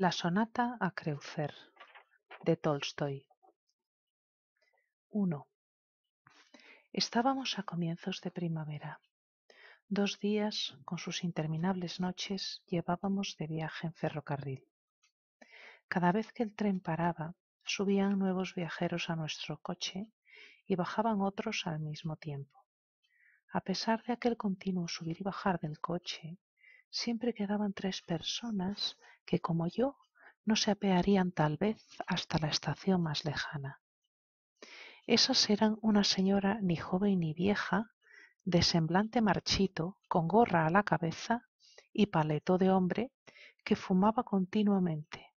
La sonata a Creuzer de Tolstoy 1. Estábamos a comienzos de primavera. Dos días, con sus interminables noches, llevábamos de viaje en ferrocarril. Cada vez que el tren paraba, subían nuevos viajeros a nuestro coche y bajaban otros al mismo tiempo. A pesar de aquel continuo subir y bajar del coche, siempre quedaban tres personas que, como yo, no se apearían tal vez hasta la estación más lejana. Esas eran una señora ni joven ni vieja, de semblante marchito, con gorra a la cabeza y paleto de hombre, que fumaba continuamente.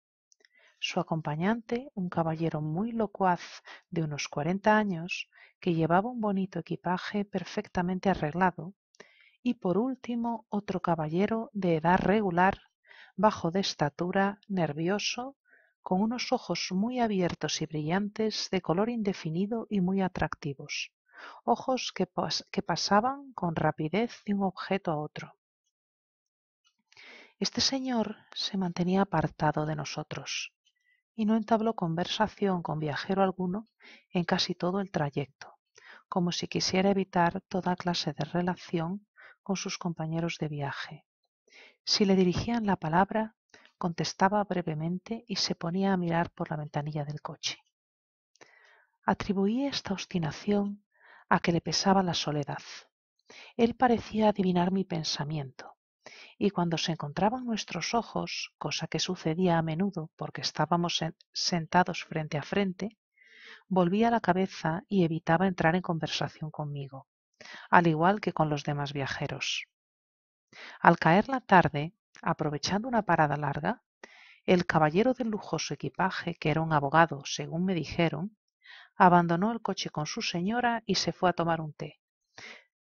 Su acompañante, un caballero muy locuaz de unos cuarenta años, que llevaba un bonito equipaje perfectamente arreglado, y por último otro caballero de edad regular, bajo de estatura, nervioso, con unos ojos muy abiertos y brillantes, de color indefinido y muy atractivos, ojos que, pasaban con rapidez de un objeto a otro. Este señor se mantenía apartado de nosotros y no entabló conversación con viajero alguno en casi todo el trayecto, como si quisiera evitar toda clase de relación con sus compañeros de viaje. Si le dirigían la palabra, contestaba brevemente y se ponía a mirar por la ventanilla del coche. Atribuí esta obstinación a que le pesaba la soledad. Él parecía adivinar mi pensamiento, y cuando se encontraban nuestros ojos, cosa que sucedía a menudo porque estábamos sentados frente a frente, volvía la cabeza y evitaba entrar en conversación conmigo al igual que con los demás viajeros. Al caer la tarde, aprovechando una parada larga, el caballero del lujoso equipaje, que era un abogado, según me dijeron, abandonó el coche con su señora y se fue a tomar un té.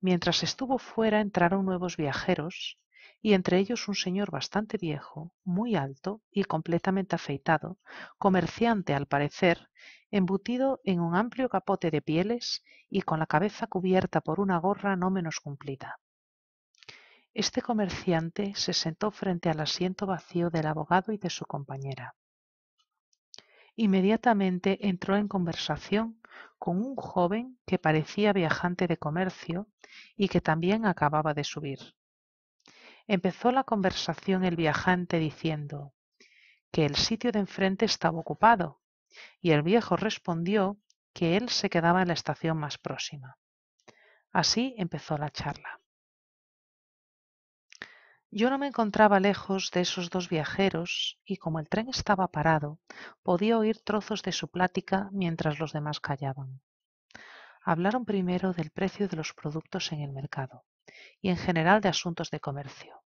Mientras estuvo fuera entraron nuevos viajeros, y entre ellos un señor bastante viejo, muy alto y completamente afeitado, comerciante al parecer, embutido en un amplio capote de pieles y con la cabeza cubierta por una gorra no menos cumplida. Este comerciante se sentó frente al asiento vacío del abogado y de su compañera. Inmediatamente entró en conversación con un joven que parecía viajante de comercio y que también acababa de subir. Empezó la conversación el viajante diciendo que el sitio de enfrente estaba ocupado, y el viejo respondió que él se quedaba en la estación más próxima. Así empezó la charla. Yo no me encontraba lejos de esos dos viajeros y como el tren estaba parado, podía oír trozos de su plática mientras los demás callaban. Hablaron primero del precio de los productos en el mercado y en general de asuntos de comercio.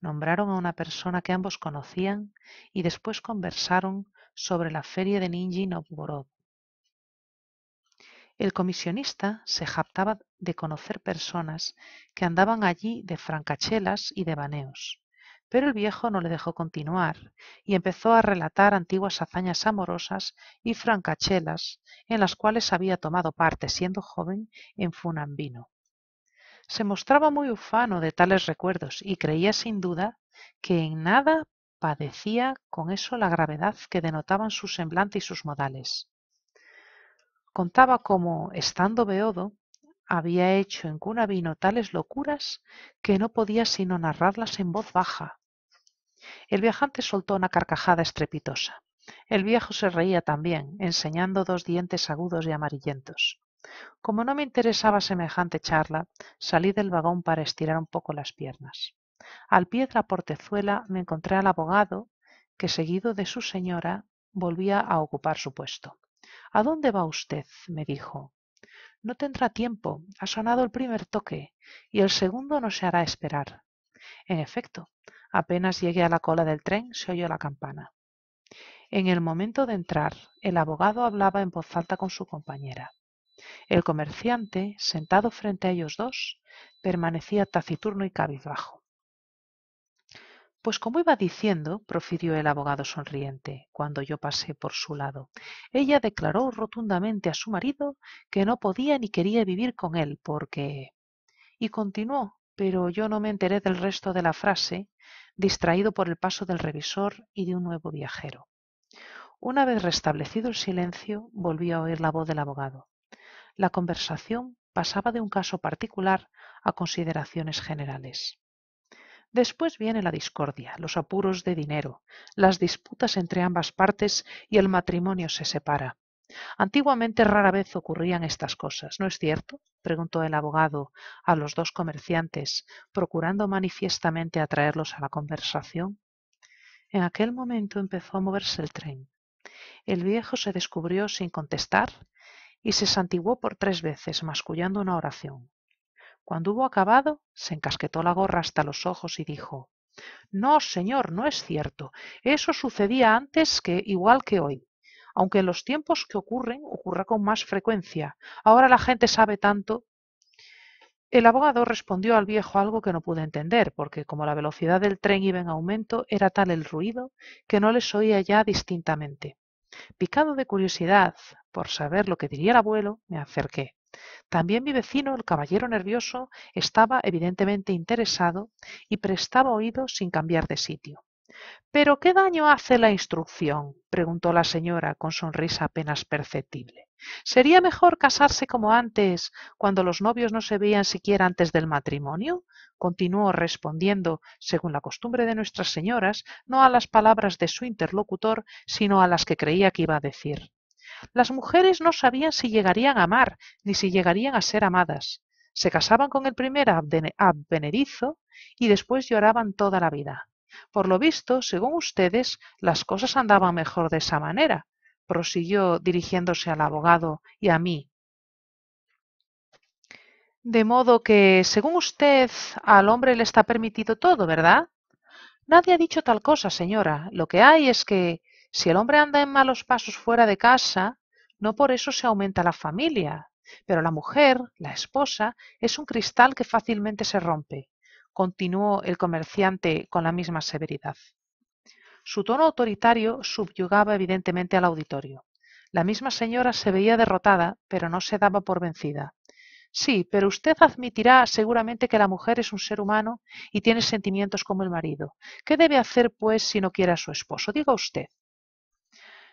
Nombraron a una persona que ambos conocían y después conversaron sobre la feria de Nizhny Novgorod. El comisionista se jactaba de conocer personas que andaban allí de francachelas y de baneos, pero el viejo no le dejó continuar y empezó a relatar antiguas hazañas amorosas y francachelas en las cuales había tomado parte siendo joven en Funambino. Se mostraba muy ufano de tales recuerdos y creía sin duda que en nada padecía con eso la gravedad que denotaban su semblante y sus modales. Contaba cómo, estando beodo, había hecho en Cunabino tales locuras que no podía sino narrarlas en voz baja. El viajante soltó una carcajada estrepitosa. El viejo se reía también, enseñando dos dientes agudos y amarillentos. Como no me interesaba semejante charla, salí del vagón para estirar un poco las piernas. Al pie de la portezuela me encontré al abogado, que seguido de su señora volvía a ocupar su puesto. ¿A dónde va usted? me dijo. No tendrá tiempo. Ha sonado el primer toque y el segundo no se hará esperar. En efecto, apenas llegué a la cola del tren se oyó la campana. En el momento de entrar, el abogado hablaba en voz alta con su compañera. El comerciante, sentado frente a ellos dos, permanecía taciturno y cabizbajo. Pues como iba diciendo, profirió el abogado sonriente, cuando yo pasé por su lado, ella declaró rotundamente a su marido que no podía ni quería vivir con él porque... y continuó, pero yo no me enteré del resto de la frase, distraído por el paso del revisor y de un nuevo viajero. Una vez restablecido el silencio, volví a oír la voz del abogado. La conversación pasaba de un caso particular a consideraciones generales. Después viene la discordia, los apuros de dinero, las disputas entre ambas partes y el matrimonio se separa. Antiguamente rara vez ocurrían estas cosas, ¿no es cierto? preguntó el abogado a los dos comerciantes, procurando manifiestamente atraerlos a la conversación. En aquel momento empezó a moverse el tren. El viejo se descubrió sin contestar y se santiguó por tres veces, mascullando una oración. Cuando hubo acabado, se encasquetó la gorra hasta los ojos y dijo No, señor, no es cierto. Eso sucedía antes que igual que hoy. Aunque en los tiempos que ocurren ocurra con más frecuencia. Ahora la gente sabe tanto. El abogado respondió al viejo algo que no pude entender, porque como la velocidad del tren iba en aumento, era tal el ruido que no les oía ya distintamente. Picado de curiosidad por saber lo que diría el abuelo, me acerqué. También mi vecino, el caballero nervioso, estaba evidentemente interesado y prestaba oído sin cambiar de sitio. ¿Pero qué daño hace la instrucción? preguntó la señora con sonrisa apenas perceptible. ¿Sería mejor casarse como antes, cuando los novios no se veían siquiera antes del matrimonio? continuó respondiendo, según la costumbre de nuestras señoras, no a las palabras de su interlocutor, sino a las que creía que iba a decir. Las mujeres no sabían si llegarían a amar, ni si llegarían a ser amadas. Se casaban con el primer advenedizo y después lloraban toda la vida. Por lo visto, según ustedes, las cosas andaban mejor de esa manera, prosiguió dirigiéndose al abogado y a mí. De modo que, según usted, al hombre le está permitido todo, ¿verdad? Nadie ha dicho tal cosa, señora. Lo que hay es que, si el hombre anda en malos pasos fuera de casa, no por eso se aumenta la familia. Pero la mujer, la esposa, es un cristal que fácilmente se rompe, continuó el comerciante con la misma severidad. Su tono autoritario subyugaba evidentemente al auditorio. La misma señora se veía derrotada, pero no se daba por vencida. Sí, pero usted admitirá seguramente que la mujer es un ser humano y tiene sentimientos como el marido. ¿Qué debe hacer, pues, si no quiere a su esposo? Diga usted.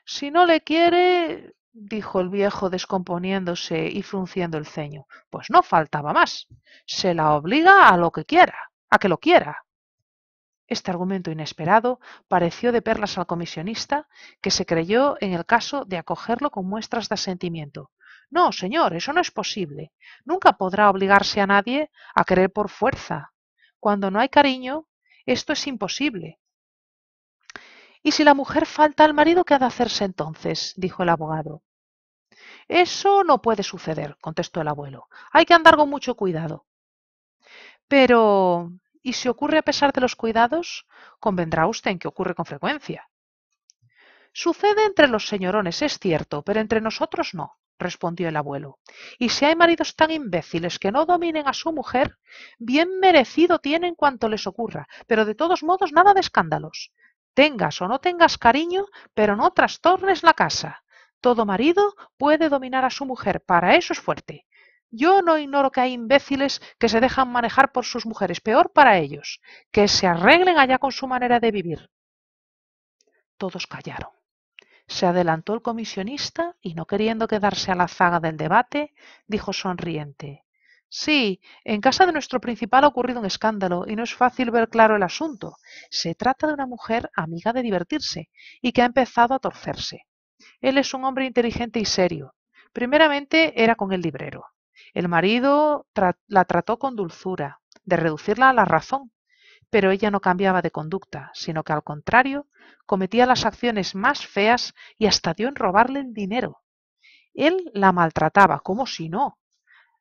Si no le quiere, dijo el viejo descomponiéndose y frunciendo el ceño, pues no faltaba más. Se la obliga a lo que quiera, a que lo quiera. Este argumento inesperado pareció de perlas al comisionista, que se creyó en el caso de acogerlo con muestras de asentimiento. No, señor, eso no es posible. Nunca podrá obligarse a nadie a querer por fuerza. Cuando no hay cariño, esto es imposible. ¿Y si la mujer falta al marido, qué ha de hacerse entonces? dijo el abogado. Eso no puede suceder, contestó el abuelo. Hay que andar con mucho cuidado. Pero, ¿y si ocurre a pesar de los cuidados? Convendrá usted en que ocurre con frecuencia. Sucede entre los señorones, es cierto, pero entre nosotros no, respondió el abuelo. Y si hay maridos tan imbéciles que no dominen a su mujer, bien merecido tienen cuanto les ocurra, pero de todos modos nada de escándalos. Tengas o no tengas cariño, pero no trastornes la casa. Todo marido puede dominar a su mujer, para eso es fuerte. Yo no ignoro que hay imbéciles que se dejan manejar por sus mujeres, peor para ellos, que se arreglen allá con su manera de vivir. Todos callaron. Se adelantó el comisionista y, no queriendo quedarse a la zaga del debate, dijo sonriente Sí, en casa de nuestro principal ha ocurrido un escándalo y no es fácil ver claro el asunto. Se trata de una mujer amiga de divertirse y que ha empezado a torcerse. Él es un hombre inteligente y serio. Primeramente era con el librero. El marido la trató con dulzura, de reducirla a la razón, pero ella no cambiaba de conducta, sino que al contrario cometía las acciones más feas y hasta dio en robarle el dinero. Él la maltrataba, como si no,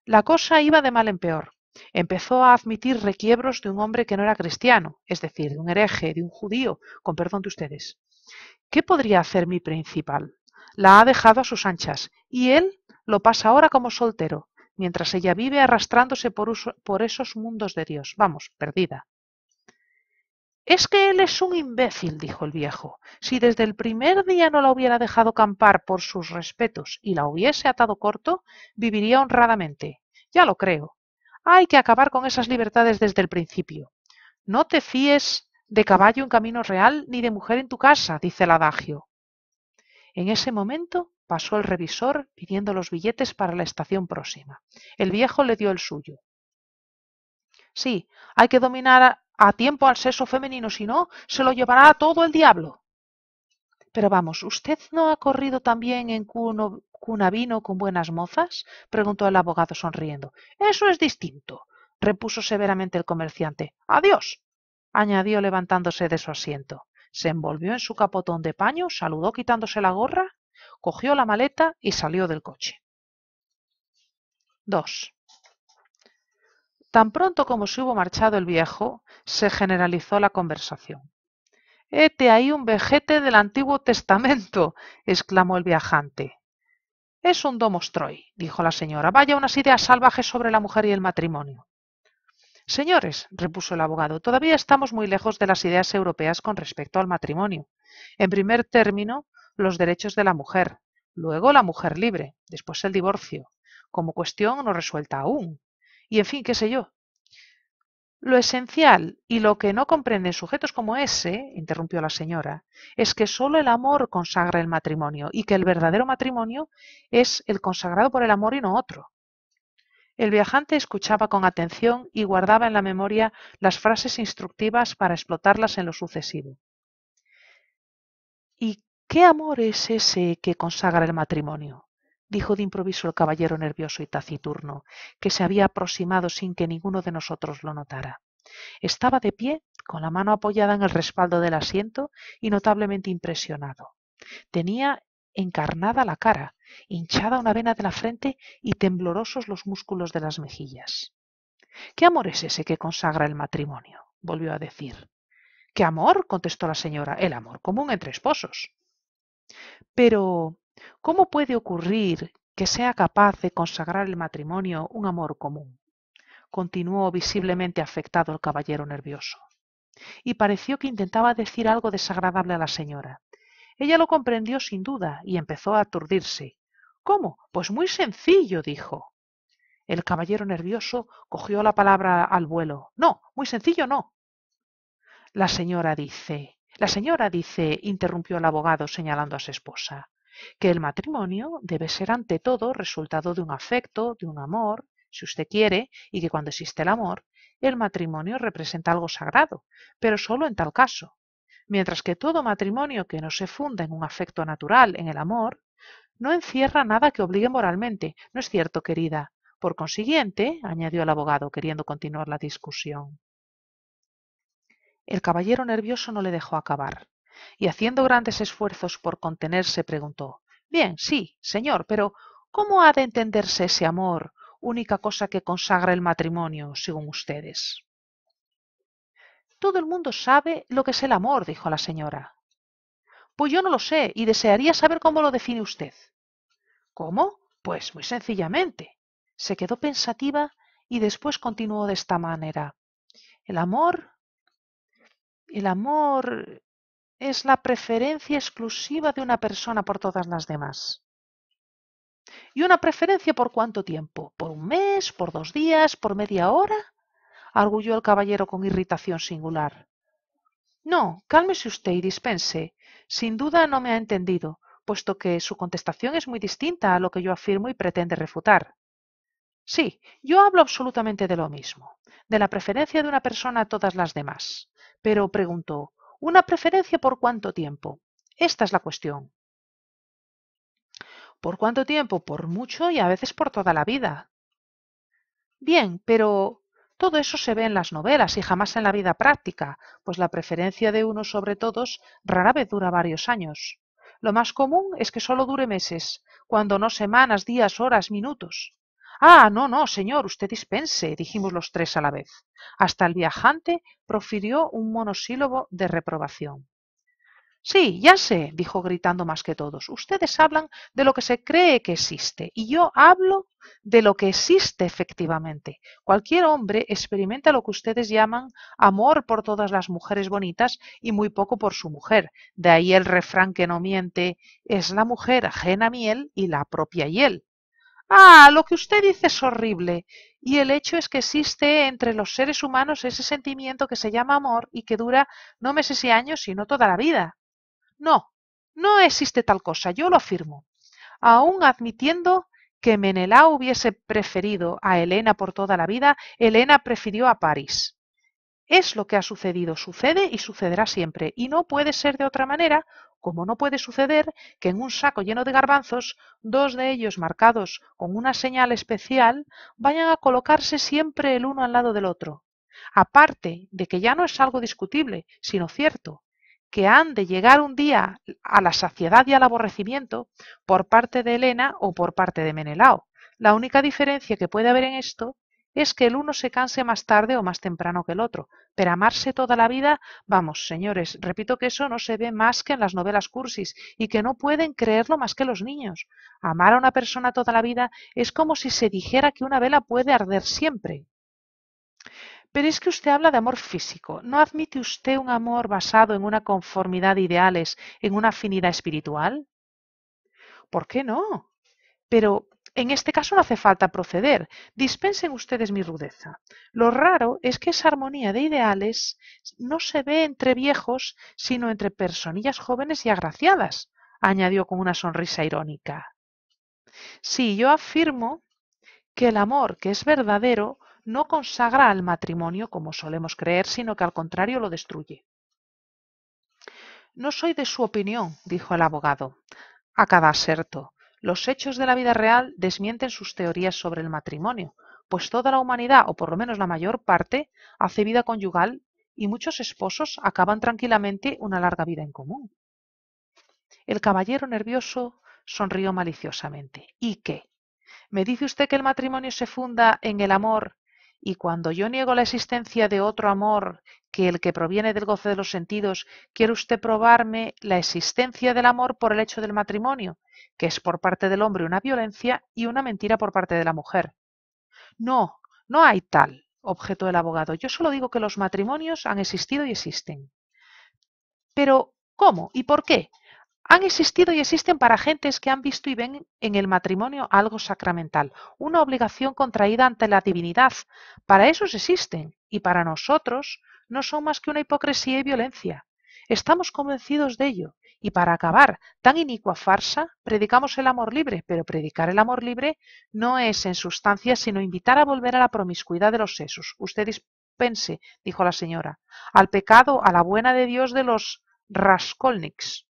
la cosa iba de mal en peor. Empezó a admitir requiebros de un hombre que no era cristiano, es decir, de un hereje, de un judío, con perdón de ustedes. ¿Qué podría hacer mi principal? La ha dejado a sus anchas y él lo pasa ahora como soltero, mientras ella vive arrastrándose por, por esos mundos de Dios. Vamos, perdida. Es que él es un imbécil, dijo el viejo. Si desde el primer día no la hubiera dejado campar por sus respetos y la hubiese atado corto, viviría honradamente. Ya lo creo. Hay que acabar con esas libertades desde el principio. No te fíes de caballo en camino real ni de mujer en tu casa, dice el adagio. En ese momento pasó el revisor pidiendo los billetes para la estación próxima. El viejo le dio el suyo. Sí, hay que dominar a tiempo al sexo femenino, si no, se lo llevará todo el diablo. Pero vamos, ¿usted no ha corrido también en cuno, cunavino con buenas mozas? preguntó el abogado sonriendo. Eso es distinto, repuso severamente el comerciante. Adiós, añadió levantándose de su asiento. Se envolvió en su capotón de paño, saludó quitándose la gorra, cogió la maleta y salió del coche. 2. Tan pronto como se hubo marchado el viejo, se generalizó la conversación. Hete ahí un vejete del Antiguo Testamento, exclamó el viajante. Es un domostroy, dijo la señora. Vaya unas ideas salvajes sobre la mujer y el matrimonio. Señores, repuso el abogado, todavía estamos muy lejos de las ideas europeas con respecto al matrimonio. En primer término, los derechos de la mujer, luego la mujer libre, después el divorcio, como cuestión no resuelta aún. Y en fin, qué sé yo. Lo esencial y lo que no comprenden sujetos como ese, interrumpió la señora, es que sólo el amor consagra el matrimonio y que el verdadero matrimonio es el consagrado por el amor y no otro. El viajante escuchaba con atención y guardaba en la memoria las frases instructivas para explotarlas en lo sucesivo. ¿Y qué amor es ese que consagra el matrimonio? Dijo de improviso el caballero nervioso y taciturno, que se había aproximado sin que ninguno de nosotros lo notara. Estaba de pie, con la mano apoyada en el respaldo del asiento y notablemente impresionado. Tenía encarnada la cara, hinchada una vena de la frente y temblorosos los músculos de las mejillas. ¿Qué amor es ese que consagra el matrimonio? volvió a decir. ¿Qué amor? contestó la señora. El amor común entre esposos. Pero, ¿cómo puede ocurrir que sea capaz de consagrar el matrimonio un amor común? continuó visiblemente afectado el caballero nervioso. Y pareció que intentaba decir algo desagradable a la señora. Ella lo comprendió sin duda y empezó a aturdirse. ¿Cómo? Pues muy sencillo, dijo. El caballero nervioso cogió la palabra al vuelo. No, muy sencillo no. La señora dice. La señora dice, interrumpió el abogado señalando a su esposa, que el matrimonio debe ser ante todo resultado de un afecto, de un amor, si usted quiere, y que cuando existe el amor, el matrimonio representa algo sagrado, pero solo en tal caso. Mientras que todo matrimonio que no se funda en un afecto natural, en el amor, no encierra nada que obligue moralmente. ¿No es cierto, querida? Por consiguiente, añadió el abogado, queriendo continuar la discusión. El caballero nervioso no le dejó acabar, y haciendo grandes esfuerzos por contenerse, preguntó Bien, sí, señor, pero ¿cómo ha de entenderse ese amor, única cosa que consagra el matrimonio, según ustedes? Todo el mundo sabe lo que es el amor, dijo la señora. Pues yo no lo sé y desearía saber cómo lo define usted. ¿Cómo? Pues muy sencillamente. Se quedó pensativa y después continuó de esta manera. El amor. El amor es la preferencia exclusiva de una persona por todas las demás. ¿Y una preferencia por cuánto tiempo? ¿Por un mes? ¿Por dos días? ¿Por media hora? arguyó el caballero con irritación singular. No, cálmese usted y dispense. Sin duda no me ha entendido, puesto que su contestación es muy distinta a lo que yo afirmo y pretende refutar. Sí, yo hablo absolutamente de lo mismo, de la preferencia de una persona a todas las demás. Pero pregunto, ¿una preferencia por cuánto tiempo? Esta es la cuestión. ¿Por cuánto tiempo? Por mucho y a veces por toda la vida. Bien, pero todo eso se ve en las novelas y jamás en la vida práctica, pues la preferencia de uno sobre todos rara vez dura varios años. Lo más común es que solo dure meses, cuando no semanas, días, horas, minutos. Ah, no, no, señor, usted dispense, dijimos los tres a la vez. Hasta el viajante profirió un monosílabo de reprobación. Sí, ya sé, dijo gritando más que todos. Ustedes hablan de lo que se cree que existe y yo hablo de lo que existe efectivamente. Cualquier hombre experimenta lo que ustedes llaman amor por todas las mujeres bonitas y muy poco por su mujer. De ahí el refrán que no miente, es la mujer ajena miel y la propia hiel. Ah, lo que usted dice es horrible. Y el hecho es que existe entre los seres humanos ese sentimiento que se llama amor y que dura no meses y años, sino toda la vida. No, no existe tal cosa, yo lo afirmo. Aun admitiendo que Menelao hubiese preferido a Helena por toda la vida, Helena prefirió a París. Es lo que ha sucedido, sucede y sucederá siempre, y no puede ser de otra manera como no puede suceder que en un saco lleno de garbanzos, dos de ellos marcados con una señal especial, vayan a colocarse siempre el uno al lado del otro. Aparte de que ya no es algo discutible, sino cierto, que han de llegar un día a la saciedad y al aborrecimiento por parte de Helena o por parte de Menelao. La única diferencia que puede haber en esto es que el uno se canse más tarde o más temprano que el otro. Pero amarse toda la vida, vamos, señores, repito que eso no se ve más que en las novelas cursis y que no pueden creerlo más que los niños. Amar a una persona toda la vida es como si se dijera que una vela puede arder siempre. Pero es que usted habla de amor físico. ¿No admite usted un amor basado en una conformidad de ideales, en una afinidad espiritual? ¿Por qué no? Pero en este caso no hace falta proceder. Dispensen ustedes mi rudeza. Lo raro es que esa armonía de ideales no se ve entre viejos, sino entre personillas jóvenes y agraciadas, añadió con una sonrisa irónica. Sí, yo afirmo que el amor que es verdadero no consagra al matrimonio como solemos creer, sino que al contrario lo destruye. No soy de su opinión, dijo el abogado. A cada aserto. Los hechos de la vida real desmienten sus teorías sobre el matrimonio, pues toda la humanidad, o por lo menos la mayor parte, hace vida conyugal y muchos esposos acaban tranquilamente una larga vida en común. El caballero nervioso sonrió maliciosamente. ¿Y qué? ¿Me dice usted que el matrimonio se funda en el amor y cuando yo niego la existencia de otro amor que el que proviene del goce de los sentidos, quiere usted probarme la existencia del amor por el hecho del matrimonio, que es por parte del hombre una violencia y una mentira por parte de la mujer. No, no hay tal, objetó el abogado. Yo solo digo que los matrimonios han existido y existen. Pero, ¿cómo y por qué? Han existido y existen para gentes que han visto y ven en el matrimonio algo sacramental, una obligación contraída ante la divinidad. Para esos existen, y para nosotros no son más que una hipocresía y violencia. Estamos convencidos de ello, y para acabar tan inicua farsa, predicamos el amor libre, pero predicar el amor libre no es en sustancia sino invitar a volver a la promiscuidad de los sesos. Usted dispense, dijo la señora, al pecado, a la buena de Dios de los Raskolniks.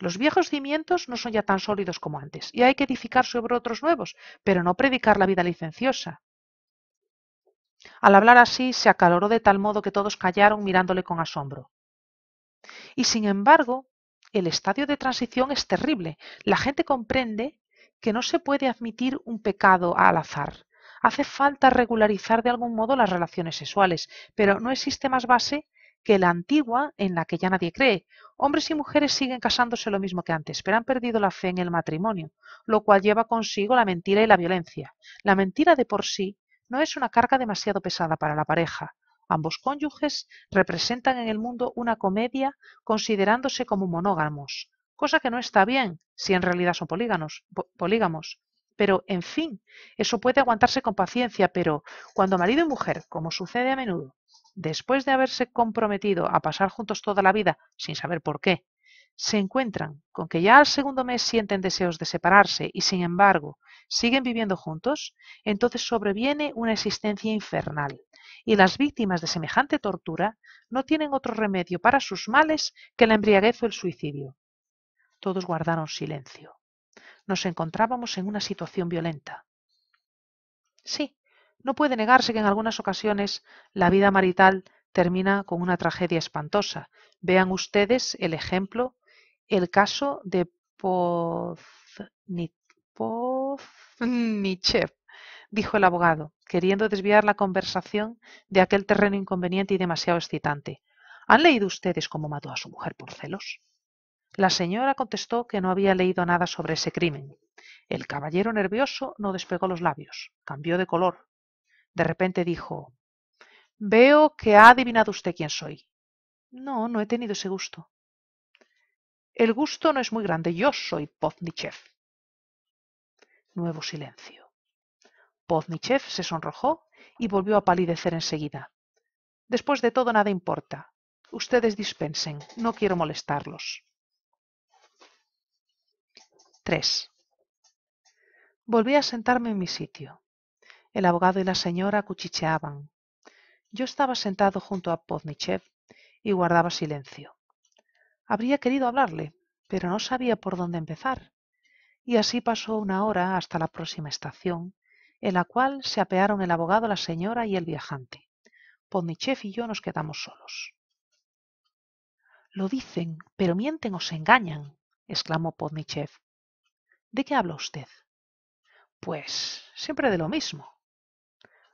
Los viejos cimientos no son ya tan sólidos como antes, y hay que edificar sobre otros nuevos, pero no predicar la vida licenciosa. Al hablar así, se acaloró de tal modo que todos callaron mirándole con asombro. Y sin embargo, el estadio de transición es terrible. La gente comprende que no se puede admitir un pecado al azar. Hace falta regularizar de algún modo las relaciones sexuales, pero no existe más base que la antigua en la que ya nadie cree. Hombres y mujeres siguen casándose lo mismo que antes, pero han perdido la fe en el matrimonio, lo cual lleva consigo la mentira y la violencia. La mentira de por sí no es una carga demasiado pesada para la pareja. Ambos cónyuges representan en el mundo una comedia considerándose como monógamos, cosa que no está bien si en realidad son polígamos. Pero, en fin, eso puede aguantarse con paciencia, pero cuando marido y mujer, como sucede a menudo, después de haberse comprometido a pasar juntos toda la vida sin saber por qué, se encuentran con que ya al segundo mes sienten deseos de separarse y sin embargo siguen viviendo juntos, entonces sobreviene una existencia infernal y las víctimas de semejante tortura no tienen otro remedio para sus males que la embriaguez o el suicidio. Todos guardaron silencio. Nos encontrábamos en una situación violenta. Sí, no puede negarse que en algunas ocasiones la vida marital termina con una tragedia espantosa. Vean ustedes el ejemplo, el caso de Poznichev, dijo el abogado, queriendo desviar la conversación de aquel terreno inconveniente y demasiado excitante. ¿Han leído ustedes cómo mató a su mujer por celos? La señora contestó que no había leído nada sobre ese crimen. El caballero nervioso no despegó los labios, cambió de color, de repente dijo Veo que ha adivinado usted quién soy. No, no he tenido ese gusto. El gusto no es muy grande. Yo soy Poznichev. Nuevo silencio. Poznichev se sonrojó y volvió a palidecer enseguida. Después de todo, nada importa. Ustedes dispensen, no quiero molestarlos. 3. Volví a sentarme en mi sitio. El abogado y la señora cuchicheaban. Yo estaba sentado junto a Poznichev y guardaba silencio. Habría querido hablarle, pero no sabía por dónde empezar. Y así pasó una hora hasta la próxima estación, en la cual se apearon el abogado, la señora y el viajante. Podnichev y yo nos quedamos solos. Lo dicen, pero mienten o se engañan, exclamó Podnichev. ¿De qué habla usted? Pues siempre de lo mismo.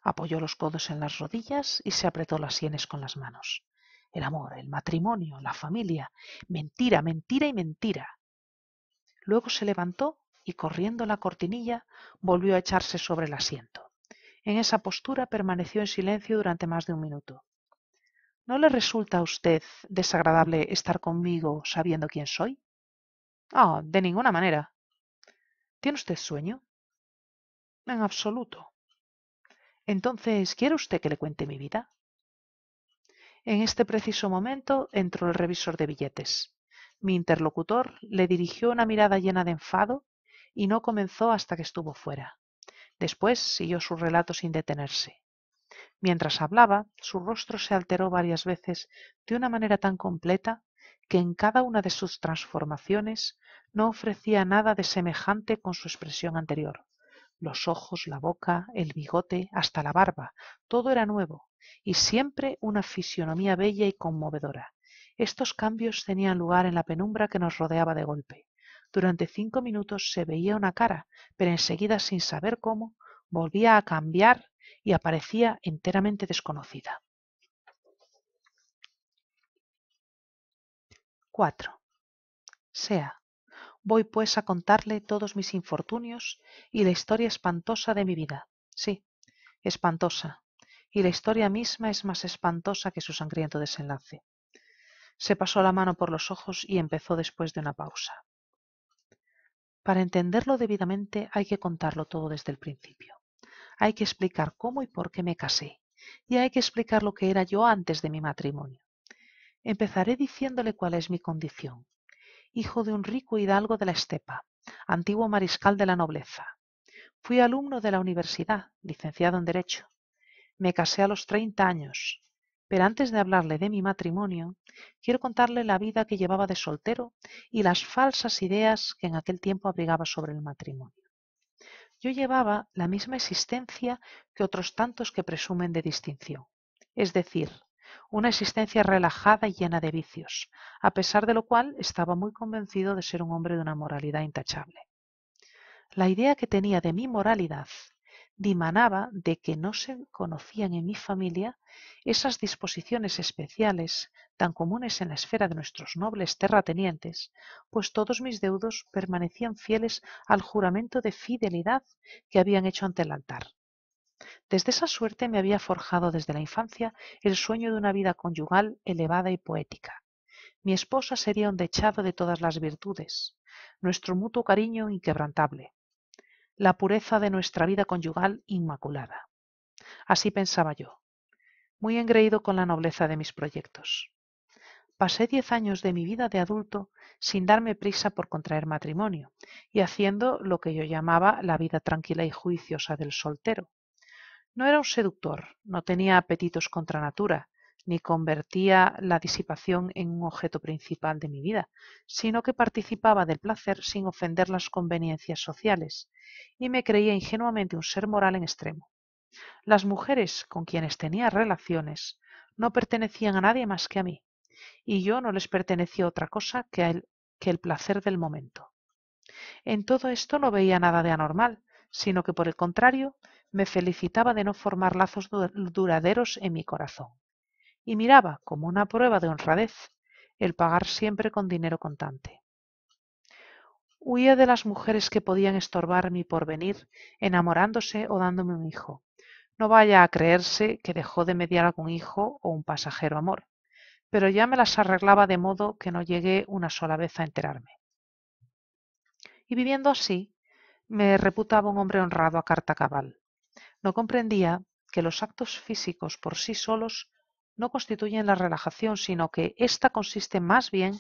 Apoyó los codos en las rodillas y se apretó las sienes con las manos. El amor, el matrimonio, la familia. Mentira, mentira y mentira. Luego se levantó y corriendo la cortinilla volvió a echarse sobre el asiento. En esa postura permaneció en silencio durante más de un minuto. ¿No le resulta a usted desagradable estar conmigo sabiendo quién soy? Ah, de ninguna manera. ¿Tiene usted sueño? En absoluto. Entonces, ¿quiere usted que le cuente mi vida? En este preciso momento entró el revisor de billetes. Mi interlocutor le dirigió una mirada llena de enfado y no comenzó hasta que estuvo fuera. Después siguió su relato sin detenerse. Mientras hablaba, su rostro se alteró varias veces de una manera tan completa que en cada una de sus transformaciones no ofrecía nada de semejante con su expresión anterior. Los ojos, la boca, el bigote, hasta la barba, todo era nuevo, y siempre una fisionomía bella y conmovedora. Estos cambios tenían lugar en la penumbra que nos rodeaba de golpe. Durante cinco minutos se veía una cara, pero enseguida, sin saber cómo, volvía a cambiar y aparecía enteramente desconocida. 4. Sea. Voy pues a contarle todos mis infortunios y la historia espantosa de mi vida. Sí, espantosa, y la historia misma es más espantosa que su sangriento desenlace. Se pasó la mano por los ojos y empezó después de una pausa. Para entenderlo debidamente hay que contarlo todo desde el principio. Hay que explicar cómo y por qué me casé, y hay que explicar lo que era yo antes de mi matrimonio. Empezaré diciéndole cuál es mi condición. Hijo de un rico hidalgo de la estepa, antiguo mariscal de la nobleza. Fui alumno de la universidad, licenciado en Derecho. Me casé a los 30 años, pero antes de hablarle de mi matrimonio, quiero contarle la vida que llevaba de soltero y las falsas ideas que en aquel tiempo abrigaba sobre el matrimonio. Yo llevaba la misma existencia que otros tantos que presumen de distinción, es decir, una existencia relajada y llena de vicios, a pesar de lo cual estaba muy convencido de ser un hombre de una moralidad intachable. La idea que tenía de mi moralidad dimanaba de que no se conocían en mi familia esas disposiciones especiales tan comunes en la esfera de nuestros nobles terratenientes, pues todos mis deudos permanecían fieles al juramento de fidelidad que habían hecho ante el altar. Desde esa suerte me había forjado desde la infancia el sueño de una vida conyugal elevada y poética. Mi esposa sería un dechado de todas las virtudes, nuestro mutuo cariño inquebrantable, la pureza de nuestra vida conyugal inmaculada. Así pensaba yo, muy engreído con la nobleza de mis proyectos. Pasé diez años de mi vida de adulto sin darme prisa por contraer matrimonio y haciendo lo que yo llamaba la vida tranquila y juiciosa del soltero. No era un seductor, no tenía apetitos contra natura, ni convertía la disipación en un objeto principal de mi vida, sino que participaba del placer sin ofender las conveniencias sociales, y me creía ingenuamente un ser moral en extremo. Las mujeres con quienes tenía relaciones no pertenecían a nadie más que a mí, y yo no les pertenecía otra cosa que el, que el placer del momento. En todo esto no veía nada de anormal, sino que por el contrario me felicitaba de no formar lazos duraderos en mi corazón y miraba como una prueba de honradez el pagar siempre con dinero contante. Huía de las mujeres que podían estorbar mi porvenir, enamorándose o dándome un hijo. No vaya a creerse que dejó de mediar algún hijo o un pasajero amor, pero ya me las arreglaba de modo que no llegué una sola vez a enterarme. Y viviendo así, Me reputaba un hombre honrado a carta cabal. No comprendía que los actos físicos por sí solos no constituyen la relajación, sino que ésta consiste más bien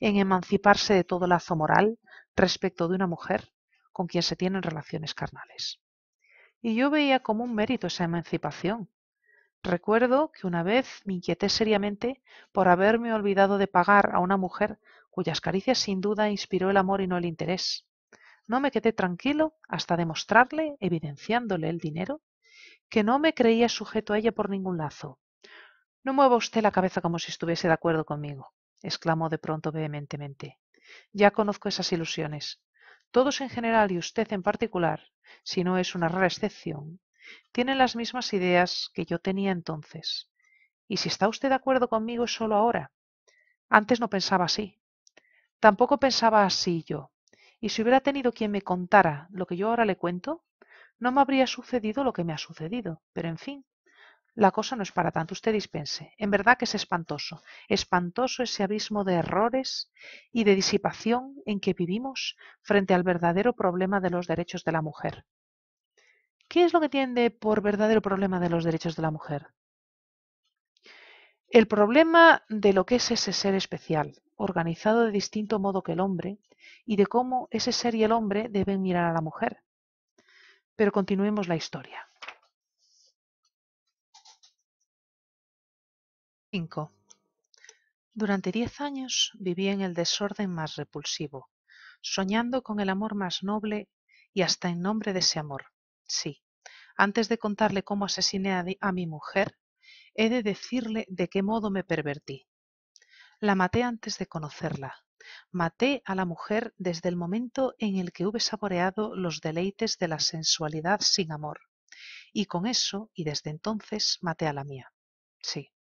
en emanciparse de todo lazo moral respecto de una mujer con quien se tienen relaciones carnales. Y yo veía como un mérito esa emancipación. Recuerdo que una vez me inquieté seriamente por haberme olvidado de pagar a una mujer cuyas caricias sin duda inspiró el amor y no el interés. No me quedé tranquilo hasta demostrarle, evidenciándole el dinero, que no me creía sujeto a ella por ningún lazo. No mueva usted la cabeza como si estuviese de acuerdo conmigo, exclamó de pronto vehementemente. Ya conozco esas ilusiones. Todos en general y usted en particular, si no es una rara excepción, tienen las mismas ideas que yo tenía entonces. Y si está usted de acuerdo conmigo es solo ahora. Antes no pensaba así. Tampoco pensaba así yo. Y si hubiera tenido quien me contara lo que yo ahora le cuento, no me habría sucedido lo que me ha sucedido. Pero en fin, la cosa no es para tanto, usted dispense. En verdad que es espantoso, espantoso ese abismo de errores y de disipación en que vivimos frente al verdadero problema de los derechos de la mujer. ¿Qué es lo que tiende por verdadero problema de los derechos de la mujer? El problema de lo que es ese ser especial, organizado de distinto modo que el hombre, y de cómo ese ser y el hombre deben mirar a la mujer. Pero continuemos la historia. 5. Durante diez años viví en el desorden más repulsivo, soñando con el amor más noble y hasta en nombre de ese amor. Sí, antes de contarle cómo asesiné a, mi mujer, he de decirle de qué modo me pervertí. La maté antes de conocerla. Maté a la mujer desde el momento en el que hube saboreado los deleites de la sensualidad sin amor. Y con eso, y desde entonces, maté a la mía. Sí,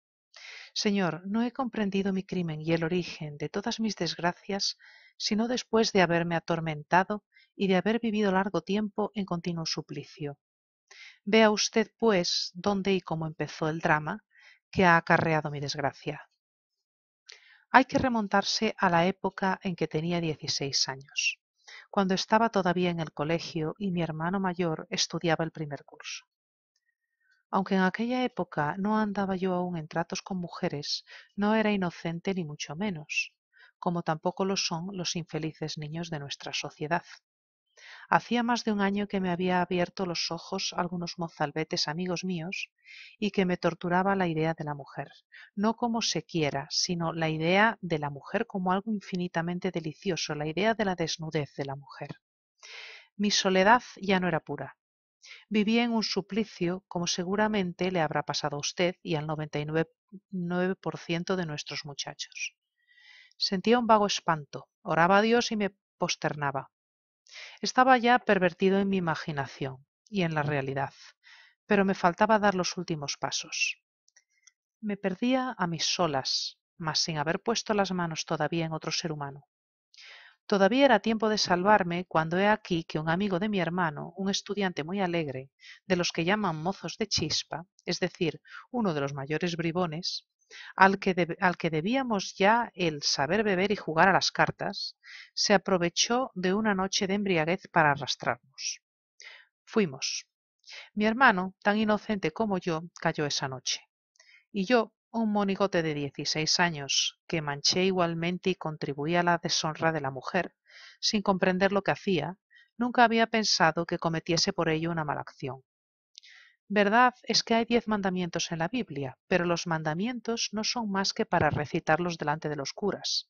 Señor, no he comprendido mi crimen y el origen de todas mis desgracias, sino después de haberme atormentado y de haber vivido largo tiempo en continuo suplicio. Vea usted, pues, dónde y cómo empezó el drama que ha acarreado mi desgracia. Hay que remontarse a la época en que tenía dieciséis años, cuando estaba todavía en el colegio y mi hermano mayor estudiaba el primer curso. Aunque en aquella época no andaba yo aún en tratos con mujeres, no era inocente ni mucho menos, como tampoco lo son los infelices niños de nuestra sociedad. Hacía más de un año que me había abierto los ojos algunos mozalbetes amigos míos y que me torturaba la idea de la mujer, no como se quiera, sino la idea de la mujer como algo infinitamente delicioso, la idea de la desnudez de la mujer. Mi soledad ya no era pura, Vivía en un suplicio como seguramente le habrá pasado a usted y al 99% de nuestros muchachos. Sentía un vago espanto, oraba a Dios y me posternaba. Estaba ya pervertido en mi imaginación y en la realidad, pero me faltaba dar los últimos pasos. Me perdía a mis solas, mas sin haber puesto las manos todavía en otro ser humano. Todavía era tiempo de salvarme cuando he aquí que un amigo de mi hermano, un estudiante muy alegre, de los que llaman mozos de chispa, es decir, uno de los mayores bribones, al que, al que debíamos ya el saber beber y jugar a las cartas, se aprovechó de una noche de embriaguez para arrastrarnos. Fuimos. Mi hermano, tan inocente como yo, cayó esa noche. Y yo, un monigote de dieciséis años, que manché igualmente y contribuí a la deshonra de la mujer, sin comprender lo que hacía, nunca había pensado que cometiese por ello una mala acción. Verdad es que hay diez mandamientos en la Biblia, pero los mandamientos no son más que para recitarlos delante de los curas,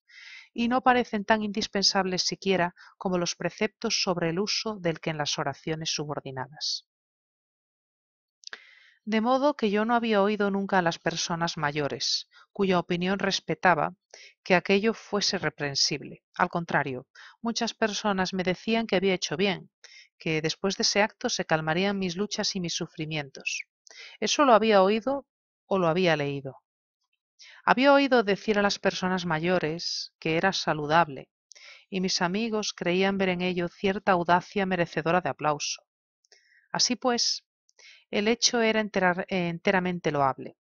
y no parecen tan indispensables siquiera como los preceptos sobre el uso del que en las oraciones subordinadas. De modo que yo no había oído nunca a las personas mayores, cuya opinión respetaba, que aquello fuese reprensible. Al contrario, muchas personas me decían que había hecho bien, que después de ese acto se calmarían mis luchas y mis sufrimientos. Eso lo había oído o lo había leído. Había oído decir a las personas mayores que era saludable, y mis amigos creían ver en ello cierta audacia merecedora de aplauso. Así pues, el hecho era enteramente loable.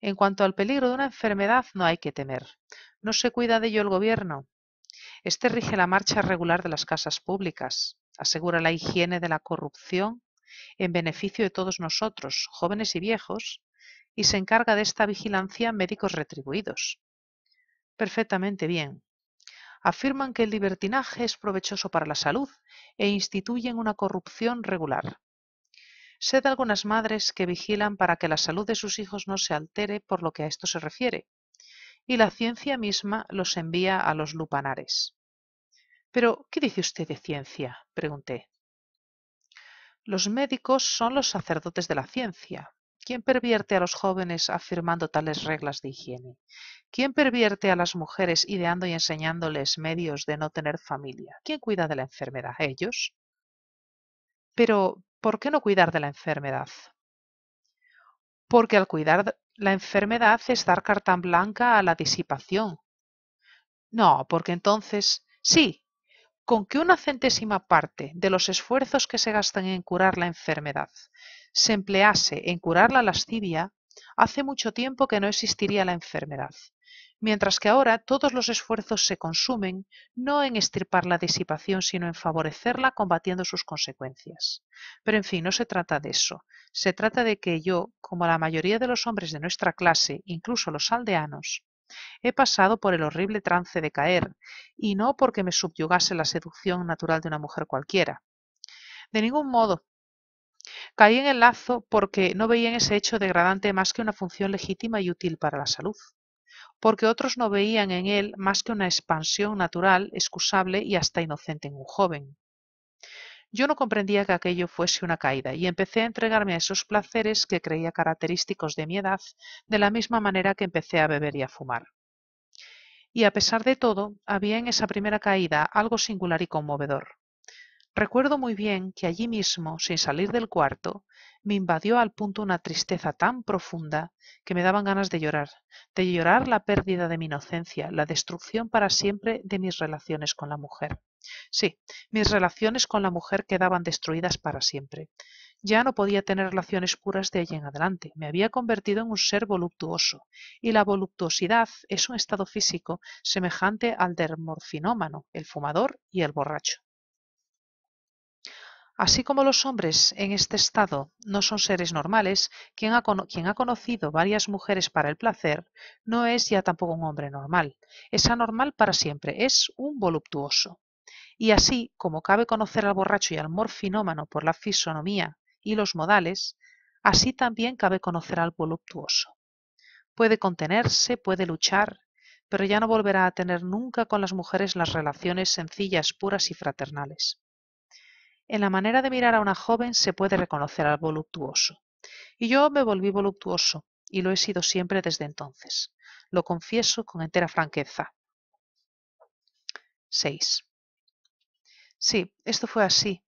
En cuanto al peligro de una enfermedad, no hay que temer. ¿No se cuida de ello el gobierno? Este rige la marcha regular de las casas públicas. asegura la higiene de la corrupción en beneficio de todos nosotros, jóvenes y viejos, y se encarga de esta vigilancia médicos retribuidos. Perfectamente bien. Afirman que el libertinaje es provechoso para la salud e instituyen una corrupción regular. Sé de algunas madres que vigilan para que la salud de sus hijos no se altere por lo que a esto se refiere, y la ciencia misma los envía a los lupanares. Pero, ¿qué dice usted de ciencia? pregunté. Los médicos son los sacerdotes de la ciencia. ¿Quién pervierte a los jóvenes afirmando tales reglas de higiene? ¿Quién pervierte a las mujeres ideando y enseñándoles medios de no tener familia? ¿Quién cuida de la enfermedad? ¿Ellos? Pero, ¿por qué no cuidar de la enfermedad? Porque al cuidar la enfermedad es dar carta blanca a la disipación. No, porque entonces, sí, con que una centésima parte de los esfuerzos que se gastan en curar la enfermedad se emplease en curar la lascivia, hace mucho tiempo que no existiría la enfermedad mientras que ahora todos los esfuerzos se consumen no en estirpar la disipación, sino en favorecerla combatiendo sus consecuencias. Pero en fin, no se trata de eso. Se trata de que yo, como la mayoría de los hombres de nuestra clase, incluso los aldeanos, he pasado por el horrible trance de caer, y no porque me subyugase la seducción natural de una mujer cualquiera. De ningún modo. Caí en el lazo porque no veía en ese hecho degradante más que una función legítima y útil para la salud porque otros no veían en él más que una expansión natural, excusable y hasta inocente en un joven. Yo no comprendía que aquello fuese una caída y empecé a entregarme a esos placeres que creía característicos de mi edad, de la misma manera que empecé a beber y a fumar. Y a pesar de todo, había en esa primera caída algo singular y conmovedor. Recuerdo muy bien que allí mismo, sin salir del cuarto, me invadió al punto una tristeza tan profunda que me daban ganas de llorar, de llorar la pérdida de mi inocencia, la destrucción para siempre de mis relaciones con la mujer. Sí, mis relaciones con la mujer quedaban destruidas para siempre. Ya no podía tener relaciones puras de allí en adelante. Me había convertido en un ser voluptuoso, y la voluptuosidad es un estado físico semejante al del morfinómano, el fumador y el borracho. Así como los hombres en este estado no son seres normales, quien ha, conocido varias mujeres para el placer no es ya tampoco un hombre normal. Es anormal para siempre, es un voluptuoso. Y así como cabe conocer al borracho y al morfinómano por la fisonomía y los modales, así también cabe conocer al voluptuoso. Puede contenerse, puede luchar, pero ya no volverá a tener nunca con las mujeres las relaciones sencillas, puras y fraternales. En la manera de mirar a una joven se puede reconocer al voluptuoso. Y yo me volví voluptuoso, y lo he sido siempre desde entonces. Lo confieso con entera franqueza. 6. Sí, esto fue así,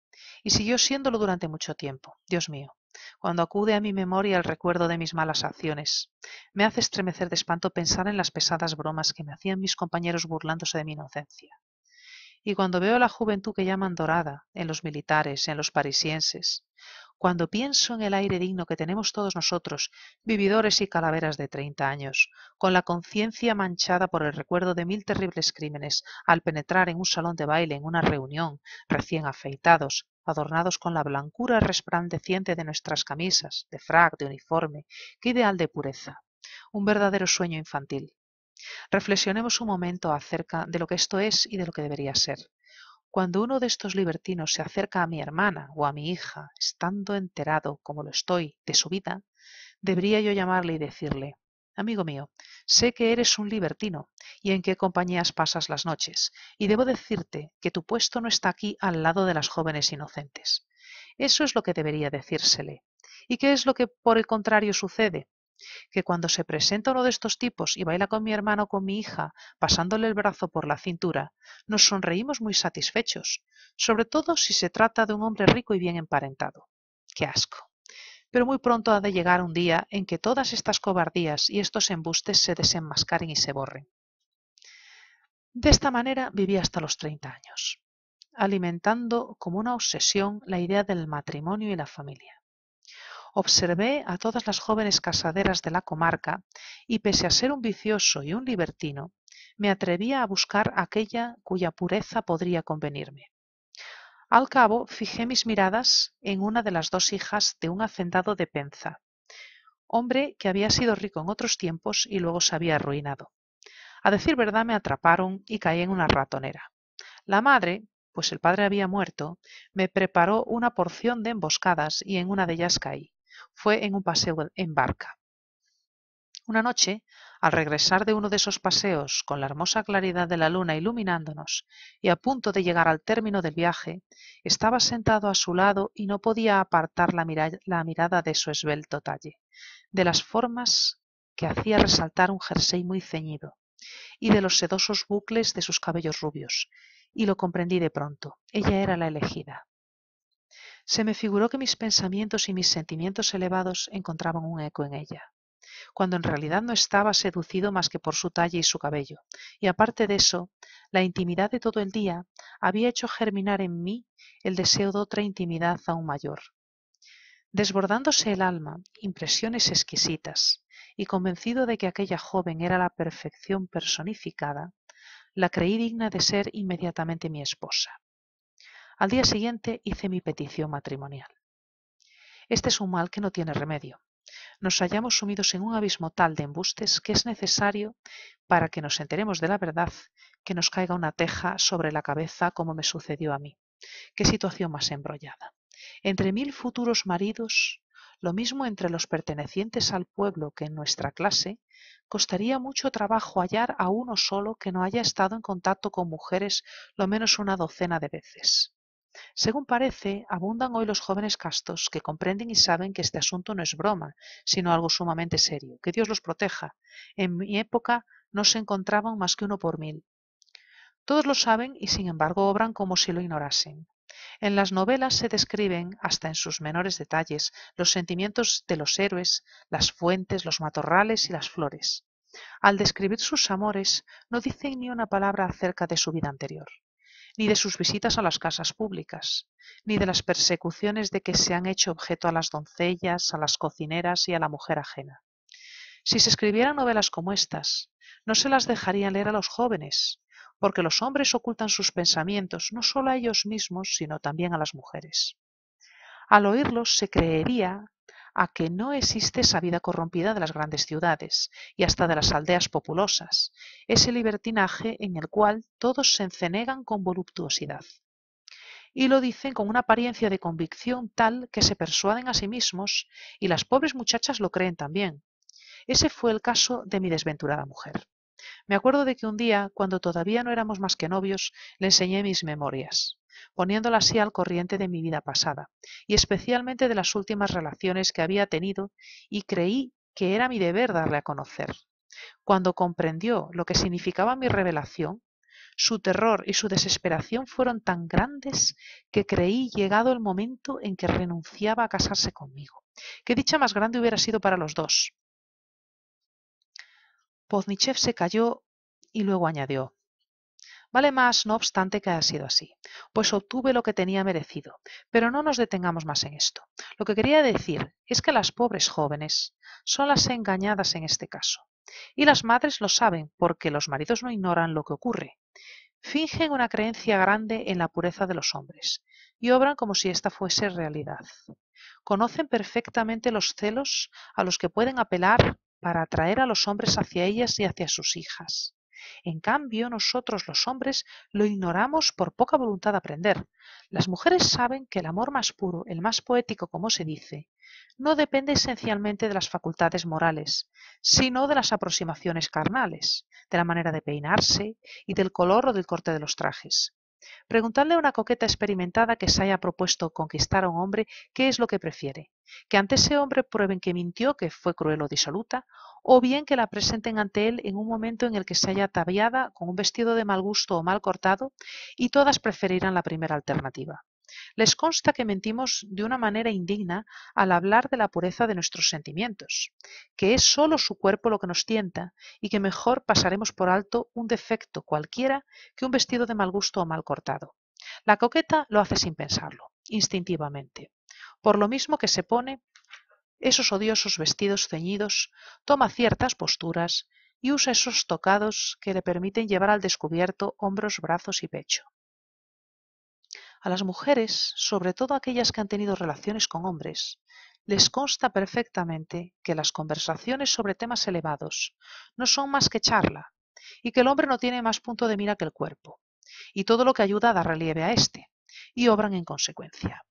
y siguió siéndolo durante mucho tiempo. Dios mío, cuando acude a mi memoria el recuerdo de mis malas acciones, me hace estremecer de espanto pensar en las pesadas bromas que me hacían mis compañeros burlándose de mi inocencia. Y cuando veo la juventud que llaman dorada en los militares, en los parisienses, cuando pienso en el aire digno que tenemos todos nosotros, vividores y calaveras de treinta años, con la conciencia manchada por el recuerdo de mil terribles crímenes, al penetrar en un salón de baile, en una reunión, recién afeitados, adornados con la blancura resplandeciente de nuestras camisas, de frac, de uniforme, qué ideal de pureza, un verdadero sueño infantil. Reflexionemos un momento acerca de lo que esto es y de lo que debería ser. Cuando uno de estos libertinos se acerca a mi hermana o a mi hija, estando enterado, como lo estoy, de su vida, debería yo llamarle y decirle, Amigo mío, sé que eres un libertino y en qué compañías pasas las noches, y debo decirte que tu puesto no está aquí al lado de las jóvenes inocentes. Eso es lo que debería decírsele. ¿Y qué es lo que por el contrario sucede? Que cuando se presenta uno de estos tipos y baila con mi hermano o con mi hija, pasándole el brazo por la cintura, nos sonreímos muy satisfechos, sobre todo si se trata de un hombre rico y bien emparentado. ¡Qué asco! Pero muy pronto ha de llegar un día en que todas estas cobardías y estos embustes se desenmascaren y se borren. De esta manera viví hasta los treinta años, alimentando como una obsesión la idea del matrimonio y la familia. Observé a todas las jóvenes casaderas de la comarca y pese a ser un vicioso y un libertino, me atrevía a buscar aquella cuya pureza podría convenirme. Al cabo, fijé mis miradas en una de las dos hijas de un hacendado de Penza, hombre que había sido rico en otros tiempos y luego se había arruinado. A decir verdad me atraparon y caí en una ratonera. La madre, pues el padre había muerto, me preparó una porción de emboscadas y en una de ellas caí. Fue en un paseo en barca. Una noche, al regresar de uno de esos paseos con la hermosa claridad de la luna iluminándonos y a punto de llegar al término del viaje, estaba sentado a su lado y no podía apartar la, mirada de su esbelto talle, de las formas que hacía resaltar un jersey muy ceñido y de los sedosos bucles de sus cabellos rubios, y lo comprendí de pronto. Ella era la elegida. Se me figuró que mis pensamientos y mis sentimientos elevados encontraban un eco en ella cuando en realidad no estaba seducido más que por su talla y su cabello, y aparte de eso, la intimidad de todo el día había hecho germinar en mí el deseo de otra intimidad aún mayor. Desbordándose el alma, impresiones exquisitas, y convencido de que aquella joven era la perfección personificada, la creí digna de ser inmediatamente mi esposa. Al día siguiente hice mi petición matrimonial. Este es un mal que no tiene remedio nos hallamos sumidos en un abismo tal de embustes que es necesario, para que nos enteremos de la verdad, que nos caiga una teja sobre la cabeza como me sucedió a mí. Qué situación más embrollada. Entre mil futuros maridos, lo mismo entre los pertenecientes al pueblo que en nuestra clase, costaría mucho trabajo hallar a uno solo que no haya estado en contacto con mujeres lo menos una docena de veces. Según parece, abundan hoy los jóvenes castos que comprenden y saben que este asunto no es broma, sino algo sumamente serio. Que Dios los proteja. En mi época no se encontraban más que uno por mil. Todos lo saben y sin embargo obran como si lo ignorasen. En las novelas se describen, hasta en sus menores detalles, los sentimientos de los héroes, las fuentes, los matorrales y las flores. Al describir sus amores, no dicen ni una palabra acerca de su vida anterior ni de sus visitas a las casas públicas, ni de las persecuciones de que se han hecho objeto a las doncellas, a las cocineras y a la mujer ajena. Si se escribieran novelas como estas, no se las dejarían leer a los jóvenes, porque los hombres ocultan sus pensamientos no solo a ellos mismos, sino también a las mujeres. Al oírlos se creería a que no existe esa vida corrompida de las grandes ciudades y hasta de las aldeas populosas, ese libertinaje en el cual todos se encenegan con voluptuosidad. Y lo dicen con una apariencia de convicción tal que se persuaden a sí mismos y las pobres muchachas lo creen también. Ese fue el caso de mi desventurada mujer. Me acuerdo de que un día, cuando todavía no éramos más que novios, le enseñé mis memorias poniéndola así al corriente de mi vida pasada, y especialmente de las últimas relaciones que había tenido, y creí que era mi deber darle a conocer. Cuando comprendió lo que significaba mi revelación, su terror y su desesperación fueron tan grandes que creí llegado el momento en que renunciaba a casarse conmigo. Qué dicha más grande hubiera sido para los dos. Poznichev se calló y luego añadió Vale más, no obstante, que haya sido así, pues obtuve lo que tenía merecido. Pero no nos detengamos más en esto. Lo que quería decir es que las pobres jóvenes son las engañadas en este caso. Y las madres lo saben porque los maridos no ignoran lo que ocurre. Fingen una creencia grande en la pureza de los hombres y obran como si esta fuese realidad. Conocen perfectamente los celos a los que pueden apelar para atraer a los hombres hacia ellas y hacia sus hijas. En cambio, nosotros los hombres lo ignoramos por poca voluntad de aprender. Las mujeres saben que el amor más puro, el más poético, como se dice, no depende esencialmente de las facultades morales, sino de las aproximaciones carnales, de la manera de peinarse y del color o del corte de los trajes. Preguntadle a una coqueta experimentada que se haya propuesto conquistar a un hombre qué es lo que prefiere, que ante ese hombre prueben que mintió, que fue cruel o disoluta, o bien que la presenten ante él en un momento en el que se haya ataviada con un vestido de mal gusto o mal cortado, y todas preferirán la primera alternativa. Les consta que mentimos de una manera indigna al hablar de la pureza de nuestros sentimientos, que es sólo su cuerpo lo que nos tienta y que mejor pasaremos por alto un defecto cualquiera que un vestido de mal gusto o mal cortado. La coqueta lo hace sin pensarlo, instintivamente. Por lo mismo que se pone esos odiosos vestidos ceñidos, toma ciertas posturas y usa esos tocados que le permiten llevar al descubierto hombros, brazos y pecho. A las mujeres, sobre todo aquellas que han tenido relaciones con hombres, les consta perfectamente que las conversaciones sobre temas elevados no son más que charla y que el hombre no tiene más punto de mira que el cuerpo y todo lo que ayuda a dar relieve a éste, y obran en consecuencia.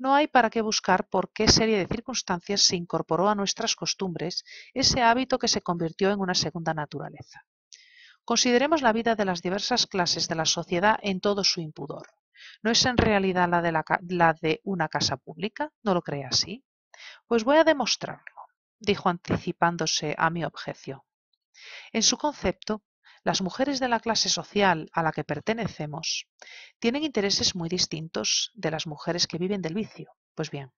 No hay para qué buscar por qué serie de circunstancias se incorporó a nuestras costumbres ese hábito que se convirtió en una segunda naturaleza. Consideremos la vida de las diversas clases de la sociedad en todo su impudor. ¿No es en realidad la de, una casa pública? ¿No lo cree así? Pues voy a demostrarlo, dijo anticipándose a mi objeción. En su concepto, las mujeres de la clase social a la que pertenecemos tienen intereses muy distintos de las mujeres que viven del vicio. Pues bien,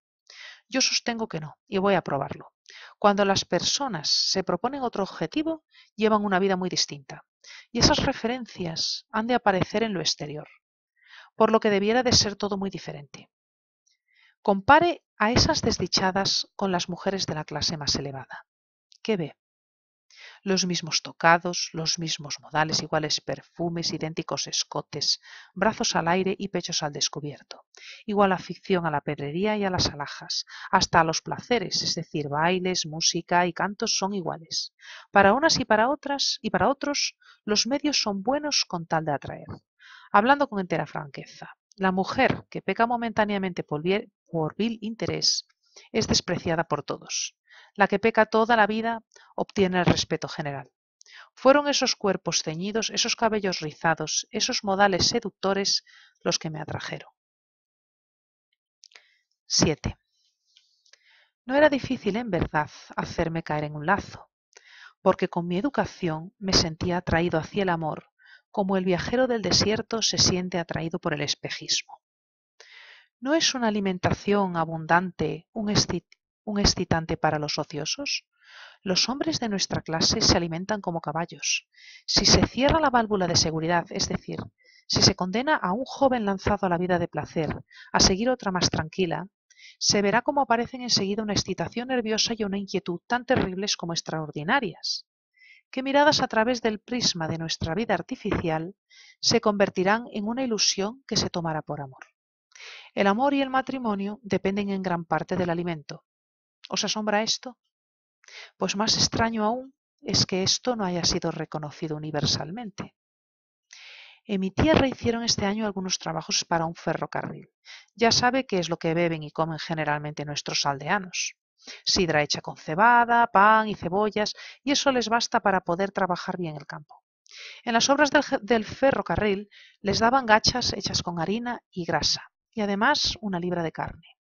yo sostengo que no, y voy a probarlo. Cuando las personas se proponen otro objetivo, llevan una vida muy distinta, y esas referencias han de aparecer en lo exterior, por lo que debiera de ser todo muy diferente. Compare a esas desdichadas con las mujeres de la clase más elevada. ¿Qué ve? Los mismos tocados, los mismos modales, iguales perfumes, idénticos escotes, brazos al aire y pechos al descubierto, igual afición a la pedrería y a las alhajas, hasta a los placeres, es decir, bailes, música y cantos son iguales. Para unas y para otras y para otros, los medios son buenos con tal de atraer. Hablando con entera franqueza, la mujer que peca momentáneamente por vil interés es despreciada por todos la que peca toda la vida obtiene el respeto general. Fueron esos cuerpos ceñidos, esos cabellos rizados, esos modales seductores los que me atrajeron. 7. No era difícil, en verdad, hacerme caer en un lazo, porque con mi educación me sentía atraído hacia el amor, como el viajero del desierto se siente atraído por el espejismo. ¿No es una alimentación abundante un, un excitante para los ociosos? Los hombres de nuestra clase se alimentan como caballos. Si se cierra la válvula de seguridad, es decir, si se condena a un joven lanzado a la vida de placer a seguir otra más tranquila, se verá cómo aparecen enseguida una excitación nerviosa y una inquietud tan terribles como extraordinarias, que miradas a través del prisma de nuestra vida artificial se convertirán en una ilusión que se tomará por amor. El amor y el matrimonio dependen en gran parte del alimento, ¿Os asombra esto? Pues más extraño aún es que esto no haya sido reconocido universalmente. En mi tierra hicieron este año algunos trabajos para un ferrocarril. Ya sabe qué es lo que beben y comen generalmente nuestros aldeanos. Sidra hecha con cebada, pan y cebollas, y eso les basta para poder trabajar bien el campo. En las obras del, del ferrocarril les daban gachas hechas con harina y grasa, y además una libra de carne.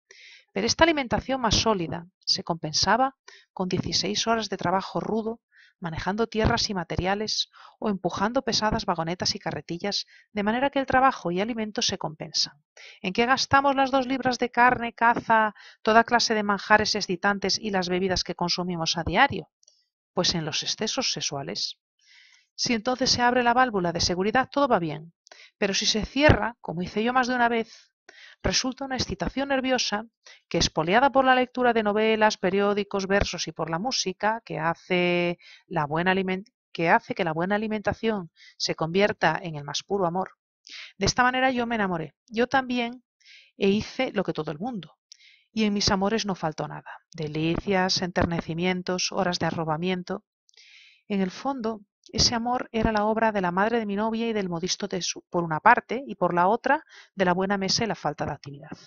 Pero esta alimentación más sólida se compensaba con 16 horas de trabajo rudo, manejando tierras y materiales o empujando pesadas vagonetas y carretillas, de manera que el trabajo y alimento se compensan. ¿En qué gastamos las dos libras de carne, caza, toda clase de manjares excitantes y las bebidas que consumimos a diario? Pues en los excesos sexuales. Si entonces se abre la válvula de seguridad, todo va bien. Pero si se cierra, como hice yo más de una vez, resulta una excitación nerviosa que, espoliada por la lectura de novelas, periódicos, versos y por la música, que hace, la buena que hace que la buena alimentación se convierta en el más puro amor. De esta manera yo me enamoré. Yo también e hice lo que todo el mundo. Y en mis amores no faltó nada. Delicias, enternecimientos, horas de arrobamiento. En el fondo, ese amor era la obra de la madre de mi novia y del modisto de su, por una parte, y por la otra, de la buena mesa y la falta de actividad.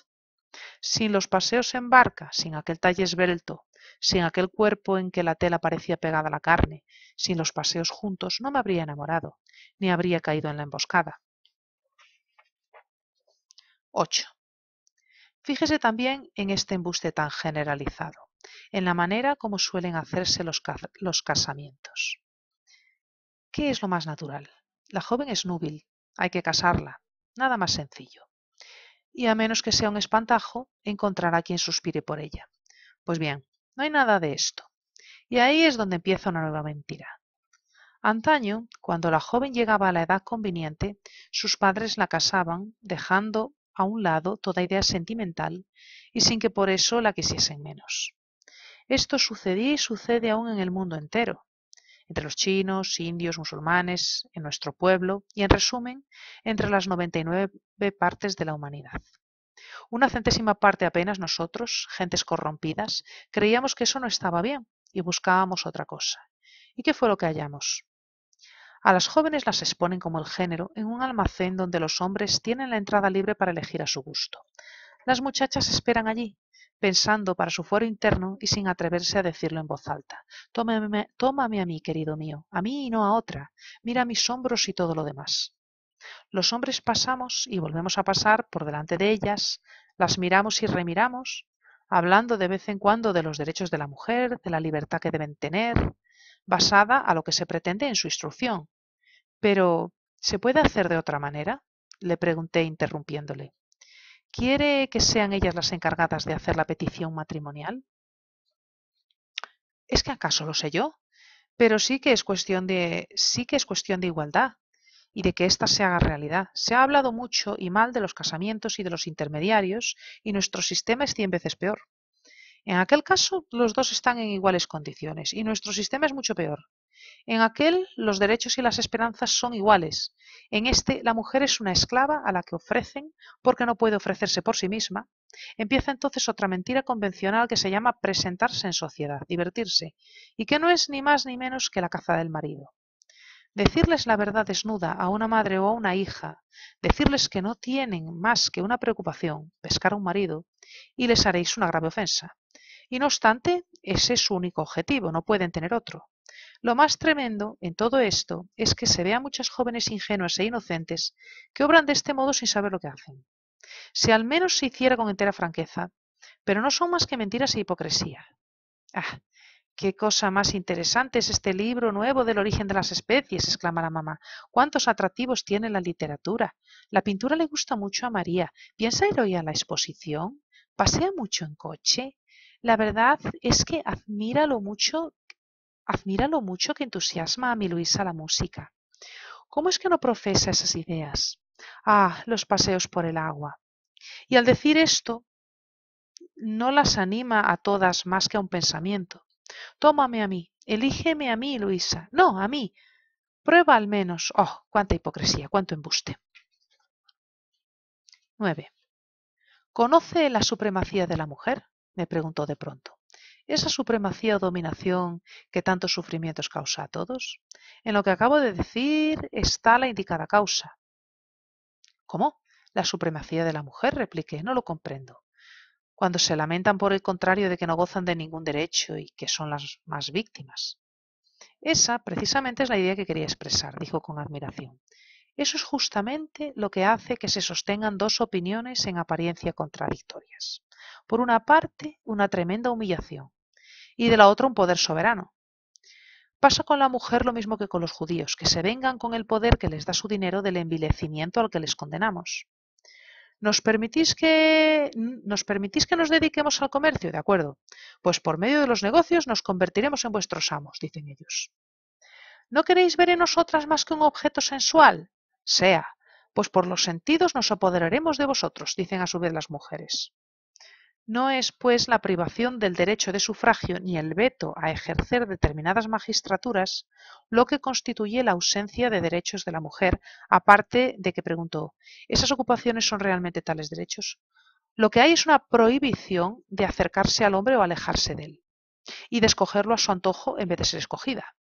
Sin los paseos en barca, sin aquel talle esbelto, sin aquel cuerpo en que la tela parecía pegada a la carne, sin los paseos juntos, no me habría enamorado, ni habría caído en la emboscada. 8. Fíjese también en este embuste tan generalizado, en la manera como suelen hacerse los casamientos. ¿Qué es lo más natural? La joven es núbil, hay que casarla, nada más sencillo. Y a menos que sea un espantajo, encontrará quien suspire por ella. Pues bien, no hay nada de esto. Y ahí es donde empieza una nueva mentira. Antaño, cuando la joven llegaba a la edad conveniente, sus padres la casaban, dejando a un lado toda idea sentimental y sin que por eso la quisiesen menos. Esto sucedía y sucede aún en el mundo entero. Entre los chinos, indios, musulmanes, en nuestro pueblo y, en resumen, entre las 99 partes de la humanidad. Una centésima parte apenas nosotros, gentes corrompidas, creíamos que eso no estaba bien y buscábamos otra cosa. ¿Y qué fue lo que hallamos? A las jóvenes las exponen como el género en un almacén donde los hombres tienen la entrada libre para elegir a su gusto. Las muchachas esperan allí, pensando para su fuero interno y sin atreverse a decirlo en voz alta. Tómame, tómame a mí, querido mío, a mí y no a otra. Mira mis hombros y todo lo demás. Los hombres pasamos y volvemos a pasar por delante de ellas, las miramos y remiramos, hablando de vez en cuando de los derechos de la mujer, de la libertad que deben tener, basada a lo que se pretende en su instrucción. Pero, ¿se puede hacer de otra manera? le pregunté interrumpiéndole. ¿Quiere que sean ellas las encargadas de hacer la petición matrimonial? ¿Es que acaso lo sé yo? Pero sí que es cuestión de sí que es cuestión de igualdad y de que ésta se haga realidad. Se ha hablado mucho y mal de los casamientos y de los intermediarios y nuestro sistema es cien veces peor. En aquel caso, los dos están en iguales condiciones y nuestro sistema es mucho peor. En aquel, los derechos y las esperanzas son iguales. En este, la mujer es una esclava a la que ofrecen porque no puede ofrecerse por sí misma. Empieza entonces otra mentira convencional que se llama presentarse en sociedad, divertirse, y que no es ni más ni menos que la caza del marido. Decirles la verdad desnuda a una madre o a una hija, decirles que no tienen más que una preocupación, pescar a un marido, y les haréis una grave ofensa. Y no obstante, ese es su único objetivo, no pueden tener otro. Lo más tremendo en todo esto es que se ve a muchas jóvenes ingenuas e inocentes que obran de este modo sin saber lo que hacen. Si al menos se hiciera con entera franqueza, pero no son más que mentiras e hipocresía. Ah, qué cosa más interesante es este libro nuevo del origen de las especies, exclama la mamá. Cuántos atractivos tiene la literatura. La pintura le gusta mucho a María. ¿Piensa ir hoy a la exposición? ¿Pasea mucho en coche? La verdad es que admira lo mucho, admira lo mucho que entusiasma a mi Luisa la música. ¿Cómo es que no profesa esas ideas? Ah, los paseos por el agua. Y al decir esto, no las anima a todas más que a un pensamiento. Tómame a mí, elígeme a mí, Luisa. No, a mí. Prueba al menos. Oh, cuánta hipocresía, cuánto embuste. 9. ¿Conoce la supremacía de la mujer? me preguntó de pronto. ¿Esa supremacía o dominación que tantos sufrimientos causa a todos? En lo que acabo de decir está la indicada causa. ¿Cómo? La supremacía de la mujer, repliqué, no lo comprendo. Cuando se lamentan por el contrario de que no gozan de ningún derecho y que son las más víctimas. Esa, precisamente, es la idea que quería expresar, dijo con admiración. Eso es justamente lo que hace que se sostengan dos opiniones en apariencia contradictorias por una parte una tremenda humillación y de la otra un poder soberano. Pasa con la mujer lo mismo que con los judíos, que se vengan con el poder que les da su dinero del envilecimiento al que les condenamos. ¿Nos permitís que nos permitís que nos dediquemos al comercio? De acuerdo. Pues por medio de los negocios nos convertiremos en vuestros amos, dicen ellos. ¿No queréis ver en nosotras más que un objeto sensual? Sea, pues por los sentidos nos apoderaremos de vosotros, dicen a su vez las mujeres. No es, pues, la privación del derecho de sufragio ni el veto a ejercer determinadas magistraturas lo que constituye la ausencia de derechos de la mujer, aparte de que preguntó, ¿esas ocupaciones son realmente tales derechos? Lo que hay es una prohibición de acercarse al hombre o alejarse de él, y de escogerlo a su antojo en vez de ser escogida.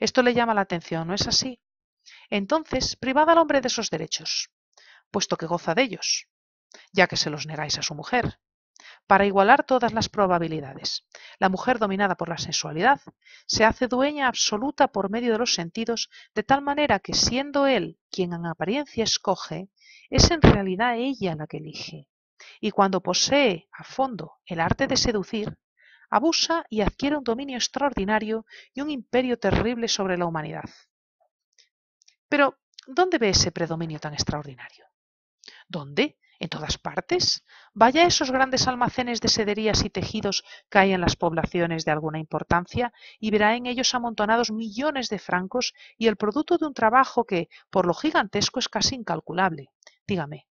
Esto le llama la atención, ¿no es así? Entonces, privad al hombre de esos derechos, puesto que goza de ellos, ya que se los negáis a su mujer para igualar todas las probabilidades. La mujer dominada por la sensualidad se hace dueña absoluta por medio de los sentidos, de tal manera que siendo él quien en apariencia escoge, es en realidad ella la que elige. Y cuando posee a fondo el arte de seducir, abusa y adquiere un dominio extraordinario y un imperio terrible sobre la humanidad. Pero, ¿dónde ve ese predominio tan extraordinario? ¿Dónde? En todas partes. Vaya a esos grandes almacenes de sederías y tejidos que hay en las poblaciones de alguna importancia y verá en ellos amontonados millones de francos y el producto de un trabajo que, por lo gigantesco, es casi incalculable. Dígame,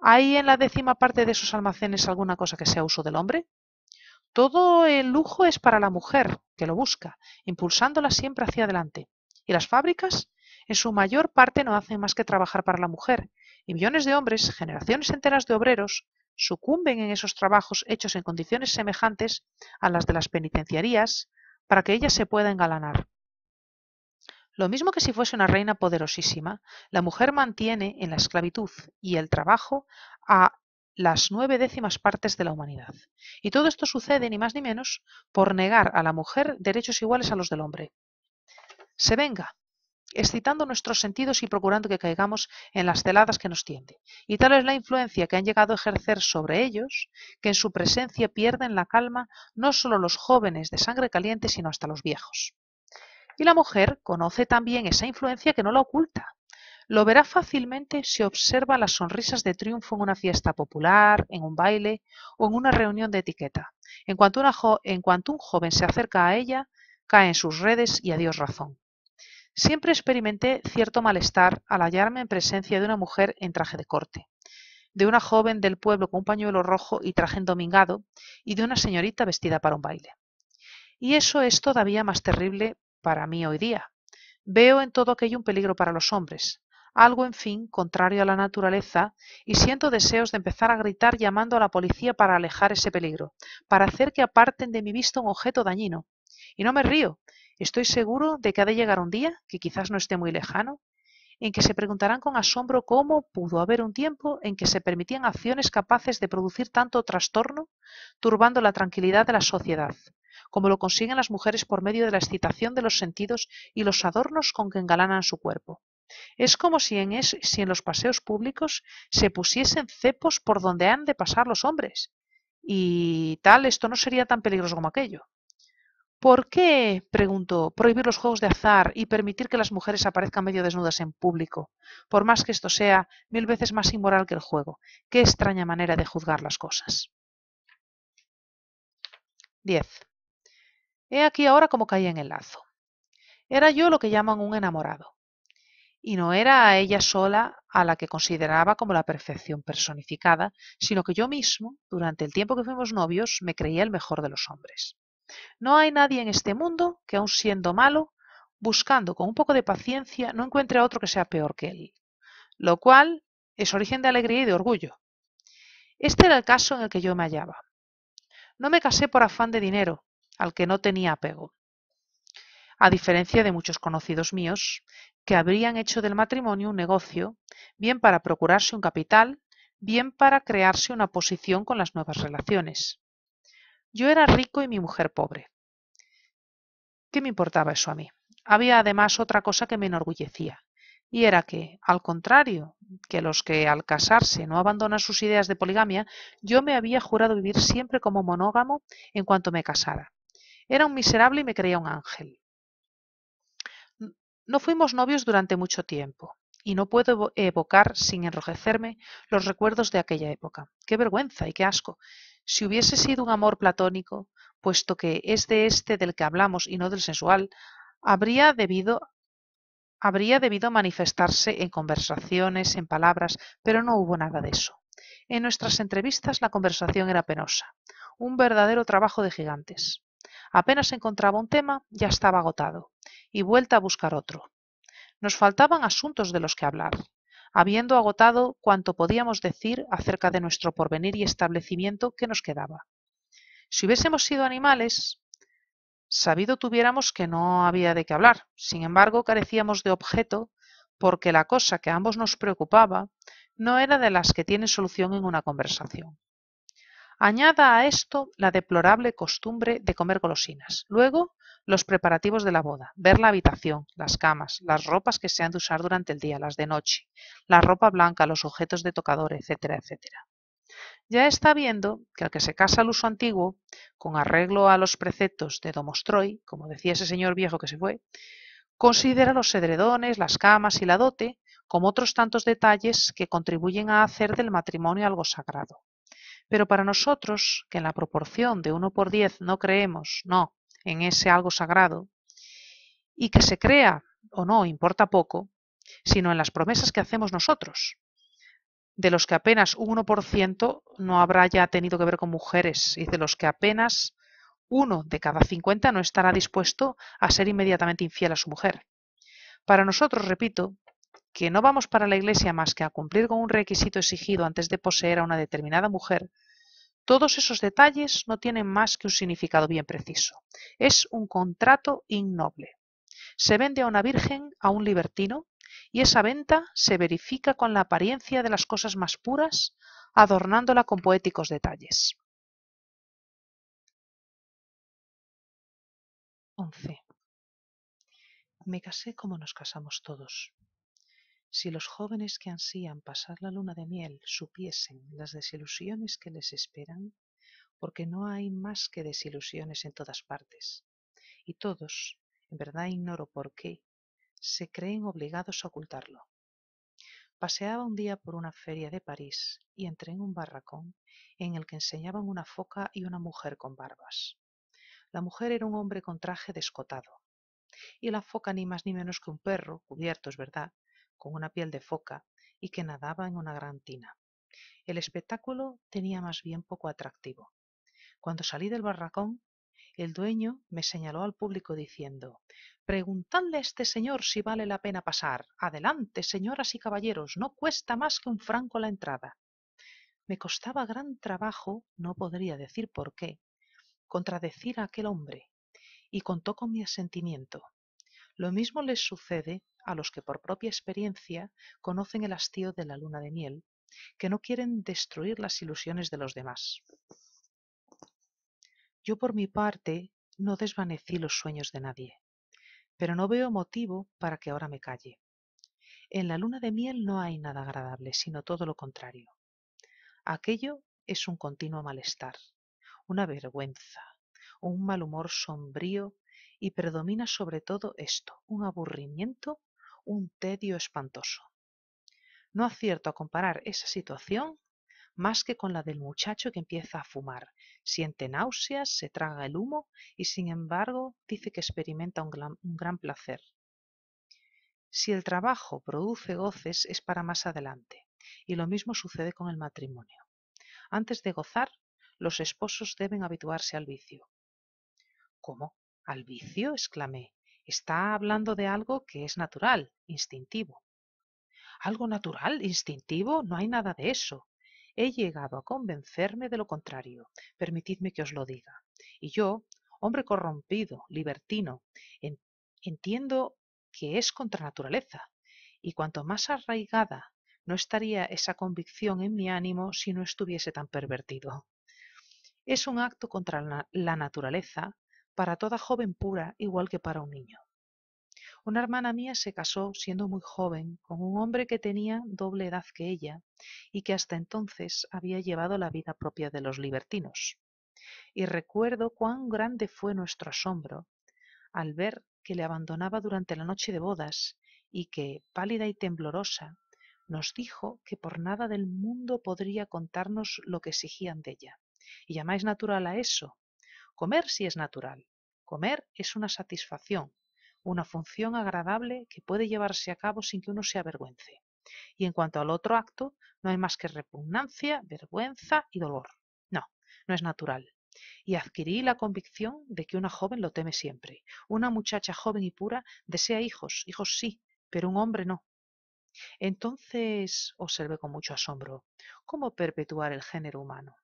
¿hay en la décima parte de esos almacenes alguna cosa que sea uso del hombre? Todo el lujo es para la mujer que lo busca, impulsándola siempre hacia adelante. ¿Y las fábricas? En su mayor parte no hacen más que trabajar para la mujer, y millones de hombres, generaciones enteras de obreros, sucumben en esos trabajos hechos en condiciones semejantes a las de las penitenciarías para que ella se pueda engalanar. Lo mismo que si fuese una reina poderosísima, la mujer mantiene en la esclavitud y el trabajo a las nueve décimas partes de la humanidad. Y todo esto sucede ni más ni menos por negar a la mujer derechos iguales a los del hombre. Se venga, excitando nuestros sentidos y procurando que caigamos en las celadas que nos tiende. Y tal es la influencia que han llegado a ejercer sobre ellos, que en su presencia pierden la calma no solo los jóvenes de sangre caliente, sino hasta los viejos. Y la mujer conoce también esa influencia que no la oculta. Lo verá fácilmente si observa las sonrisas de triunfo en una fiesta popular, en un baile o en una reunión de etiqueta. En cuanto, en cuanto un joven se acerca a ella, cae en sus redes y adiós razón. Siempre experimenté cierto malestar al hallarme en presencia de una mujer en traje de corte, de una joven del pueblo con un pañuelo rojo y traje endomingado, y de una señorita vestida para un baile. Y eso es todavía más terrible para mí hoy día. Veo en todo aquello un peligro para los hombres, algo, en fin, contrario a la naturaleza, y siento deseos de empezar a gritar llamando a la policía para alejar ese peligro, para hacer que aparten de mi vista un objeto dañino. Y no me río, estoy seguro de que ha de llegar un día, que quizás no esté muy lejano, en que se preguntarán con asombro cómo pudo haber un tiempo en que se permitían acciones capaces de producir tanto trastorno, turbando la tranquilidad de la sociedad, como lo consiguen las mujeres por medio de la excitación de los sentidos y los adornos con que engalanan su cuerpo. Es como si en, si en los paseos públicos se pusiesen cepos por donde han de pasar los hombres. Y tal, esto no sería tan peligroso como aquello. ¿Por qué, preguntó, prohibir los juegos de azar y permitir que las mujeres aparezcan medio desnudas en público, por más que esto sea mil veces más inmoral que el juego? Qué extraña manera de juzgar las cosas. 10. He aquí ahora cómo caí en el lazo. Era yo lo que llaman un enamorado. Y no era a ella sola a la que consideraba como la perfección personificada, sino que yo mismo, durante el tiempo que fuimos novios, me creía el mejor de los hombres. No hay nadie en este mundo que, aun siendo malo, buscando con un poco de paciencia, no encuentre a otro que sea peor que él, lo cual es origen de alegría y de orgullo. Este era el caso en el que yo me hallaba. No me casé por afán de dinero, al que no tenía apego. A diferencia de muchos conocidos míos, que habrían hecho del matrimonio un negocio, bien para procurarse un capital, bien para crearse una posición con las nuevas relaciones. Yo era rico y mi mujer pobre. ¿Qué me importaba eso a mí? Había además otra cosa que me enorgullecía, y era que, al contrario que los que al casarse no abandonan sus ideas de poligamia, yo me había jurado vivir siempre como monógamo en cuanto me casara. Era un miserable y me creía un ángel. No fuimos novios durante mucho tiempo, y no puedo evocar sin enrojecerme los recuerdos de aquella época. Qué vergüenza y qué asco. Si hubiese sido un amor platónico, puesto que es de este del que hablamos y no del sensual, habría debido habría debido manifestarse en conversaciones, en palabras, pero no hubo nada de eso. En nuestras entrevistas la conversación era penosa, un verdadero trabajo de gigantes. Apenas encontraba un tema, ya estaba agotado, y vuelta a buscar otro. Nos faltaban asuntos de los que hablar, habiendo agotado cuanto podíamos decir acerca de nuestro porvenir y establecimiento que nos quedaba. Si hubiésemos sido animales, sabido tuviéramos que no había de qué hablar. Sin embargo, carecíamos de objeto porque la cosa que a ambos nos preocupaba no era de las que tienen solución en una conversación. Añada a esto la deplorable costumbre de comer golosinas. Luego, los preparativos de la boda, ver la habitación, las camas, las ropas que se han de usar durante el día, las de noche, la ropa blanca, los objetos de tocador, etcétera, etcétera. Ya está viendo que al que se casa al uso antiguo, con arreglo a los preceptos de Domostroy, como decía ese señor viejo que se fue, considera los edredones, las camas y la dote como otros tantos detalles que contribuyen a hacer del matrimonio algo sagrado. Pero para nosotros, que en la proporción de uno por diez no creemos, no, en ese algo sagrado, y que se crea o no importa poco, sino en las promesas que hacemos nosotros, de los que apenas un 1% no habrá ya tenido que ver con mujeres y de los que apenas Uno de cada cincuenta no estará dispuesto a ser inmediatamente infiel a su mujer. Para nosotros, repito, que no vamos para la iglesia más que a cumplir con un requisito exigido antes de poseer a una determinada mujer, todos esos detalles no tienen más que un significado bien preciso. Es un contrato innoble. Se vende a una virgen a un libertino y esa venta se verifica con la apariencia de las cosas más puras, adornándola con poéticos detalles. 11. Me casé como nos casamos todos. Si los jóvenes que ansían pasar la luna de miel supiesen las desilusiones que les esperan, porque no hay más que desilusiones en todas partes, y todos, en verdad ignoro por qué, se creen obligados a ocultarlo. Paseaba un día por una feria de París y entré en un barracón en el que enseñaban una foca y una mujer con barbas. La mujer era un hombre con traje descotado, y la foca ni más ni menos que un perro, cubierto, es verdad, con una piel de foca, y que nadaba en una gran tina. El espectáculo tenía más bien poco atractivo. Cuando salí del barracón, el dueño me señaló al público diciendo Preguntadle a este señor si vale la pena pasar. Adelante, señoras y caballeros, no cuesta más que un franco la entrada. Me costaba gran trabajo, no podría decir por qué, contradecir a aquel hombre, y contó con mi asentimiento. Lo mismo les sucede a los que por propia experiencia conocen el hastío de la luna de miel, que no quieren destruir las ilusiones de los demás. Yo por mi parte no desvanecí los sueños de nadie, pero no veo motivo para que ahora me calle. En la luna de miel no hay nada agradable, sino todo lo contrario. Aquello es un continuo malestar, una vergüenza, un mal humor sombrío y predomina sobre todo esto, un aburrimiento, un tedio espantoso. No acierto a comparar esa situación más que con la del muchacho que empieza a fumar, siente náuseas, se traga el humo y sin embargo dice que experimenta un gran, un gran placer. Si el trabajo produce goces es para más adelante, y lo mismo sucede con el matrimonio. Antes de gozar, los esposos deben habituarse al vicio. ¿Cómo? ¿Al vicio? exclamé. Está hablando de algo que es natural, instintivo. ¿Algo natural, instintivo? No hay nada de eso. He llegado a convencerme de lo contrario, permitidme que os lo diga. Y yo, hombre corrompido, libertino, entiendo que es contra naturaleza, y cuanto más arraigada no estaría esa convicción en mi ánimo si no estuviese tan pervertido. Es un acto contra la naturaleza para toda joven pura igual que para un niño. Una hermana mía se casó siendo muy joven con un hombre que tenía doble edad que ella y que hasta entonces había llevado la vida propia de los libertinos. Y recuerdo cuán grande fue nuestro asombro al ver que le abandonaba durante la noche de bodas y que, pálida y temblorosa, nos dijo que por nada del mundo podría contarnos lo que exigían de ella. ¿Y llamáis natural a eso? Comer sí es natural. Comer es una satisfacción, una función agradable que puede llevarse a cabo sin que uno se avergüence. Y en cuanto al otro acto, no hay más que repugnancia, vergüenza y dolor. No, no es natural. Y adquirí la convicción de que una joven lo teme siempre. Una muchacha joven y pura desea hijos, hijos sí, pero un hombre no. Entonces, observé con mucho asombro, ¿cómo perpetuar el género humano?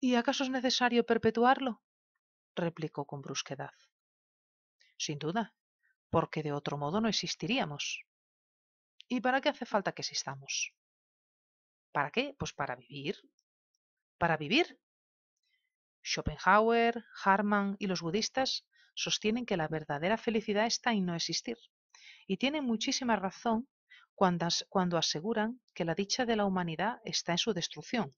¿Y acaso es necesario perpetuarlo? replicó con brusquedad. Sin duda, porque de otro modo no existiríamos. ¿Y para qué hace falta que existamos? ¿Para qué? Pues para vivir. ¿Para vivir? Schopenhauer, Harman y los budistas sostienen que la verdadera felicidad está en no existir, y tienen muchísima razón cuando, cuando aseguran que la dicha de la humanidad está en su destrucción.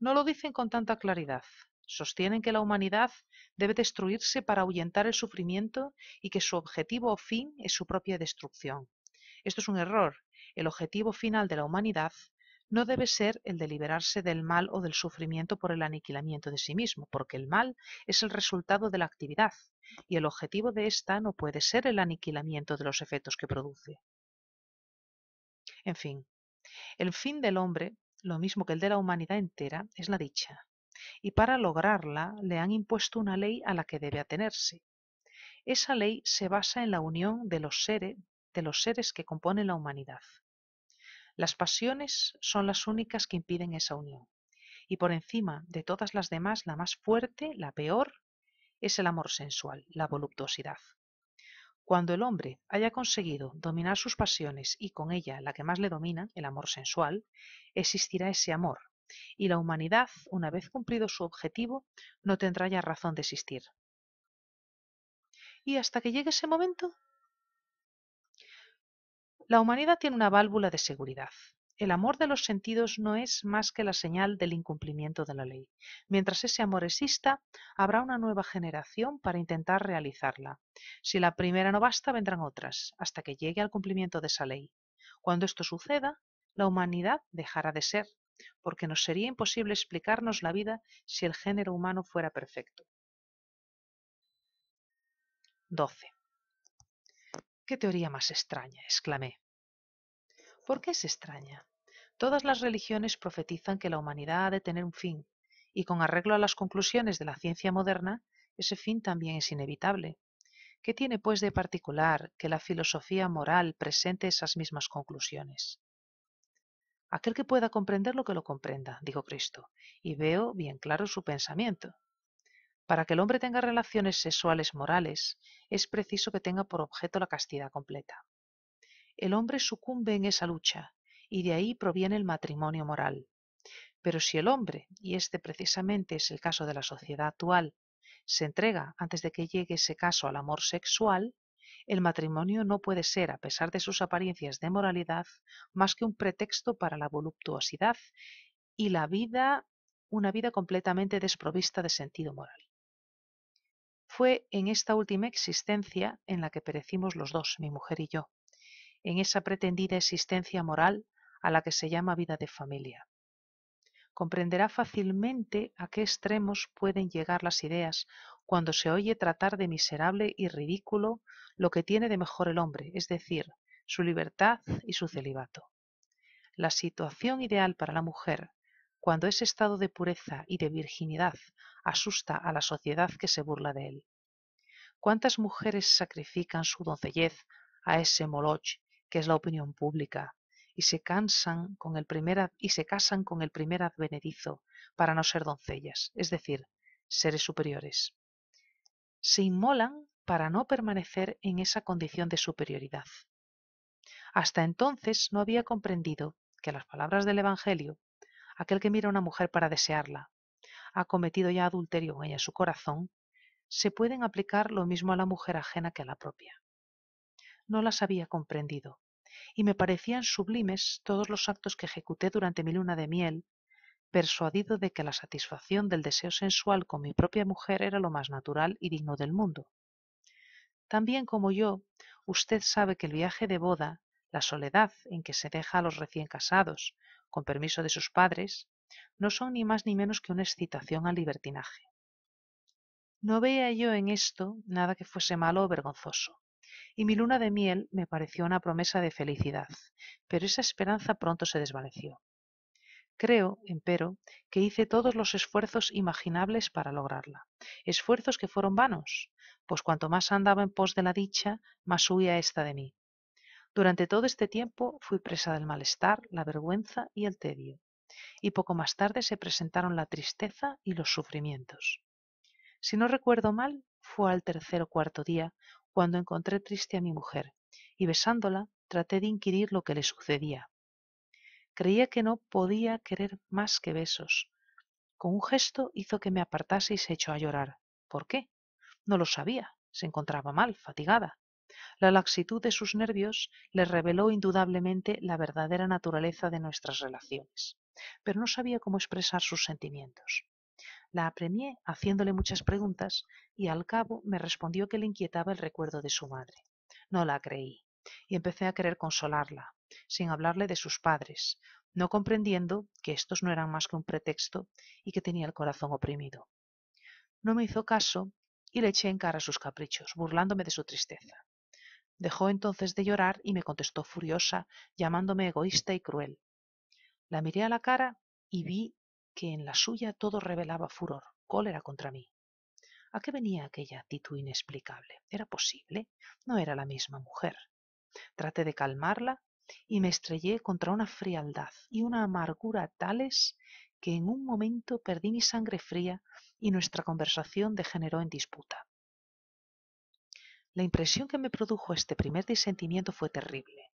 No lo dicen con tanta claridad, Sostienen que la humanidad debe destruirse para ahuyentar el sufrimiento y que su objetivo o fin es su propia destrucción. Esto es un error. El objetivo final de la humanidad no debe ser el de liberarse del mal o del sufrimiento por el aniquilamiento de sí mismo, porque el mal es el resultado de la actividad, y el objetivo de ésta no puede ser el aniquilamiento de los efectos que produce. En fin, el fin del hombre, lo mismo que el de la humanidad entera, es la dicha, y para lograrla le han impuesto una ley a la que debe atenerse. Esa ley se basa en la unión de los seres, de los seres que componen la humanidad. Las pasiones son las únicas que impiden esa unión. Y por encima de todas las demás, la más fuerte, la peor, es el amor sensual, la voluptuosidad. Cuando el hombre haya conseguido dominar sus pasiones y con ella la que más le domina, el amor sensual, existirá ese amor, y la humanidad, una vez cumplido su objetivo, no tendrá ya razón de existir. ¿Y hasta que llegue ese momento? La humanidad tiene una válvula de seguridad. El amor de los sentidos no es más que la señal del incumplimiento de la ley. Mientras ese amor exista, habrá una nueva generación para intentar realizarla. Si la primera no basta, vendrán otras, hasta que llegue al cumplimiento de esa ley. Cuando esto suceda, la humanidad dejará de ser, porque nos sería imposible explicarnos la vida si el género humano fuera perfecto. 12. ¿Qué teoría más extraña? exclamé. ¿Por qué es extraña? Todas las religiones profetizan que la humanidad ha de tener un fin, y con arreglo a las conclusiones de la ciencia moderna, ese fin también es inevitable. ¿Qué tiene pues de particular que la filosofía moral presente esas mismas conclusiones? Aquel que pueda comprender lo que lo comprenda, dijo Cristo, y veo bien claro su pensamiento. Para que el hombre tenga relaciones sexuales morales, es preciso que tenga por objeto la castidad completa. El hombre sucumbe en esa lucha, y de ahí proviene el matrimonio moral. Pero si el hombre, y este precisamente es el caso de la sociedad actual, se entrega antes de que llegue ese caso al amor sexual, el matrimonio no puede ser, a pesar de sus apariencias de moralidad, más que un pretexto para la voluptuosidad y la vida, una vida completamente desprovista de sentido moral. Fue en esta última existencia en la que perecimos los dos, mi mujer y yo, en esa pretendida existencia moral a la que se llama vida de familia. Comprenderá fácilmente a qué extremos pueden llegar las ideas cuando se oye tratar de miserable y ridículo lo que tiene de mejor el hombre, es decir, su libertad y su celibato. La situación ideal para la mujer, cuando ese estado de pureza y de virginidad asusta a la sociedad que se burla de él. ¿Cuántas mujeres sacrifican su doncellez a ese moloch que es la opinión pública y se cansan con el primer y se casan con el primer advenedizo para no ser doncellas, es decir, seres superiores? Se inmolan para no permanecer en esa condición de superioridad. Hasta entonces no había comprendido que las palabras del Evangelio, aquel que mira a una mujer para desearla, ha cometido ya adulterio con ella en su corazón, se pueden aplicar lo mismo a la mujer ajena que a la propia. No las había comprendido, y me parecían sublimes todos los actos que ejecuté durante mi luna de miel, persuadido de que la satisfacción del deseo sensual con mi propia mujer era lo más natural y digno del mundo. También como yo, usted sabe que el viaje de boda, la soledad en que se deja a los recién casados, con permiso de sus padres, no son ni más ni menos que una excitación al libertinaje. No veía yo en esto nada que fuese malo o vergonzoso, y mi luna de miel me pareció una promesa de felicidad, pero esa esperanza pronto se desvaneció. Creo, empero, que hice todos los esfuerzos imaginables para lograrla, esfuerzos que fueron vanos, pues cuanto más andaba en pos de la dicha, más huía ésta de mí. Durante todo este tiempo fui presa del malestar, la vergüenza y el tedio y poco más tarde se presentaron la tristeza y los sufrimientos. Si no recuerdo mal, fue al tercer o cuarto día cuando encontré triste a mi mujer, y besándola traté de inquirir lo que le sucedía. Creía que no podía querer más que besos. Con un gesto hizo que me apartase y se echó a llorar. ¿Por qué? No lo sabía. Se encontraba mal, fatigada. La laxitud de sus nervios le reveló indudablemente la verdadera naturaleza de nuestras relaciones pero no sabía cómo expresar sus sentimientos. La apremié haciéndole muchas preguntas y al cabo me respondió que le inquietaba el recuerdo de su madre. No la creí y empecé a querer consolarla, sin hablarle de sus padres, no comprendiendo que estos no eran más que un pretexto y que tenía el corazón oprimido. No me hizo caso y le eché en cara sus caprichos, burlándome de su tristeza. Dejó entonces de llorar y me contestó furiosa, llamándome egoísta y cruel. La miré a la cara y vi que en la suya todo revelaba furor, cólera contra mí. ¿A qué venía aquella actitud inexplicable? ¿Era posible? No era la misma mujer. Traté de calmarla y me estrellé contra una frialdad y una amargura tales que en un momento perdí mi sangre fría y nuestra conversación degeneró en disputa. La impresión que me produjo este primer disentimiento fue terrible,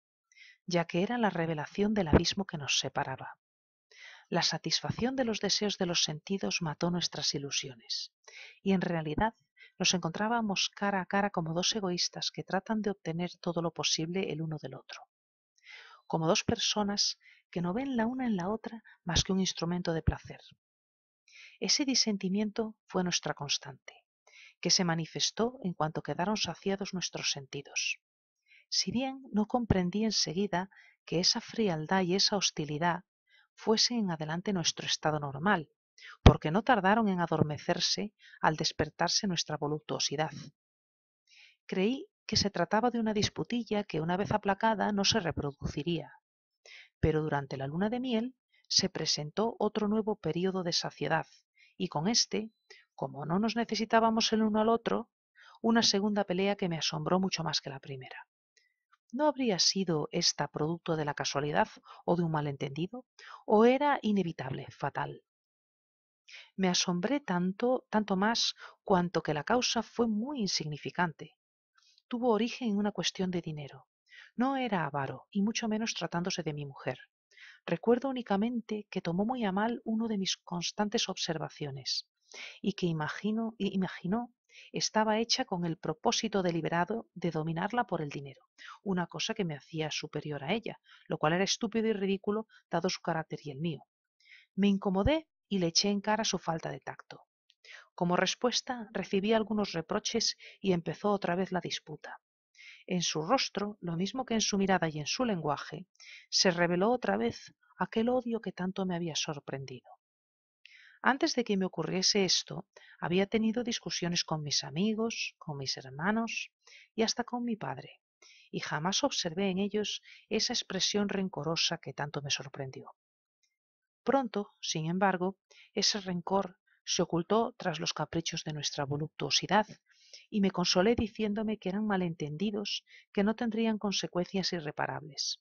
ya que era la revelación del abismo que nos separaba. La satisfacción de los deseos de los sentidos mató nuestras ilusiones, y en realidad nos encontrábamos cara a cara como dos egoístas que tratan de obtener todo lo posible el uno del otro, como dos personas que no ven la una en la otra más que un instrumento de placer. Ese disentimiento fue nuestra constante, que se manifestó en cuanto quedaron saciados nuestros sentidos. Si bien no comprendí enseguida que esa frialdad y esa hostilidad fuese en adelante nuestro estado normal, porque no tardaron en adormecerse al despertarse nuestra voluptuosidad. Creí que se trataba de una disputilla que una vez aplacada no se reproduciría, pero durante la luna de miel se presentó otro nuevo período de saciedad, y con éste, como no nos necesitábamos el uno al otro, una segunda pelea que me asombró mucho más que la primera. ¿No habría sido esta producto de la casualidad o de un malentendido? ¿O era inevitable, fatal? Me asombré tanto, tanto más, cuanto que la causa fue muy insignificante. Tuvo origen en una cuestión de dinero. No era avaro, y mucho menos tratándose de mi mujer. Recuerdo únicamente que tomó muy a mal uno de mis constantes observaciones, y que imagino, imaginó estaba hecha con el propósito deliberado de dominarla por el dinero, una cosa que me hacía superior a ella, lo cual era estúpido y ridículo dado su carácter y el mío. Me incomodé y le eché en cara su falta de tacto. Como respuesta recibí algunos reproches y empezó otra vez la disputa. En su rostro, lo mismo que en su mirada y en su lenguaje, se reveló otra vez aquel odio que tanto me había sorprendido. Antes de que me ocurriese esto, había tenido discusiones con mis amigos, con mis hermanos y hasta con mi padre, y jamás observé en ellos esa expresión rencorosa que tanto me sorprendió. Pronto, sin embargo, ese rencor se ocultó tras los caprichos de nuestra voluptuosidad y me consolé diciéndome que eran malentendidos que no tendrían consecuencias irreparables.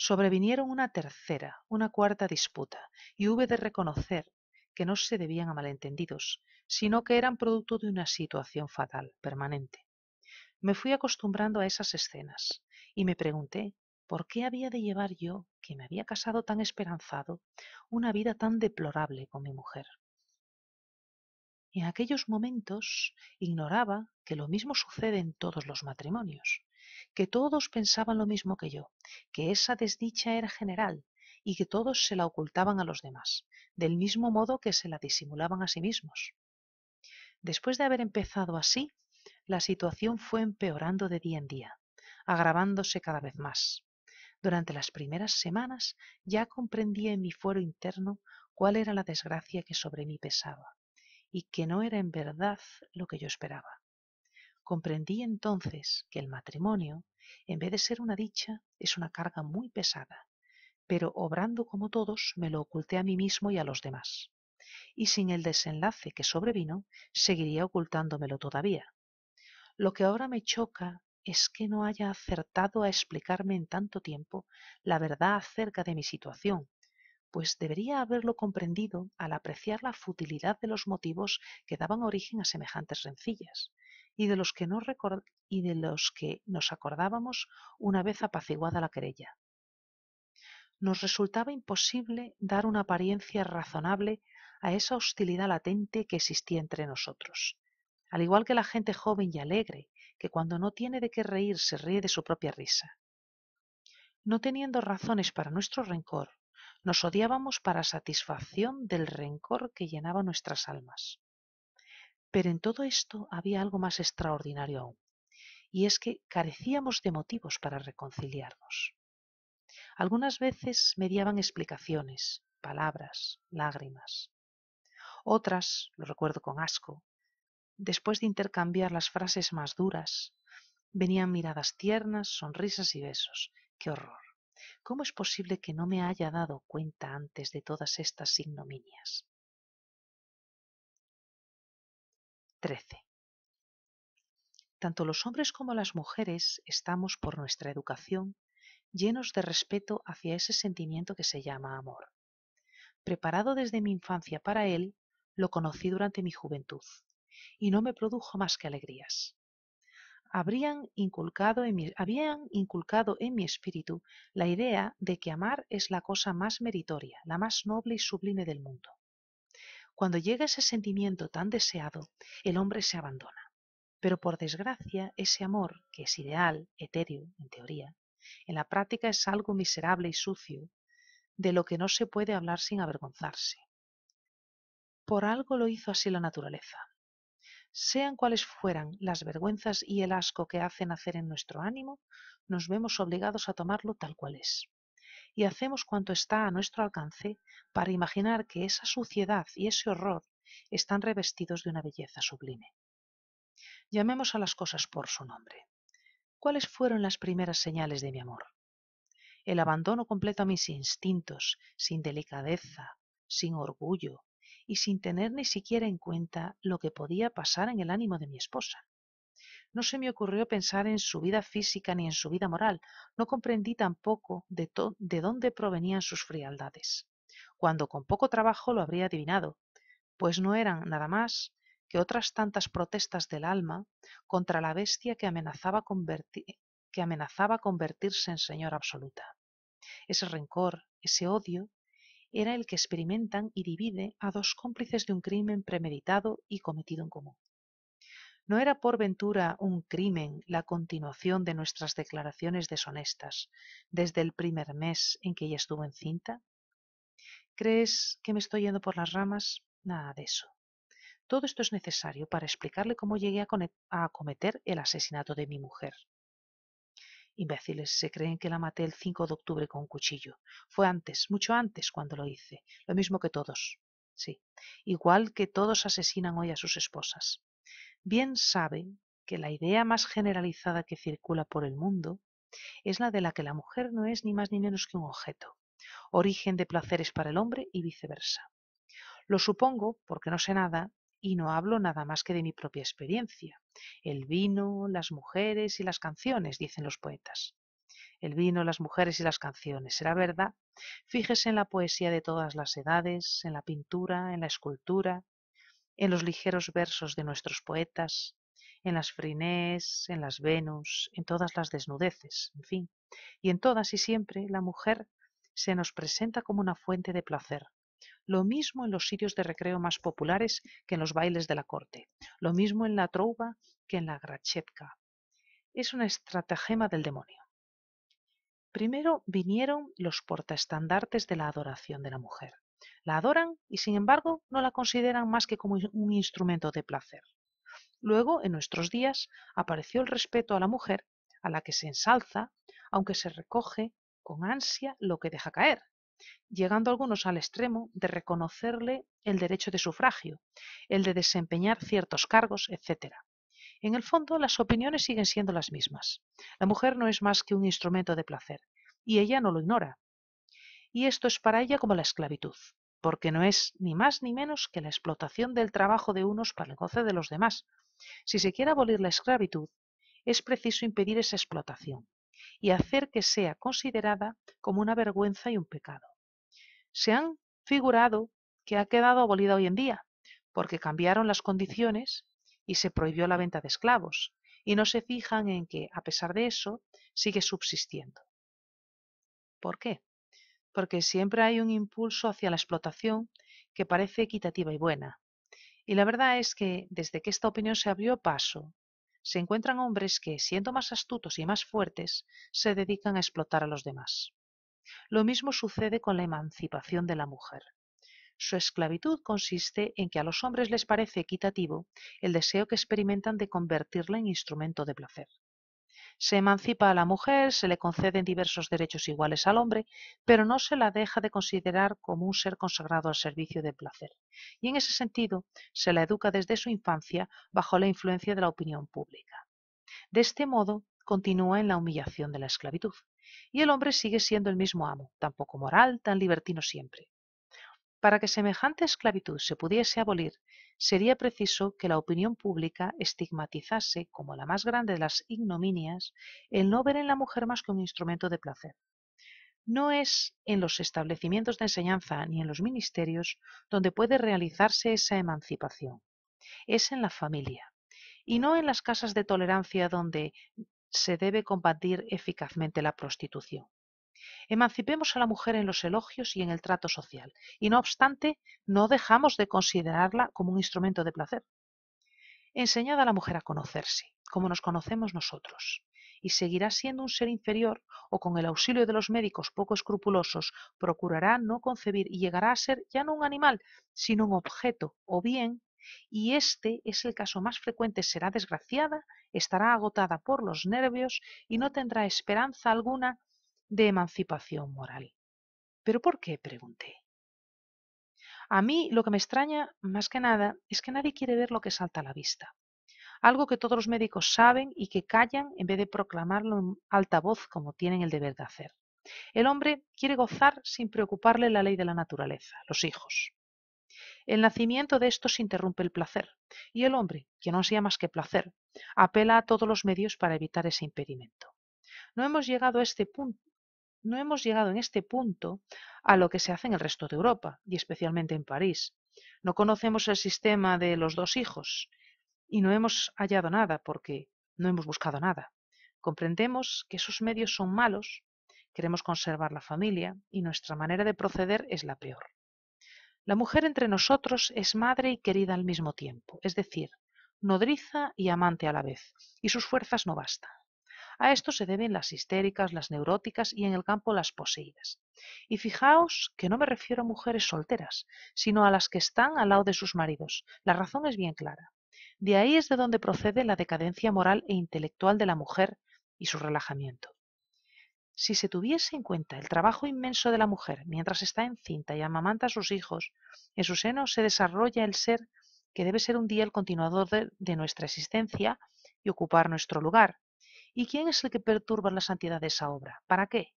Sobrevinieron una tercera, una cuarta disputa, y hube de reconocer que no se debían a malentendidos, sino que eran producto de una situación fatal, permanente. Me fui acostumbrando a esas escenas, y me pregunté por qué había de llevar yo, que me había casado tan esperanzado, una vida tan deplorable con mi mujer. En aquellos momentos ignoraba que lo mismo sucede en todos los matrimonios, que todos pensaban lo mismo que yo, que esa desdicha era general y que todos se la ocultaban a los demás, del mismo modo que se la disimulaban a sí mismos. Después de haber empezado así, la situación fue empeorando de día en día, agravándose cada vez más. Durante las primeras semanas ya comprendía en mi fuero interno cuál era la desgracia que sobre mí pesaba, y que no era en verdad lo que yo esperaba. Comprendí entonces que el matrimonio, en vez de ser una dicha, es una carga muy pesada, pero obrando como todos me lo oculté a mí mismo y a los demás. Y sin el desenlace que sobrevino, seguiría ocultándomelo todavía. Lo que ahora me choca es que no haya acertado a explicarme en tanto tiempo la verdad acerca de mi situación, pues debería haberlo comprendido al apreciar la futilidad de los motivos que daban origen a semejantes rencillas, y de los que, no y de los que nos acordábamos una vez apaciguada la querella. Nos resultaba imposible dar una apariencia razonable a esa hostilidad latente que existía entre nosotros, al igual que la gente joven y alegre, que cuando no tiene de qué reír se ríe de su propia risa. No teniendo razones para nuestro rencor, nos odiábamos para satisfacción del rencor que llenaba nuestras almas. Pero en todo esto había algo más extraordinario aún, y es que carecíamos de motivos para reconciliarnos. Algunas veces mediaban explicaciones, palabras, lágrimas. Otras, lo recuerdo con asco, después de intercambiar las frases más duras, venían miradas tiernas, sonrisas y besos. ¡Qué horror! ¿Cómo es posible que no me haya dado cuenta antes de todas estas ignominias? 13. Tanto los hombres como las mujeres estamos por nuestra educación llenos de respeto hacia ese sentimiento que se llama amor. Preparado desde mi infancia para él, lo conocí durante mi juventud, y no me produjo más que alegrías. Inculcado en mi, habían inculcado en mi espíritu la idea de que amar es la cosa más meritoria, la más noble y sublime del mundo. Cuando llega ese sentimiento tan deseado, el hombre se abandona. Pero por desgracia, ese amor, que es ideal, etéreo, en teoría, en la práctica es algo miserable y sucio, de lo que no se puede hablar sin avergonzarse. Por algo lo hizo así la naturaleza. Sean cuales fueran las vergüenzas y el asco que hacen hacer en nuestro ánimo, nos vemos obligados a tomarlo tal cual es. Y hacemos cuanto está a nuestro alcance para imaginar que esa suciedad y ese horror están revestidos de una belleza sublime. Llamemos a las cosas por su nombre. ¿Cuáles fueron las primeras señales de mi amor? El abandono completo a mis instintos, sin delicadeza, sin orgullo y sin tener ni siquiera en cuenta lo que podía pasar en el ánimo de mi esposa. No se me ocurrió pensar en su vida física ni en su vida moral, no comprendí tampoco de, de dónde provenían sus frialdades, cuando con poco trabajo lo habría adivinado, pues no eran nada más que otras tantas protestas del alma contra la bestia que amenazaba, que amenazaba convertirse en señora absoluta. Ese rencor, ese odio, era el que experimentan y divide a dos cómplices de un crimen premeditado y cometido en común. ¿No era por ventura un crimen la continuación de nuestras declaraciones deshonestas desde el primer mes en que ella estuvo encinta? ¿Crees que me estoy yendo por las ramas? Nada de eso. Todo esto es necesario para explicarle cómo llegué a, acometer el asesinato de mi mujer. Imbéciles, se creen que la maté el 5 de octubre con un cuchillo. Fue antes, mucho antes cuando lo hice, lo mismo que todos. Sí, igual que todos asesinan hoy a sus esposas. Bien saben que la idea más generalizada que circula por el mundo es la de la que la mujer no es ni más ni menos que un objeto, origen de placeres para el hombre y viceversa. Lo supongo porque no sé nada y no hablo nada más que de mi propia experiencia. El vino, las mujeres y las canciones, dicen los poetas. El vino, las mujeres y las canciones. ¿Será verdad? Fíjese en la poesía de todas las edades, en la pintura, en la escultura, en los ligeros versos de nuestros poetas, en las Frinés, en las Venus, en todas las desnudeces, en fin. Y en todas y siempre la mujer se nos presenta como una fuente de placer, lo mismo en los sitios de recreo más populares que en los bailes de la corte. Lo mismo en la trova que en la grachevka. Es una estratagema del demonio. Primero vinieron los portaestandartes de la adoración de la mujer. La adoran y sin embargo no la consideran más que como un instrumento de placer. Luego, en nuestros días, apareció el respeto a la mujer, a la que se ensalza, aunque se recoge con ansia lo que deja caer, llegando algunos al extremo de reconocerle el derecho de sufragio, el de desempeñar ciertos cargos, etc. En el fondo, las opiniones siguen siendo las mismas. La mujer no es más que un instrumento de placer, y ella no lo ignora. Y esto es para ella como la esclavitud, porque no es ni más ni menos que la explotación del trabajo de unos para el goce de los demás. Si se quiere abolir la esclavitud, es preciso impedir esa explotación y hacer que sea considerada como una vergüenza y un pecado. Se han figurado que ha quedado abolida hoy en día, porque cambiaron las condiciones y se prohibió la venta de esclavos, y no se fijan en que, a pesar de eso, sigue subsistiendo. ¿Por qué? Porque siempre hay un impulso hacia la explotación que parece equitativa y buena. Y la verdad es que desde que esta opinión se abrió paso se encuentran hombres que, siendo más astutos y más fuertes, se dedican a explotar a los demás. Lo mismo sucede con la emancipación de la mujer. Su esclavitud consiste en que a los hombres les parece equitativo el deseo que experimentan de convertirla en instrumento de placer. Se emancipa a la mujer, se le conceden diversos derechos iguales al hombre, pero no se la deja de considerar como un ser consagrado al servicio del placer. Y en ese sentido, se la educa desde su infancia bajo la influencia de la opinión pública. De este modo, continúa en la humillación de la esclavitud, y el hombre sigue siendo el mismo amo, tan poco moral, tan libertino siempre. Para que semejante esclavitud se pudiese abolir, sería preciso que la opinión pública estigmatizase como la más grande de las ignominias el no ver en la mujer más que un instrumento de placer. No es en los establecimientos de enseñanza ni en los ministerios donde puede realizarse esa emancipación. Es en la familia, y no en las casas de tolerancia donde se debe combatir eficazmente la prostitución. Emancipemos a la mujer en los elogios y en el trato social, y no obstante, no dejamos de considerarla como un instrumento de placer. Enseñad a la mujer a conocerse, como nos conocemos nosotros, y seguirá siendo un ser inferior o con el auxilio de los médicos poco escrupulosos procurará no concebir y llegará a ser ya no un animal, sino un objeto, o bien, y este es el caso más frecuente, será desgraciada, estará agotada por los nervios y no tendrá esperanza alguna de emancipación moral. ¿Pero por qué? pregunté. A mí lo que me extraña más que nada es que nadie quiere ver lo que salta a la vista. Algo que todos los médicos saben y que callan en vez de proclamarlo en alta voz como tienen el deber de hacer. El hombre quiere gozar sin preocuparle la ley de la naturaleza, los hijos. El nacimiento de estos interrumpe el placer, y el hombre, que no sea más que placer, apela a todos los medios para evitar ese impedimento. No hemos llegado a este punto no hemos llegado en este punto a lo que se hace en el resto de Europa, y especialmente en París. No conocemos el sistema de los dos hijos, y no hemos hallado nada porque no hemos buscado nada. Comprendemos que esos medios son malos, queremos conservar la familia, y nuestra manera de proceder es la peor. La mujer entre nosotros es madre y querida al mismo tiempo, es decir, nodriza y amante a la vez, y sus fuerzas no bastan. A esto se deben las histéricas, las neuróticas y en el campo las poseídas. Y fijaos que no me refiero a mujeres solteras, sino a las que están al lado de sus maridos. La razón es bien clara. De ahí es de donde procede la decadencia moral e intelectual de la mujer y su relajamiento. Si se tuviese en cuenta el trabajo inmenso de la mujer mientras está encinta y amamanta a sus hijos, en su seno se desarrolla el ser que debe ser un día el continuador de, de nuestra existencia y ocupar nuestro lugar, ¿Y quién es el que perturba la santidad de esa obra? ¿Para qué?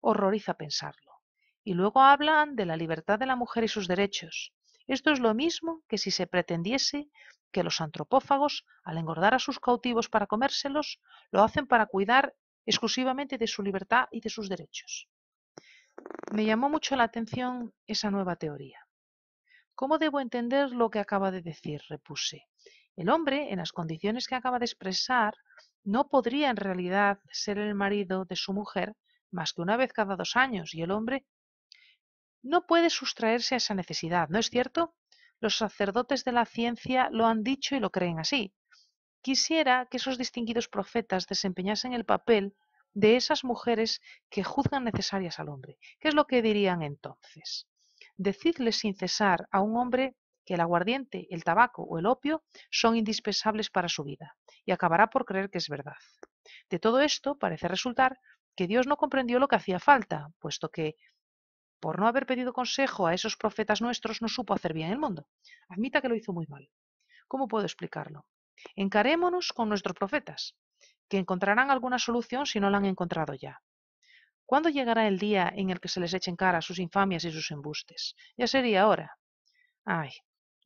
Horroriza pensarlo. Y luego hablan de la libertad de la mujer y sus derechos. Esto es lo mismo que si se pretendiese que los antropófagos, al engordar a sus cautivos para comérselos, lo hacen para cuidar exclusivamente de su libertad y de sus derechos. Me llamó mucho la atención esa nueva teoría. ¿Cómo debo entender lo que acaba de decir? repuse. El hombre, en las condiciones que acaba de expresar, no podría en realidad ser el marido de su mujer más que una vez cada dos años, y el hombre no puede sustraerse a esa necesidad, ¿no es cierto? Los sacerdotes de la ciencia lo han dicho y lo creen así. Quisiera que esos distinguidos profetas desempeñasen el papel de esas mujeres que juzgan necesarias al hombre. ¿Qué es lo que dirían entonces? Decidle sin cesar a un hombre que el aguardiente, el tabaco o el opio son indispensables para su vida, y acabará por creer que es verdad. De todo esto parece resultar que Dios no comprendió lo que hacía falta, puesto que, por no haber pedido consejo a esos profetas nuestros, no supo hacer bien el mundo. Admita que lo hizo muy mal. ¿Cómo puedo explicarlo? Encarémonos con nuestros profetas, que encontrarán alguna solución si no la han encontrado ya. ¿Cuándo llegará el día en el que se les echen cara sus infamias y sus embustes? Ya sería ahora. Ay,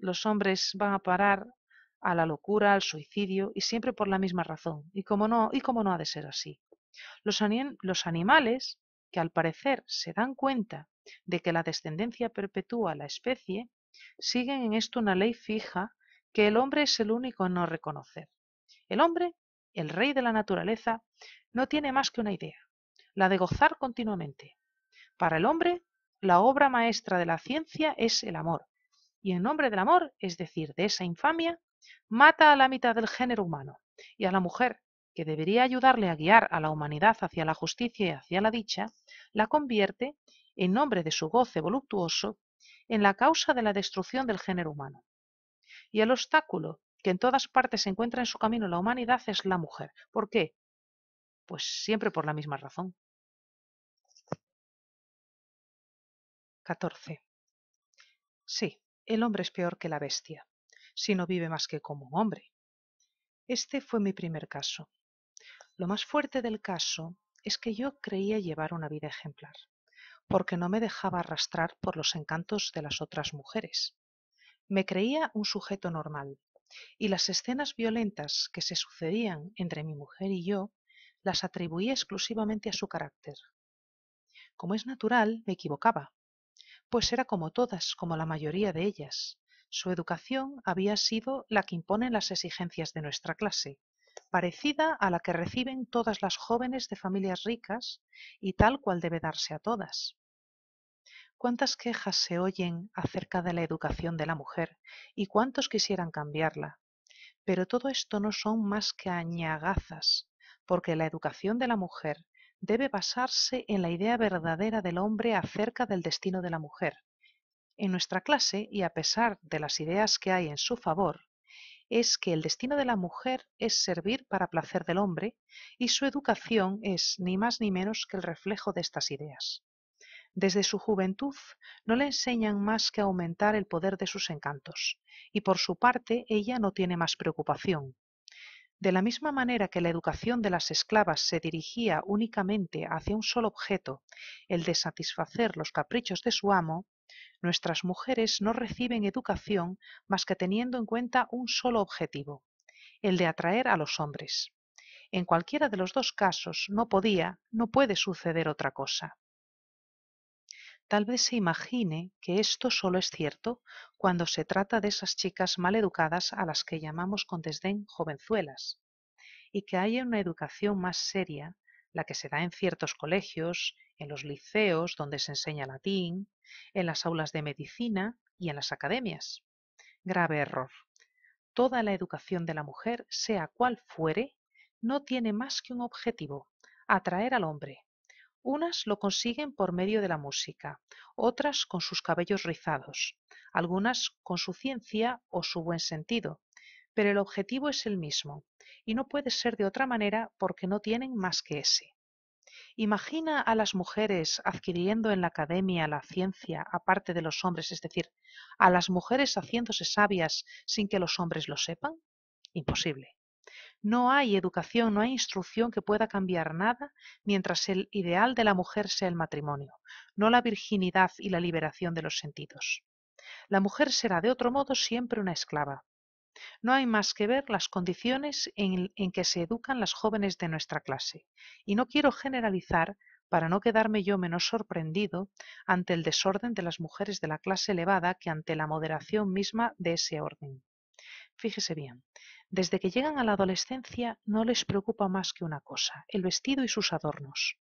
los hombres van a parar a la locura, al suicidio, y siempre por la misma razón. Y cómo no, y cómo no ha de ser así. Los, los animales, que al parecer se dan cuenta de que la descendencia perpetúa la especie, siguen en esto una ley fija que el hombre es el único en no reconocer. El hombre, el rey de la naturaleza, no tiene más que una idea, la de gozar continuamente. Para el hombre, la obra maestra de la ciencia es el amor, y en nombre del amor, es decir, de esa infamia, mata a la mitad del género humano y a la mujer, que debería ayudarle a guiar a la humanidad hacia la justicia y hacia la dicha, la convierte, en nombre de su goce voluptuoso, en la causa de la destrucción del género humano. Y el obstáculo que en todas partes se encuentra en su camino la humanidad es la mujer. ¿Por qué? Pues siempre por la misma razón. 14. Sí, el hombre es peor que la bestia, si no vive más que como un hombre. Este fue mi primer caso. Lo más fuerte del caso es que yo creía llevar una vida ejemplar, porque no me dejaba arrastrar por los encantos de las otras mujeres. Me creía un sujeto normal, y las escenas violentas que se sucedían entre mi mujer y yo las atribuía exclusivamente a su carácter. Como es natural, me equivocaba, pues era como todas, como la mayoría de ellas. Su educación había sido la que imponen las exigencias de nuestra clase, parecida a la que reciben todas las jóvenes de familias ricas y tal cual debe darse a todas. ¿Cuántas quejas se oyen acerca de la educación de la mujer y cuántos quisieran cambiarla? Pero todo esto no son más que añagazas, porque la educación de la mujer debe basarse en la idea verdadera del hombre acerca del destino de la mujer. En nuestra clase, y a pesar de las ideas que hay en su favor, es que el destino de la mujer es servir para placer del hombre y su educación es ni más ni menos que el reflejo de estas ideas. Desde su juventud no le enseñan más que aumentar el poder de sus encantos, y por su parte ella no tiene más preocupación, de la misma manera que la educación de las esclavas se dirigía únicamente hacia un solo objeto, el de satisfacer los caprichos de su amo, nuestras mujeres no reciben educación más que teniendo en cuenta un solo objetivo, el de atraer a los hombres. En cualquiera de los dos casos no podía, no puede suceder otra cosa. Tal vez se imagine que esto solo es cierto cuando se trata de esas chicas mal educadas a las que llamamos con desdén jovenzuelas, y que haya una educación más seria, la que se da en ciertos colegios, en los liceos donde se enseña latín, en las aulas de medicina y en las academias. Grave error. Toda la educación de la mujer, sea cual fuere, no tiene más que un objetivo, atraer al hombre, unas lo consiguen por medio de la música, otras con sus cabellos rizados, algunas con su ciencia o su buen sentido, pero el objetivo es el mismo, y no puede ser de otra manera porque no tienen más que ese. Imagina a las mujeres adquiriendo en la academia la ciencia aparte de los hombres, es decir, a las mujeres haciéndose sabias sin que los hombres lo sepan? Imposible. No hay educación, no hay instrucción que pueda cambiar nada mientras el ideal de la mujer sea el matrimonio, no la virginidad y la liberación de los sentidos. La mujer será de otro modo siempre una esclava. No hay más que ver las condiciones en, que se educan las jóvenes de nuestra clase. Y no quiero generalizar para no quedarme yo menos sorprendido ante el desorden de las mujeres de la clase elevada que ante la moderación misma de ese orden. Fíjese bien, desde que llegan a la adolescencia no les preocupa más que una cosa, el vestido y sus adornos.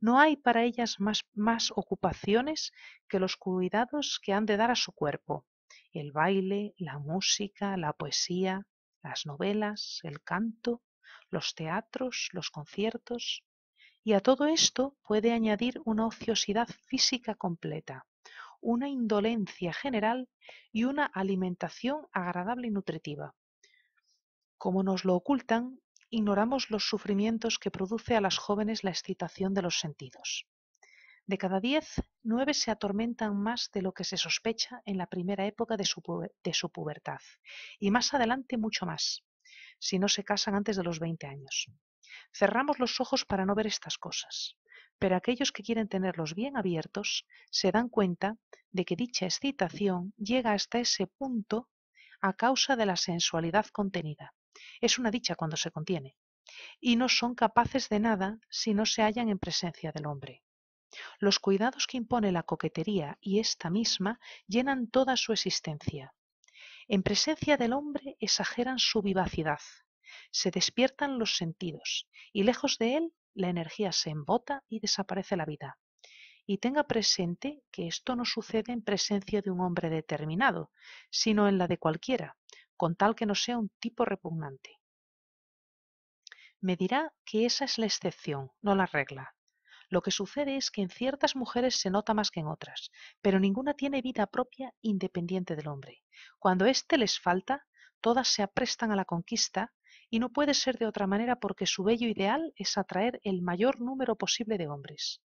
No hay para ellas más, ocupaciones que los cuidados que han de dar a su cuerpo, el baile, la música, la poesía, las novelas, el canto, los teatros, los conciertos. Y a todo esto puede añadir una ociosidad física completa, una indolencia general y una alimentación agradable y nutritiva. Como nos lo ocultan, ignoramos los sufrimientos que produce a las jóvenes la excitación de los sentidos. De cada diez, nueve se atormentan más de lo que se sospecha en la primera época de su, pubertad, y más adelante mucho más, si no se casan antes de los 20 años. Cerramos los ojos para no ver estas cosas, pero aquellos que quieren tenerlos bien abiertos se dan cuenta de que dicha excitación llega hasta ese punto a causa de la sensualidad contenida es una dicha cuando se contiene. Y no son capaces de nada si no se hallan en presencia del hombre. Los cuidados que impone la coquetería y esta misma llenan toda su existencia. En presencia del hombre exageran su vivacidad, se despiertan los sentidos y lejos de él la energía se embota y desaparece la vida. Y tenga presente que esto no sucede en presencia de un hombre determinado, sino en la de cualquiera, con tal que no sea un tipo repugnante. Me dirá que esa es la excepción, no la regla. Lo que sucede es que en ciertas mujeres se nota más que en otras, pero ninguna tiene vida propia independiente del hombre. Cuando éste les falta, todas se aprestan a la conquista y no puede ser de otra manera porque su bello ideal es atraer el mayor número posible de hombres.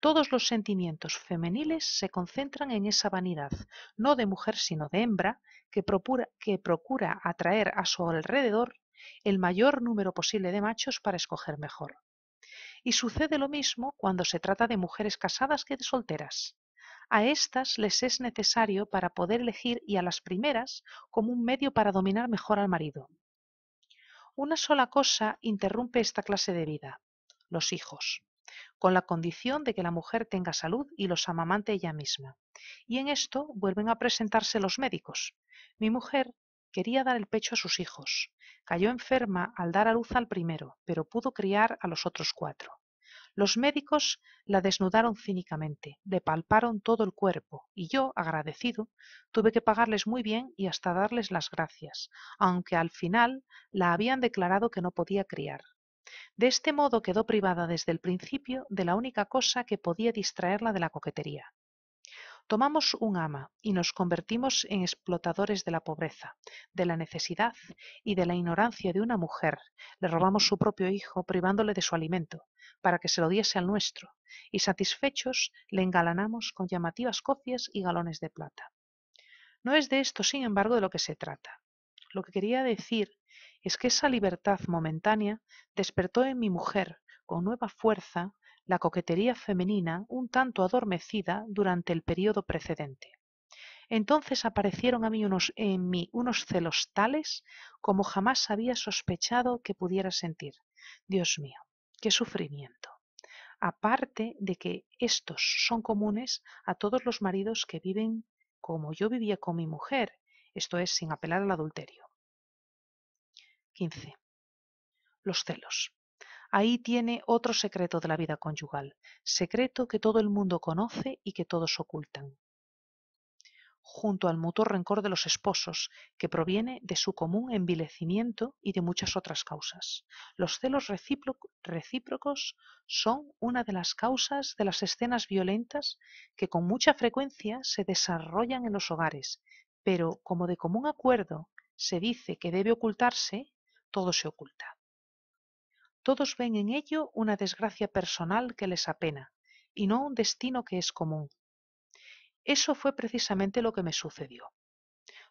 Todos los sentimientos femeniles se concentran en esa vanidad, no de mujer sino de hembra, que procura, que procura atraer a su alrededor el mayor número posible de machos para escoger mejor. Y sucede lo mismo cuando se trata de mujeres casadas que de solteras. A estas les es necesario para poder elegir y a las primeras como un medio para dominar mejor al marido. Una sola cosa interrumpe esta clase de vida, los hijos, con la condición de que la mujer tenga salud y los amamante ella misma. Y en esto vuelven a presentarse los médicos. Mi mujer quería dar el pecho a sus hijos. Cayó enferma al dar a luz al primero, pero pudo criar a los otros cuatro. Los médicos la desnudaron cínicamente, le palparon todo el cuerpo, y yo, agradecido, tuve que pagarles muy bien y hasta darles las gracias, aunque al final la habían declarado que no podía criar. De este modo quedó privada desde el principio de la única cosa que podía distraerla de la coquetería. Tomamos un ama y nos convertimos en explotadores de la pobreza, de la necesidad y de la ignorancia de una mujer. Le robamos su propio hijo privándole de su alimento, para que se lo diese al nuestro, y satisfechos le engalanamos con llamativas copias y galones de plata. No es de esto, sin embargo, de lo que se trata. Lo que quería decir es que esa libertad momentánea despertó en mi mujer con nueva fuerza la coquetería femenina un tanto adormecida durante el periodo precedente. Entonces aparecieron a mí unos, en mí unos celos tales como jamás había sospechado que pudiera sentir. Dios mío, qué sufrimiento. Aparte de que estos son comunes a todos los maridos que viven como yo vivía con mi mujer, esto es, sin apelar al adulterio. 15. Los celos. Ahí tiene otro secreto de la vida conyugal, secreto que todo el mundo conoce y que todos ocultan. Junto al mutuo rencor de los esposos, que proviene de su común envilecimiento y de muchas otras causas. Los celos recíprocos son una de las causas de las escenas violentas que con mucha frecuencia se desarrollan en los hogares, pero como de común acuerdo se dice que debe ocultarse, todo se oculta. Todos ven en ello una desgracia personal que les apena, y no un destino que es común. Eso fue precisamente lo que me sucedió.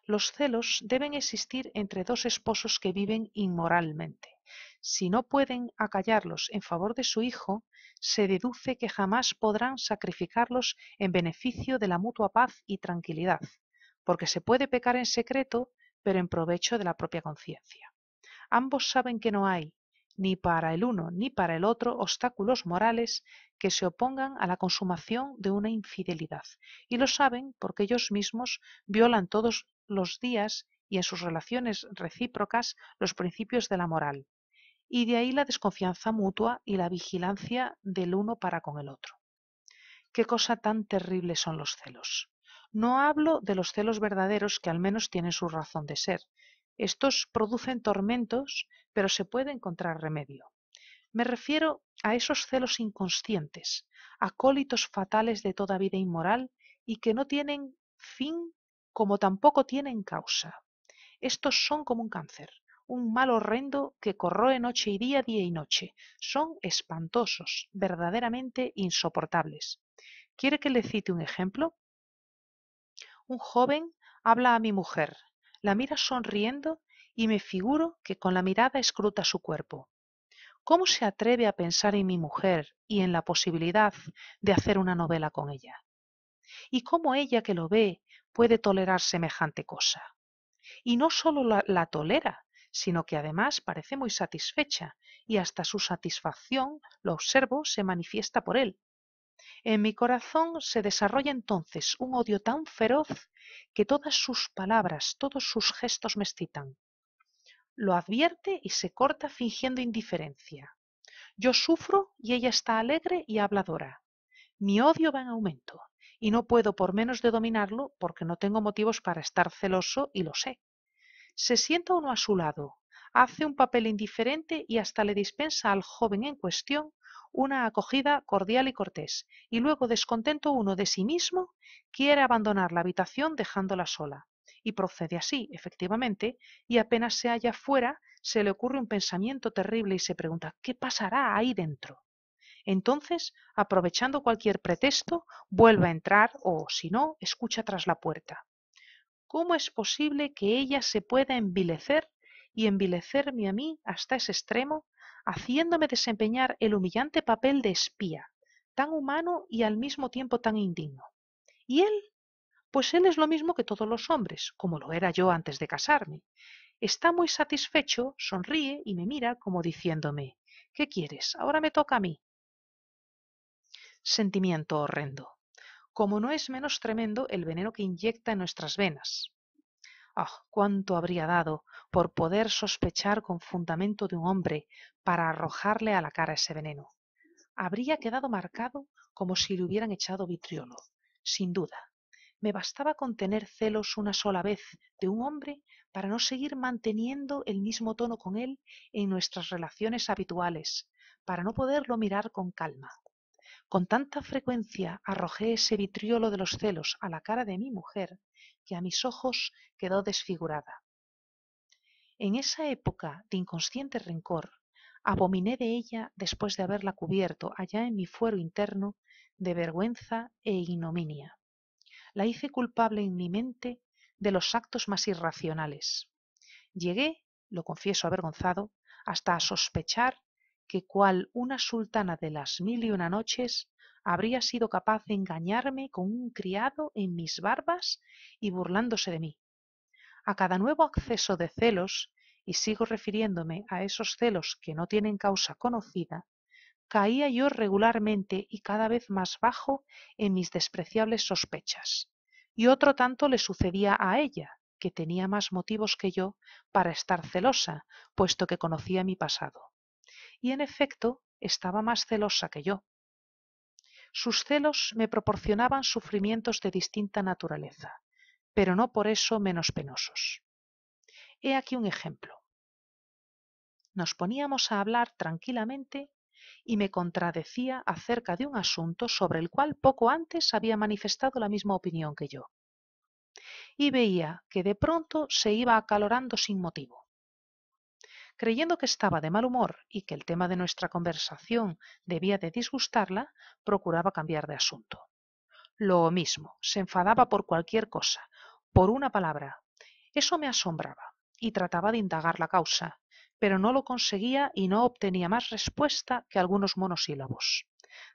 Los celos deben existir entre dos esposos que viven inmoralmente. Si no pueden acallarlos en favor de su hijo, se deduce que jamás podrán sacrificarlos en beneficio de la mutua paz y tranquilidad, porque se puede pecar en secreto, pero en provecho de la propia conciencia. Ambos saben que no hay, ni para el uno ni para el otro obstáculos morales que se opongan a la consumación de una infidelidad, y lo saben porque ellos mismos violan todos los días y en sus relaciones recíprocas los principios de la moral, y de ahí la desconfianza mutua y la vigilancia del uno para con el otro. Qué cosa tan terrible son los celos. No hablo de los celos verdaderos que al menos tienen su razón de ser, estos producen tormentos, pero se puede encontrar remedio. Me refiero a esos celos inconscientes, acólitos fatales de toda vida inmoral y que no tienen fin como tampoco tienen causa. Estos son como un cáncer, un mal horrendo que corroe noche y día, día y noche. Son espantosos, verdaderamente insoportables. ¿Quiere que le cite un ejemplo? Un joven habla a mi mujer, la mira sonriendo y me figuro que con la mirada escruta su cuerpo. ¿Cómo se atreve a pensar en mi mujer y en la posibilidad de hacer una novela con ella? ¿Y cómo ella que lo ve puede tolerar semejante cosa? Y no solo la, la tolera, sino que además parece muy satisfecha y hasta su satisfacción, lo observo, se manifiesta por él. En mi corazón se desarrolla entonces un odio tan feroz que todas sus palabras, todos sus gestos me excitan. Lo advierte y se corta fingiendo indiferencia. Yo sufro y ella está alegre y habladora. Mi odio va en aumento y no puedo por menos de dominarlo porque no tengo motivos para estar celoso y lo sé. Se sienta uno a su lado, hace un papel indiferente y hasta le dispensa al joven en cuestión una acogida cordial y cortés, y luego descontento uno de sí mismo, quiere abandonar la habitación dejándola sola. Y procede así, efectivamente, y apenas se halla fuera, se le ocurre un pensamiento terrible y se pregunta ¿qué pasará ahí dentro? Entonces, aprovechando cualquier pretexto, vuelve a entrar o, si no, escucha tras la puerta. ¿Cómo es posible que ella se pueda envilecer y envilecerme a mí hasta ese extremo, haciéndome desempeñar el humillante papel de espía, tan humano y al mismo tiempo tan indigno. ¿Y él? Pues él es lo mismo que todos los hombres, como lo era yo antes de casarme. Está muy satisfecho, sonríe y me mira como diciéndome ¿Qué quieres? Ahora me toca a mí. Sentimiento horrendo. Como no es menos tremendo el veneno que inyecta en nuestras venas. Ah, cuánto habría dado por poder sospechar con fundamento de un hombre para arrojarle a la cara ese veneno. Habría quedado marcado como si le hubieran echado vitriolo, sin duda. Me bastaba con tener celos una sola vez de un hombre para no seguir manteniendo el mismo tono con él en nuestras relaciones habituales, para no poderlo mirar con calma. Con tanta frecuencia arrojé ese vitriolo de los celos a la cara de mi mujer que a mis ojos quedó desfigurada. En esa época de inconsciente rencor, abominé de ella después de haberla cubierto allá en mi fuero interno de vergüenza e ignominia. La hice culpable en mi mente de los actos más irracionales. Llegué, lo confieso avergonzado, hasta a sospechar que cual una sultana de las mil y una noches habría sido capaz de engañarme con un criado en mis barbas y burlándose de mí. A cada nuevo acceso de celos, y sigo refiriéndome a esos celos que no tienen causa conocida, caía yo regularmente y cada vez más bajo en mis despreciables sospechas, y otro tanto le sucedía a ella, que tenía más motivos que yo para estar celosa, puesto que conocía mi pasado y en efecto estaba más celosa que yo. Sus celos me proporcionaban sufrimientos de distinta naturaleza, pero no por eso menos penosos. He aquí un ejemplo. Nos poníamos a hablar tranquilamente y me contradecía acerca de un asunto sobre el cual poco antes había manifestado la misma opinión que yo. Y veía que de pronto se iba acalorando sin motivo. Creyendo que estaba de mal humor y que el tema de nuestra conversación debía de disgustarla, procuraba cambiar de asunto. Lo mismo, se enfadaba por cualquier cosa, por una palabra. Eso me asombraba y trataba de indagar la causa, pero no lo conseguía y no obtenía más respuesta que algunos monosílabos,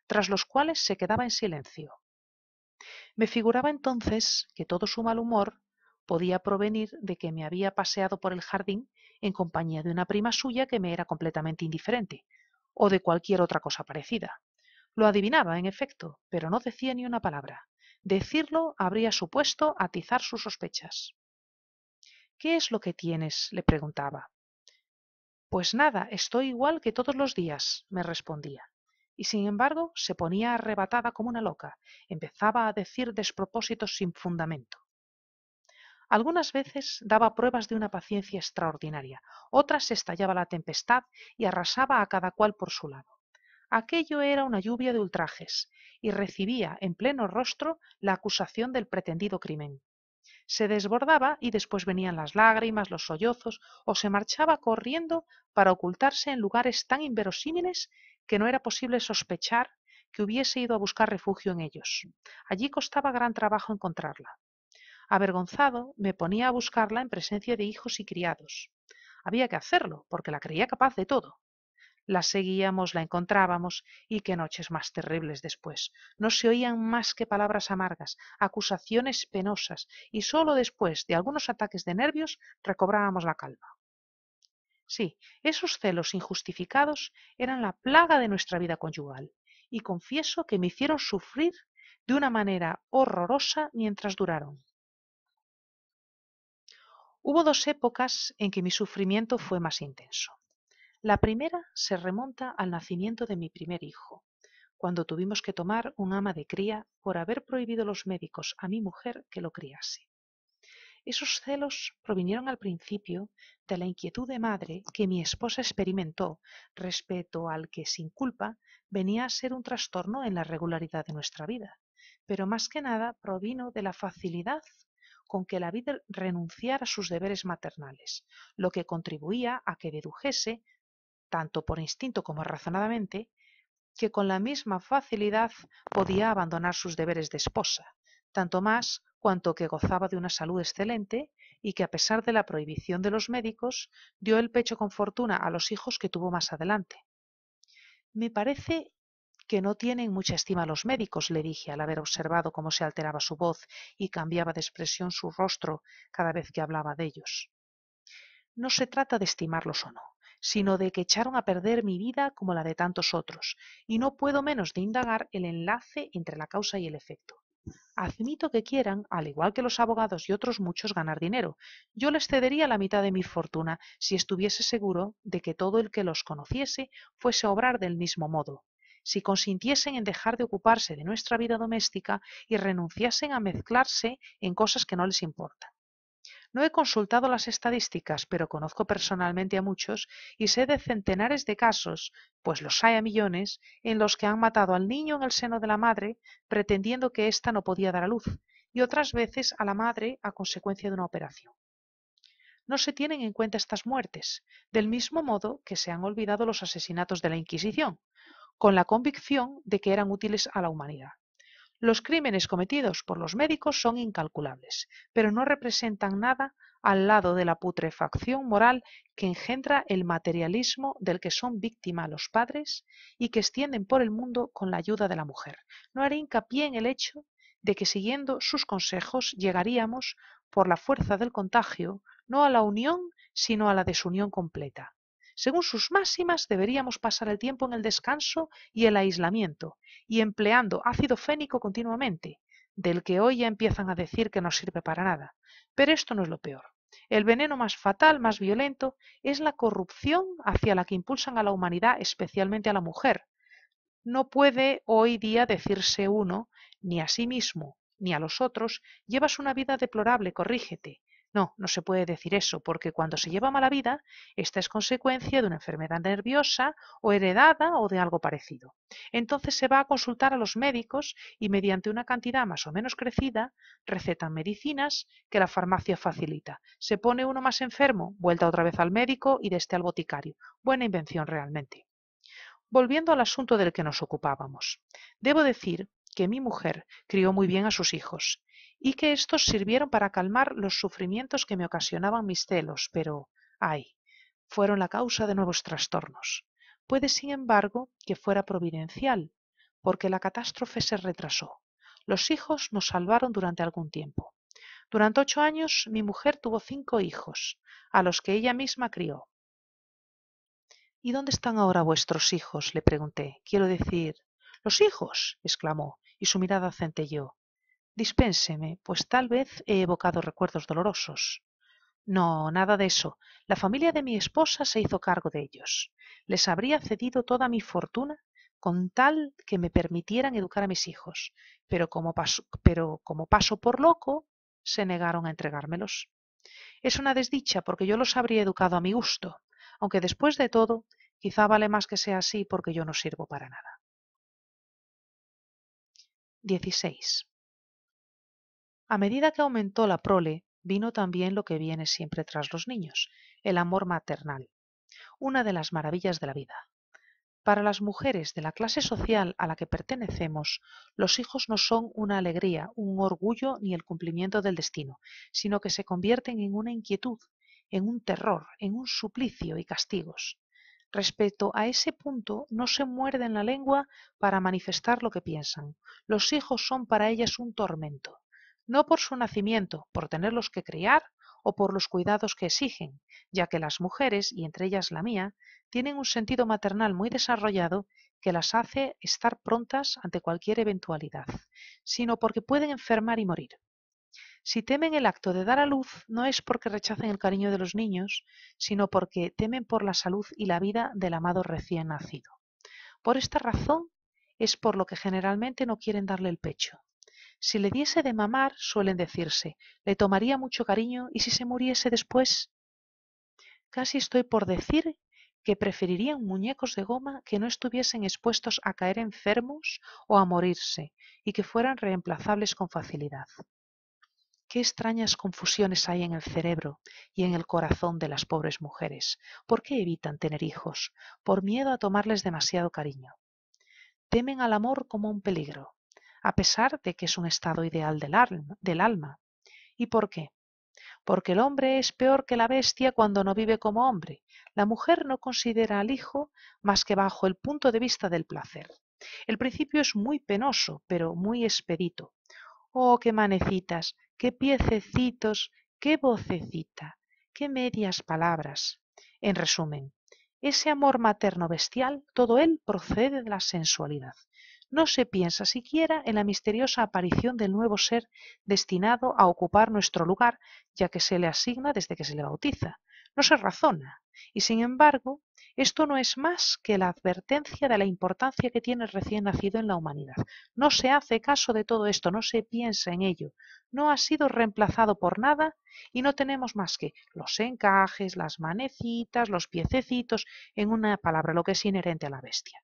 tras los cuales se quedaba en silencio. Me figuraba entonces que todo su mal humor podía provenir de que me había paseado por el jardín en compañía de una prima suya que me era completamente indiferente, o de cualquier otra cosa parecida. Lo adivinaba, en efecto, pero no decía ni una palabra. Decirlo habría supuesto atizar sus sospechas. ¿Qué es lo que tienes? le preguntaba. Pues nada, estoy igual que todos los días, me respondía. Y sin embargo se ponía arrebatada como una loca, empezaba a decir despropósitos sin fundamento. Algunas veces daba pruebas de una paciencia extraordinaria, otras estallaba la tempestad y arrasaba a cada cual por su lado. Aquello era una lluvia de ultrajes, y recibía en pleno rostro la acusación del pretendido crimen. Se desbordaba y después venían las lágrimas, los sollozos, o se marchaba corriendo para ocultarse en lugares tan inverosímiles que no era posible sospechar que hubiese ido a buscar refugio en ellos. Allí costaba gran trabajo encontrarla. Avergonzado, me ponía a buscarla en presencia de hijos y criados. Había que hacerlo, porque la creía capaz de todo. La seguíamos, la encontrábamos, y qué noches más terribles después. No se oían más que palabras amargas, acusaciones penosas, y sólo después de algunos ataques de nervios recobrábamos la calma. Sí, esos celos injustificados eran la plaga de nuestra vida conyugal, y confieso que me hicieron sufrir de una manera horrorosa mientras duraron. Hubo dos épocas en que mi sufrimiento fue más intenso. La primera se remonta al nacimiento de mi primer hijo, cuando tuvimos que tomar un ama de cría por haber prohibido los médicos a mi mujer que lo criase. Esos celos provinieron al principio de la inquietud de madre que mi esposa experimentó respecto al que sin culpa venía a ser un trastorno en la regularidad de nuestra vida, pero más que nada provino de la facilidad con que la vida renunciara a sus deberes maternales, lo que contribuía a que dedujese, tanto por instinto como razonadamente, que con la misma facilidad podía abandonar sus deberes de esposa, tanto más cuanto que gozaba de una salud excelente y que a pesar de la prohibición de los médicos, dio el pecho con fortuna a los hijos que tuvo más adelante. Me parece que no tienen mucha estima los médicos, le dije al haber observado cómo se alteraba su voz y cambiaba de expresión su rostro cada vez que hablaba de ellos. No se trata de estimarlos o no, sino de que echaron a perder mi vida como la de tantos otros, y no puedo menos de indagar el enlace entre la causa y el efecto. Admito que quieran, al igual que los abogados y otros muchos, ganar dinero. Yo les cedería la mitad de mi fortuna si estuviese seguro de que todo el que los conociese fuese a obrar del mismo modo si consintiesen en dejar de ocuparse de nuestra vida doméstica y renunciasen a mezclarse en cosas que no les importan. No he consultado las estadísticas, pero conozco personalmente a muchos y sé de centenares de casos, pues los hay a millones, en los que han matado al niño en el seno de la madre pretendiendo que ésta no podía dar a luz, y otras veces a la madre a consecuencia de una operación. No se tienen en cuenta estas muertes, del mismo modo que se han olvidado los asesinatos de la Inquisición, con la convicción de que eran útiles a la humanidad. Los crímenes cometidos por los médicos son incalculables, pero no representan nada al lado de la putrefacción moral que engendra el materialismo del que son víctimas los padres y que extienden por el mundo con la ayuda de la mujer. No haré hincapié en el hecho de que siguiendo sus consejos llegaríamos, por la fuerza del contagio, no a la unión, sino a la desunión completa. Según sus máximas, deberíamos pasar el tiempo en el descanso y el aislamiento, y empleando ácido fénico continuamente, del que hoy ya empiezan a decir que no sirve para nada. Pero esto no es lo peor. El veneno más fatal, más violento, es la corrupción hacia la que impulsan a la humanidad, especialmente a la mujer. No puede hoy día decirse uno, ni a sí mismo, ni a los otros, llevas una vida deplorable, corrígete, no, no se puede decir eso, porque cuando se lleva mala vida, esta es consecuencia de una enfermedad nerviosa o heredada o de algo parecido. Entonces se va a consultar a los médicos y mediante una cantidad más o menos crecida recetan medicinas que la farmacia facilita. Se pone uno más enfermo, vuelta otra vez al médico y de este al boticario. Buena invención realmente. Volviendo al asunto del que nos ocupábamos. Debo decir que mi mujer crió muy bien a sus hijos y que éstos sirvieron para calmar los sufrimientos que me ocasionaban mis celos, pero, ay, fueron la causa de nuevos trastornos. Puede, sin embargo, que fuera providencial, porque la catástrofe se retrasó. Los hijos nos salvaron durante algún tiempo. Durante ocho años mi mujer tuvo cinco hijos, a los que ella misma crió. ¿Y dónde están ahora vuestros hijos? le pregunté. Quiero decir. Los hijos. exclamó, y su mirada centelleó. Dispénseme, pues tal vez he evocado recuerdos dolorosos. No, nada de eso. La familia de mi esposa se hizo cargo de ellos. Les habría cedido toda mi fortuna con tal que me permitieran educar a mis hijos, pero como paso, pero como paso por loco, se negaron a entregármelos. Es una desdicha porque yo los habría educado a mi gusto, aunque después de todo, quizá vale más que sea así porque yo no sirvo para nada. 16. A medida que aumentó la prole, vino también lo que viene siempre tras los niños, el amor maternal, una de las maravillas de la vida. Para las mujeres de la clase social a la que pertenecemos, los hijos no son una alegría, un orgullo ni el cumplimiento del destino, sino que se convierten en una inquietud, en un terror, en un suplicio y castigos. Respecto a ese punto, no se muerden la lengua para manifestar lo que piensan. Los hijos son para ellas un tormento no por su nacimiento, por tenerlos que criar o por los cuidados que exigen, ya que las mujeres, y entre ellas la mía, tienen un sentido maternal muy desarrollado que las hace estar prontas ante cualquier eventualidad, sino porque pueden enfermar y morir. Si temen el acto de dar a luz, no es porque rechacen el cariño de los niños, sino porque temen por la salud y la vida del amado recién nacido. Por esta razón es por lo que generalmente no quieren darle el pecho, si le diese de mamar, suelen decirse, le tomaría mucho cariño y si se muriese después. Casi estoy por decir que preferirían muñecos de goma que no estuviesen expuestos a caer enfermos o a morirse y que fueran reemplazables con facilidad. Qué extrañas confusiones hay en el cerebro y en el corazón de las pobres mujeres. ¿Por qué evitan tener hijos? Por miedo a tomarles demasiado cariño. Temen al amor como un peligro, a pesar de que es un estado ideal del alma. ¿Y por qué? Porque el hombre es peor que la bestia cuando no vive como hombre. La mujer no considera al hijo más que bajo el punto de vista del placer. El principio es muy penoso, pero muy expedito. Oh, qué manecitas, qué piececitos, qué vocecita, qué medias palabras. En resumen, ese amor materno bestial, todo él procede de la sensualidad. No se piensa siquiera en la misteriosa aparición del nuevo ser destinado a ocupar nuestro lugar, ya que se le asigna desde que se le bautiza. No se razona. Y sin embargo, esto no es más que la advertencia de la importancia que tiene el recién nacido en la humanidad. No se hace caso de todo esto, no se piensa en ello. No ha sido reemplazado por nada y no tenemos más que los encajes, las manecitas, los piececitos, en una palabra, lo que es inherente a la bestia.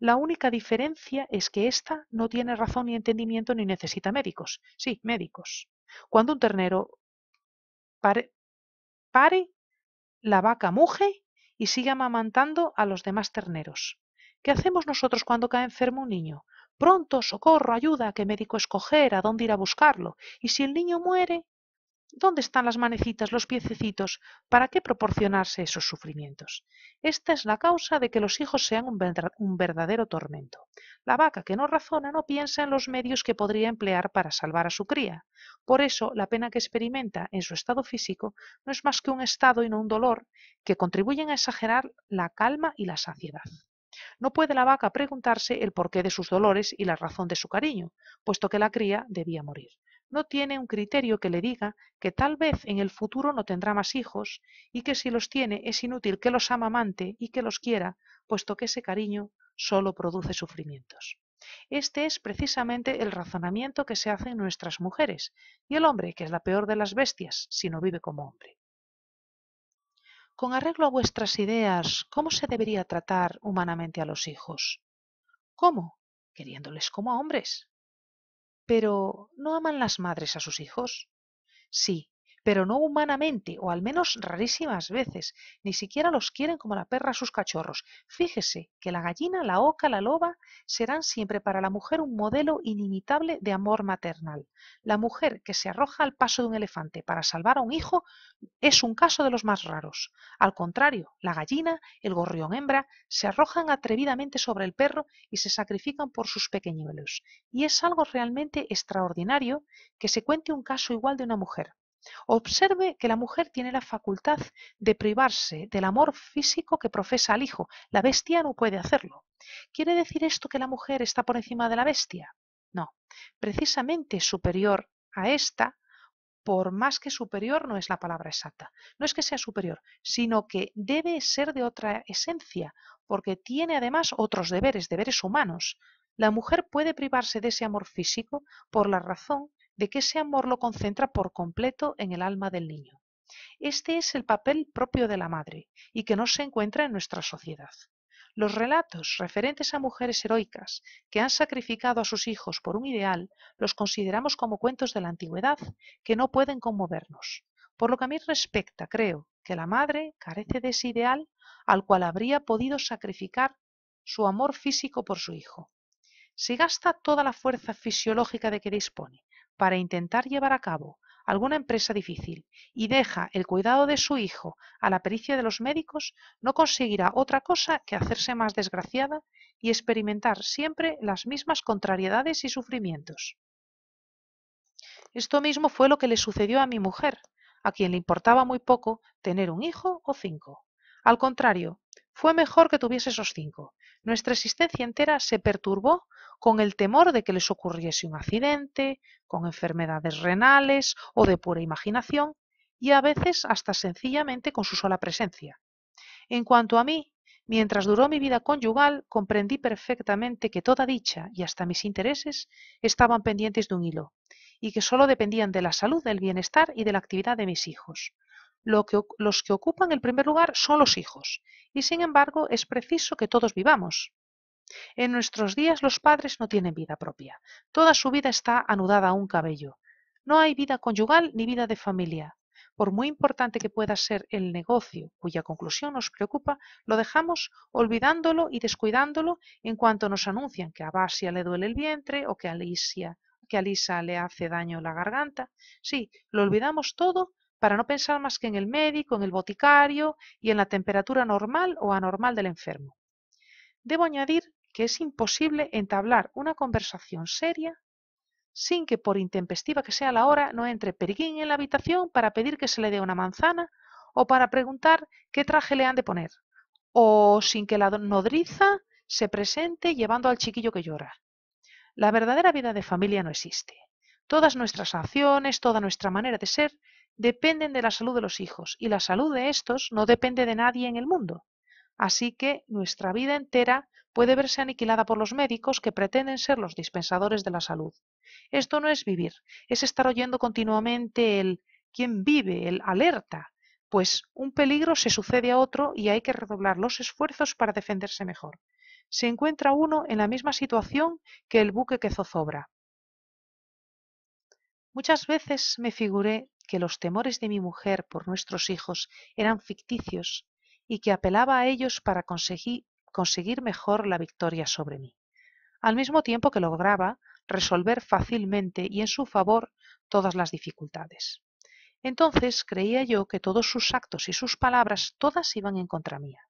La única diferencia es que ésta no tiene razón ni entendimiento ni necesita médicos. Sí, médicos. Cuando un ternero pare, pare la vaca muge y sigue amamantando a los demás terneros. ¿Qué hacemos nosotros cuando cae enfermo un niño? Pronto, socorro, ayuda, qué médico escoger, a dónde ir a buscarlo. Y si el niño muere, ¿Dónde están las manecitas, los piececitos? ¿Para qué proporcionarse esos sufrimientos? Esta es la causa de que los hijos sean un verdadero tormento. La vaca que no razona no piensa en los medios que podría emplear para salvar a su cría. Por eso, la pena que experimenta en su estado físico no es más que un estado y no un dolor que contribuyen a exagerar la calma y la saciedad. No puede la vaca preguntarse el porqué de sus dolores y la razón de su cariño, puesto que la cría debía morir no tiene un criterio que le diga que tal vez en el futuro no tendrá más hijos y que si los tiene es inútil que los amamante y que los quiera, puesto que ese cariño solo produce sufrimientos. Este es precisamente el razonamiento que se hace en nuestras mujeres, y el hombre, que es la peor de las bestias, si no vive como hombre. Con arreglo a vuestras ideas, ¿cómo se debería tratar humanamente a los hijos? ¿Cómo? Queriéndoles como a hombres. Pero, ¿no aman las madres a sus hijos? Sí, pero no humanamente, o al menos rarísimas veces, ni siquiera los quieren como la perra a sus cachorros. Fíjese que la gallina, la oca, la loba serán siempre para la mujer un modelo inimitable de amor maternal. La mujer que se arroja al paso de un elefante para salvar a un hijo es un caso de los más raros. Al contrario, la gallina, el gorrión hembra, se arrojan atrevidamente sobre el perro y se sacrifican por sus pequeñuelos. Y es algo realmente extraordinario que se cuente un caso igual de una mujer. Observe que la mujer tiene la facultad de privarse del amor físico que profesa al hijo. La bestia no puede hacerlo. ¿Quiere decir esto que la mujer está por encima de la bestia? No, precisamente superior a esta, por más que superior no es la palabra exacta. No es que sea superior, sino que debe ser de otra esencia, porque tiene además otros deberes, deberes humanos. La mujer puede privarse de ese amor físico por la razón de que ese amor lo concentra por completo en el alma del niño. Este es el papel propio de la madre y que no se encuentra en nuestra sociedad. Los relatos referentes a mujeres heroicas que han sacrificado a sus hijos por un ideal los consideramos como cuentos de la antigüedad que no pueden conmovernos. Por lo que a mí respecta, creo que la madre carece de ese ideal al cual habría podido sacrificar su amor físico por su hijo. Si gasta toda la fuerza fisiológica de que dispone para intentar llevar a cabo alguna empresa difícil y deja el cuidado de su hijo a la pericia de los médicos, no conseguirá otra cosa que hacerse más desgraciada y experimentar siempre las mismas contrariedades y sufrimientos. Esto mismo fue lo que le sucedió a mi mujer, a quien le importaba muy poco tener un hijo o cinco. Al contrario, fue mejor que tuviese esos cinco. Nuestra existencia entera se perturbó con el temor de que les ocurriese un accidente, con enfermedades renales o de pura imaginación, y a veces hasta sencillamente con su sola presencia. En cuanto a mí, mientras duró mi vida conyugal, comprendí perfectamente que toda dicha y hasta mis intereses estaban pendientes de un hilo, y que sólo dependían de la salud, del bienestar y de la actividad de mis hijos. Los que ocupan el primer lugar son los hijos, y sin embargo es preciso que todos vivamos. En nuestros días los padres no tienen vida propia. Toda su vida está anudada a un cabello. No hay vida conyugal ni vida de familia. por muy importante que pueda ser el negocio cuya conclusión nos preocupa, lo dejamos olvidándolo y descuidándolo en cuanto nos anuncian que a Basia le duele el vientre o que a Alicia que a le hace daño la garganta. Sí, lo olvidamos todo para no pensar más que en el médico, en el boticario y en la temperatura normal o anormal del enfermo. Debo añadir que es imposible entablar una conversación seria sin que por intempestiva que sea la hora no entre Periguín en la habitación para pedir que se le dé una manzana o para preguntar qué traje le han de poner, o sin que la nodriza se presente llevando al chiquillo que llora. La verdadera vida de familia no existe. Todas nuestras acciones, toda nuestra manera de ser, dependen de la salud de los hijos, y la salud de estos no depende de nadie en el mundo. Así que nuestra vida entera puede verse aniquilada por los médicos que pretenden ser los dispensadores de la salud. Esto no es vivir, es estar oyendo continuamente el ¿quién vive? el alerta, pues un peligro se sucede a otro y hay que redoblar los esfuerzos para defenderse mejor. Se encuentra uno en la misma situación que el buque que zozobra. Muchas veces me figuré que los temores de mi mujer por nuestros hijos eran ficticios y que apelaba a ellos para conseguir, conseguir mejor la victoria sobre mí, al mismo tiempo que lograba resolver fácilmente y en su favor todas las dificultades. Entonces creía yo que todos sus actos y sus palabras todas iban en contra mía.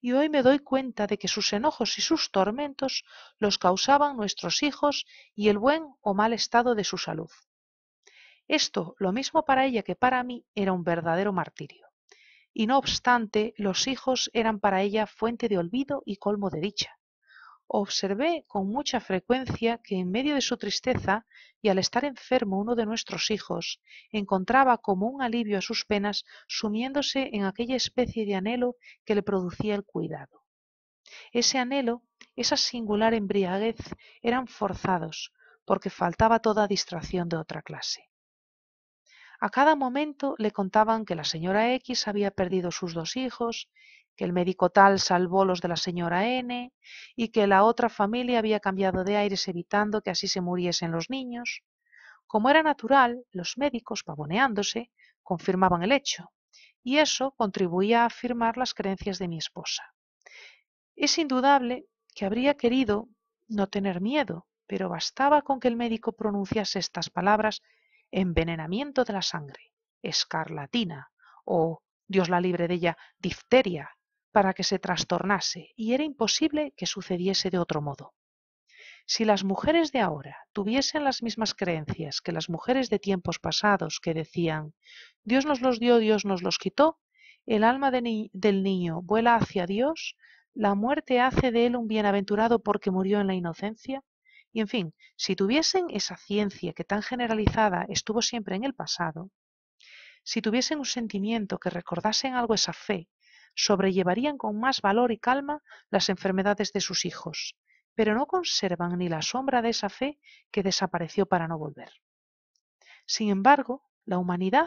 Y hoy me doy cuenta de que sus enojos y sus tormentos los causaban nuestros hijos y el buen o mal estado de su salud. Esto, lo mismo para ella que para mí, era un verdadero martirio. Y no obstante, los hijos eran para ella fuente de olvido y colmo de dicha, Observé con mucha frecuencia que en medio de su tristeza y al estar enfermo uno de nuestros hijos, encontraba como un alivio a sus penas sumiéndose en aquella especie de anhelo que le producía el cuidado. Ese anhelo, esa singular embriaguez, eran forzados, porque faltaba toda distracción de otra clase. A cada momento le contaban que la señora X había perdido sus dos hijos que el médico tal salvó los de la señora N y que la otra familia había cambiado de aires evitando que así se muriesen los niños. Como era natural, los médicos, pavoneándose, confirmaban el hecho, y eso contribuía a afirmar las creencias de mi esposa. Es indudable que habría querido no tener miedo, pero bastaba con que el médico pronunciase estas palabras envenenamiento de la sangre, escarlatina o, Dios la libre de ella, difteria, para que se trastornase y era imposible que sucediese de otro modo. Si las mujeres de ahora tuviesen las mismas creencias que las mujeres de tiempos pasados que decían Dios nos los dio, Dios nos los quitó, el alma de del niño vuela hacia Dios, la muerte hace de él un bienaventurado porque murió en la inocencia, y en fin, si tuviesen esa ciencia que tan generalizada estuvo siempre en el pasado, si tuviesen un sentimiento que recordasen algo esa fe sobrellevarían con más valor y calma las enfermedades de sus hijos, pero no conservan ni la sombra de esa fe que desapareció para no volver. Sin embargo, la humanidad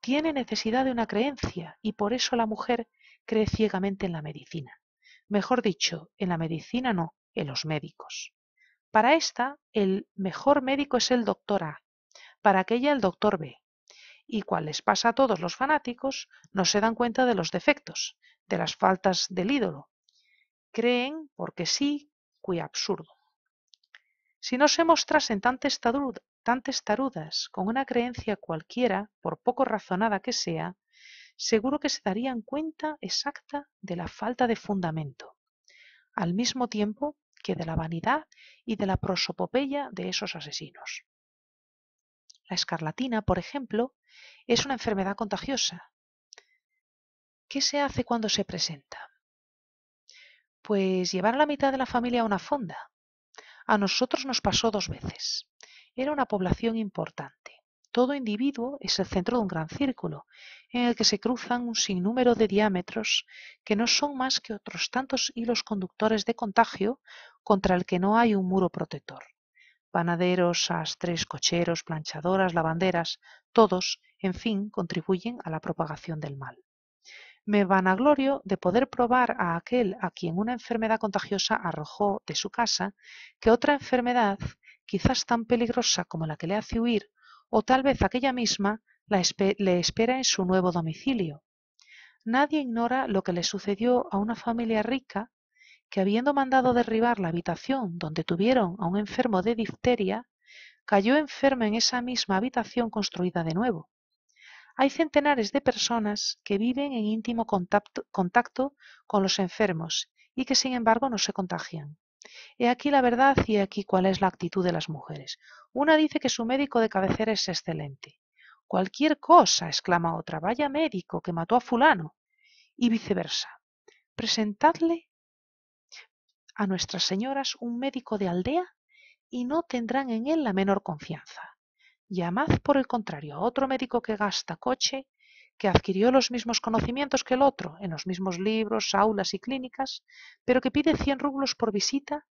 tiene necesidad de una creencia y por eso la mujer cree ciegamente en la medicina. Mejor dicho, en la medicina no, en los médicos. Para esta, el mejor médico es el doctor A, para aquella el doctor B, y cual les pasa a todos los fanáticos, no se dan cuenta de los defectos, de las faltas del ídolo. Creen, porque sí, cui absurdo. Si no se mostrasen tan, tan testarudas con una creencia cualquiera, por poco razonada que sea, seguro que se darían cuenta exacta de la falta de fundamento, al mismo tiempo que de la vanidad y de la prosopopeya de esos asesinos. La escarlatina, por ejemplo, es una enfermedad contagiosa. ¿Qué se hace cuando se presenta? Pues llevar a la mitad de la familia a una fonda. A nosotros nos pasó dos veces. Era una población importante. Todo individuo es el centro de un gran círculo, en el que se cruzan un sinnúmero de diámetros que no son más que otros tantos hilos conductores de contagio contra el que no hay un muro protector panaderos, sastres, cocheros, planchadoras, lavanderas, todos, en fin, contribuyen a la propagación del mal. Me vanaglorio de poder probar a aquel a quien una enfermedad contagiosa arrojó de su casa que otra enfermedad, quizás tan peligrosa como la que le hace huir, o tal vez aquella misma, le espera en su nuevo domicilio. Nadie ignora lo que le sucedió a una familia rica que habiendo mandado derribar la habitación donde tuvieron a un enfermo de difteria, cayó enferma en esa misma habitación construida de nuevo. Hay centenares de personas que viven en íntimo contacto, con los enfermos y que sin embargo no se contagian. He aquí la verdad y he aquí cuál es la actitud de las mujeres. Una dice que su médico de cabecera es excelente. Cualquier cosa, exclama otra, vaya médico que mató a fulano. Y viceversa. Presentadle a nuestras señoras un médico de aldea y no tendrán en él la menor confianza. Llamad, por el contrario, a otro médico que gasta coche, que adquirió los mismos conocimientos que el otro, en los mismos libros, aulas y clínicas, pero que pide 100 rublos por visita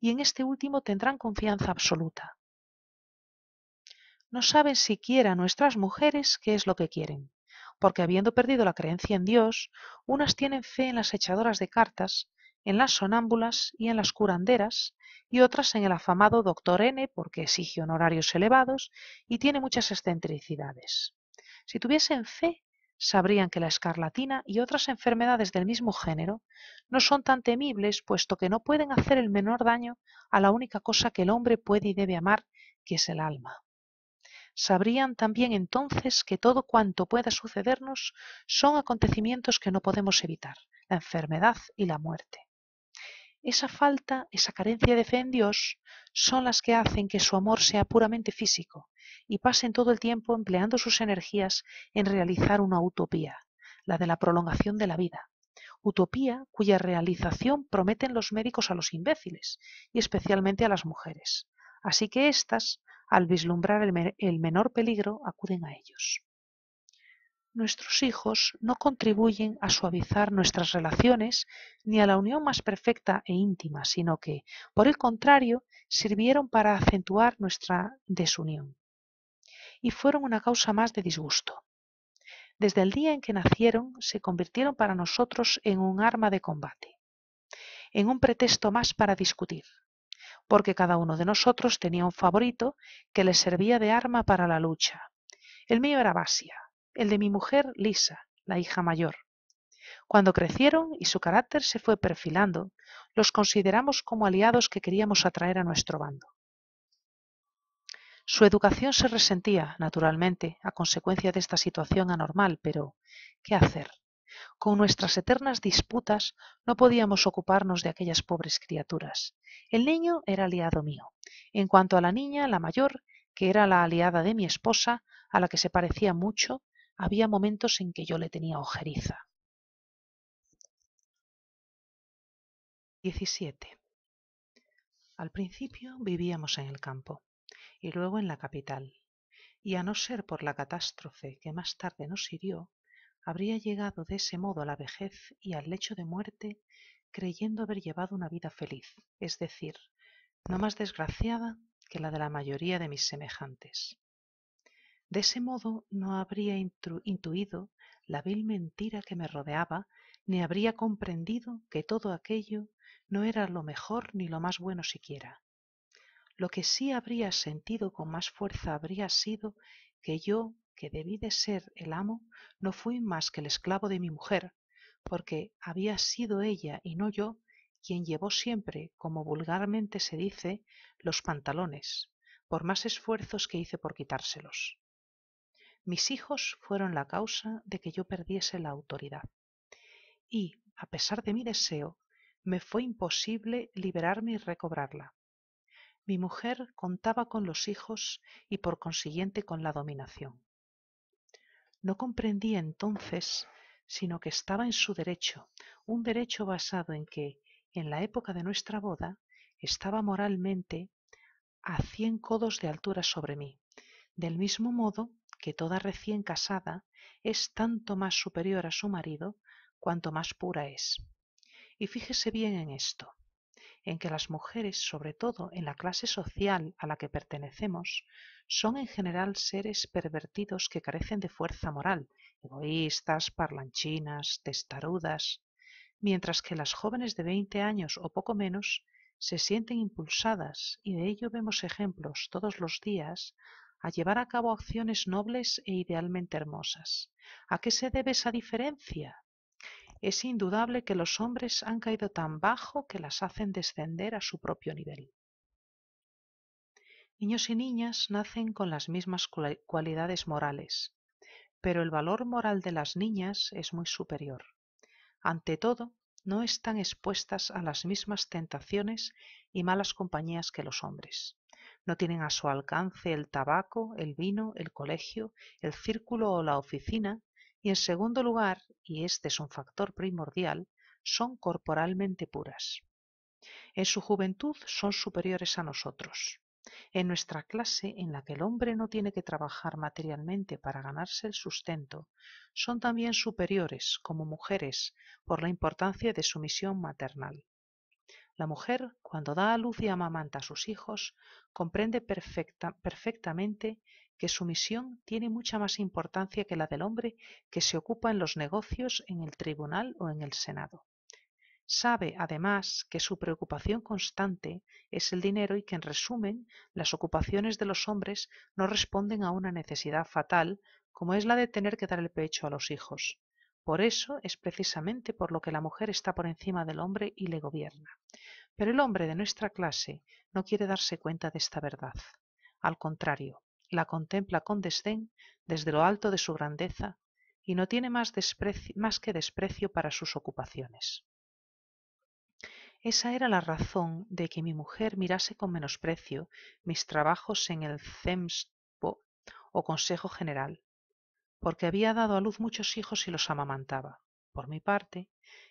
y en este último tendrán confianza absoluta. No saben siquiera nuestras mujeres qué es lo que quieren, porque habiendo perdido la creencia en Dios, unas tienen fe en las echadoras de cartas, en las sonámbulas y en las curanderas, y otras en el afamado doctor N porque exige honorarios elevados y tiene muchas excentricidades. Si tuviesen fe, sabrían que la escarlatina y otras enfermedades del mismo género no son tan temibles puesto que no pueden hacer el menor daño a la única cosa que el hombre puede y debe amar, que es el alma. Sabrían también entonces que todo cuanto pueda sucedernos son acontecimientos que no podemos evitar, la enfermedad y la muerte. Esa falta, esa carencia de fe en Dios, son las que hacen que su amor sea puramente físico y pasen todo el tiempo empleando sus energías en realizar una utopía, la de la prolongación de la vida. Utopía cuya realización prometen los médicos a los imbéciles y especialmente a las mujeres. Así que éstas, al vislumbrar el, el menor peligro, acuden a ellos. Nuestros hijos no contribuyen a suavizar nuestras relaciones ni a la unión más perfecta e íntima, sino que, por el contrario, sirvieron para acentuar nuestra desunión y fueron una causa más de disgusto. Desde el día en que nacieron, se convirtieron para nosotros en un arma de combate, en un pretexto más para discutir, porque cada uno de nosotros tenía un favorito que le servía de arma para la lucha. El mío era Basia, el de mi mujer Lisa, la hija mayor. Cuando crecieron y su carácter se fue perfilando, los consideramos como aliados que queríamos atraer a nuestro bando. Su educación se resentía, naturalmente, a consecuencia de esta situación anormal, pero ¿qué hacer? Con nuestras eternas disputas no podíamos ocuparnos de aquellas pobres criaturas. El niño era aliado mío. En cuanto a la niña, la mayor, que era la aliada de mi esposa, a la que se parecía mucho, había momentos en que yo le tenía ojeriza. 17. Al principio vivíamos en el campo y luego en la capital, y a no ser por la catástrofe que más tarde nos hirió, habría llegado de ese modo a la vejez y al lecho de muerte creyendo haber llevado una vida feliz, es decir, no más desgraciada que la de la mayoría de mis semejantes. De ese modo no habría intuido la vil mentira que me rodeaba, ni habría comprendido que todo aquello no era lo mejor ni lo más bueno siquiera. Lo que sí habría sentido con más fuerza habría sido que yo, que debí de ser el amo, no fui más que el esclavo de mi mujer, porque había sido ella y no yo quien llevó siempre, como vulgarmente se dice, los pantalones, por más esfuerzos que hice por quitárselos. Mis hijos fueron la causa de que yo perdiese la autoridad. Y, a pesar de mi deseo, me fue imposible liberarme y recobrarla. Mi mujer contaba con los hijos y por consiguiente con la dominación. No comprendía entonces sino que estaba en su derecho, un derecho basado en que, en la época de nuestra boda, estaba moralmente a cien codos de altura sobre mí, del mismo modo que toda recién casada es tanto más superior a su marido cuanto más pura es. Y fíjese bien en esto, en que las mujeres, sobre todo en la clase social a la que pertenecemos, son en general seres pervertidos que carecen de fuerza moral, egoístas, parlanchinas, testarudas, mientras que las jóvenes de veinte años o poco menos se sienten impulsadas, y de ello vemos ejemplos todos los días, a llevar a cabo acciones nobles e idealmente hermosas. ¿A qué se debe esa diferencia? Es indudable que los hombres han caído tan bajo que las hacen descender a su propio nivel. Niños y niñas nacen con las mismas cualidades morales, pero el valor moral de las niñas es muy superior. Ante todo, no están expuestas a las mismas tentaciones y malas compañías que los hombres. No tienen a su alcance el tabaco, el vino, el colegio, el círculo o la oficina, y en segundo lugar, y este es un factor primordial, son corporalmente puras. En su juventud son superiores a nosotros. En nuestra clase, en la que el hombre no tiene que trabajar materialmente para ganarse el sustento, son también superiores, como mujeres, por la importancia de su misión maternal. La mujer, cuando da a luz y amamanta a sus hijos, comprende perfectamente que su misión tiene mucha más importancia que la del hombre que se ocupa en los negocios, en el tribunal o en el Senado. Sabe, además, que su preocupación constante es el dinero y que, en resumen, las ocupaciones de los hombres no responden a una necesidad fatal como es la de tener que dar el pecho a los hijos. Por eso es precisamente por lo que la mujer está por encima del hombre y le gobierna. Pero el hombre de nuestra clase no quiere darse cuenta de esta verdad. Al contrario, la contempla con desdén desde lo alto de su grandeza y no tiene más, más que desprecio para sus ocupaciones. Esa era la razón de que mi mujer mirase con menosprecio mis trabajos en el CEMSPO o Consejo General, porque había dado a luz muchos hijos y los amamantaba. Por mi parte,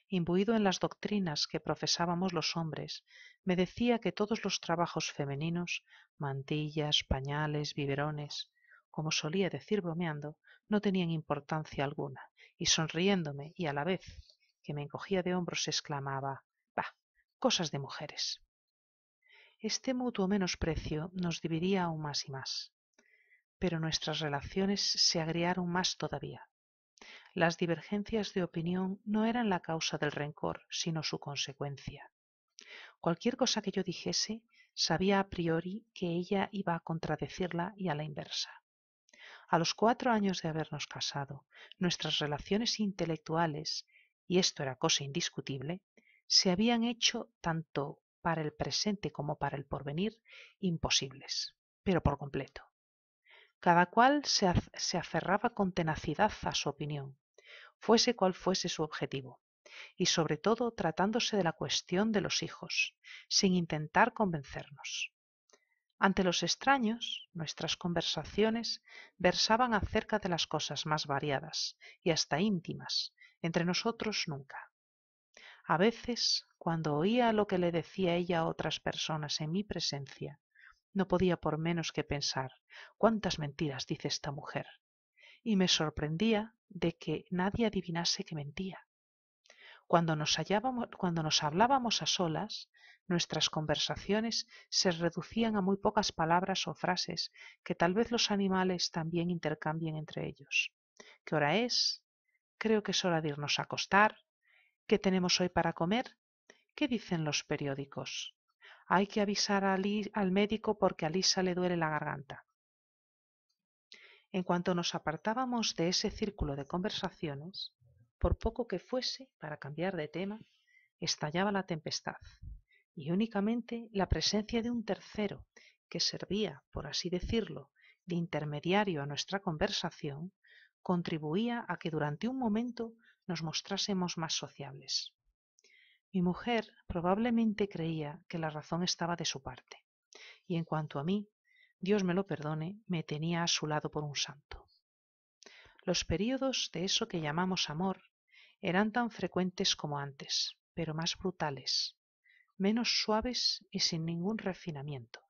imbuido en las doctrinas que profesábamos los hombres, me decía que todos los trabajos femeninos, mantillas, pañales, biberones, como solía decir bromeando, no tenían importancia alguna, y sonriéndome y a la vez que me encogía de hombros exclamaba cosas de mujeres. Este mutuo menosprecio nos dividía aún más y más, pero nuestras relaciones se agriaron más todavía. Las divergencias de opinión no eran la causa del rencor, sino su consecuencia. Cualquier cosa que yo dijese, sabía a priori que ella iba a contradecirla y a la inversa. A los cuatro años de habernos casado, nuestras relaciones intelectuales, y esto era cosa indiscutible, se habían hecho tanto para el presente como para el porvenir imposibles, pero por completo. Cada cual se, aferraba con tenacidad a su opinión, fuese cual fuese su objetivo, y sobre todo tratándose de la cuestión de los hijos, sin intentar convencernos. Ante los extraños, nuestras conversaciones versaban acerca de las cosas más variadas y hasta íntimas, entre nosotros nunca. A veces, cuando oía lo que le decía ella a otras personas en mi presencia, no podía por menos que pensar cuántas mentiras dice esta mujer, y me sorprendía de que nadie adivinase que mentía. Cuando nos, cuando nos hablábamos a solas, nuestras conversaciones se reducían a muy pocas palabras o frases que tal vez los animales también intercambien entre ellos. ¿Qué hora es? Creo que es hora de irnos a acostar. ¿Qué tenemos hoy para comer? ¿Qué dicen los periódicos? Hay que avisar al médico porque a Lisa le duele la garganta. En cuanto nos apartábamos de ese círculo de conversaciones, por poco que fuese, para cambiar de tema, estallaba la tempestad, y únicamente la presencia de un tercero que servía, por así decirlo, de intermediario a nuestra conversación, contribuía a que durante un momento nos mostrásemos más sociables. Mi mujer probablemente creía que la razón estaba de su parte, y en cuanto a mí, Dios me lo perdone, me tenía a su lado por un santo. Los períodos de eso que llamamos amor eran tan frecuentes como antes, pero más brutales, menos suaves y sin ningún refinamiento,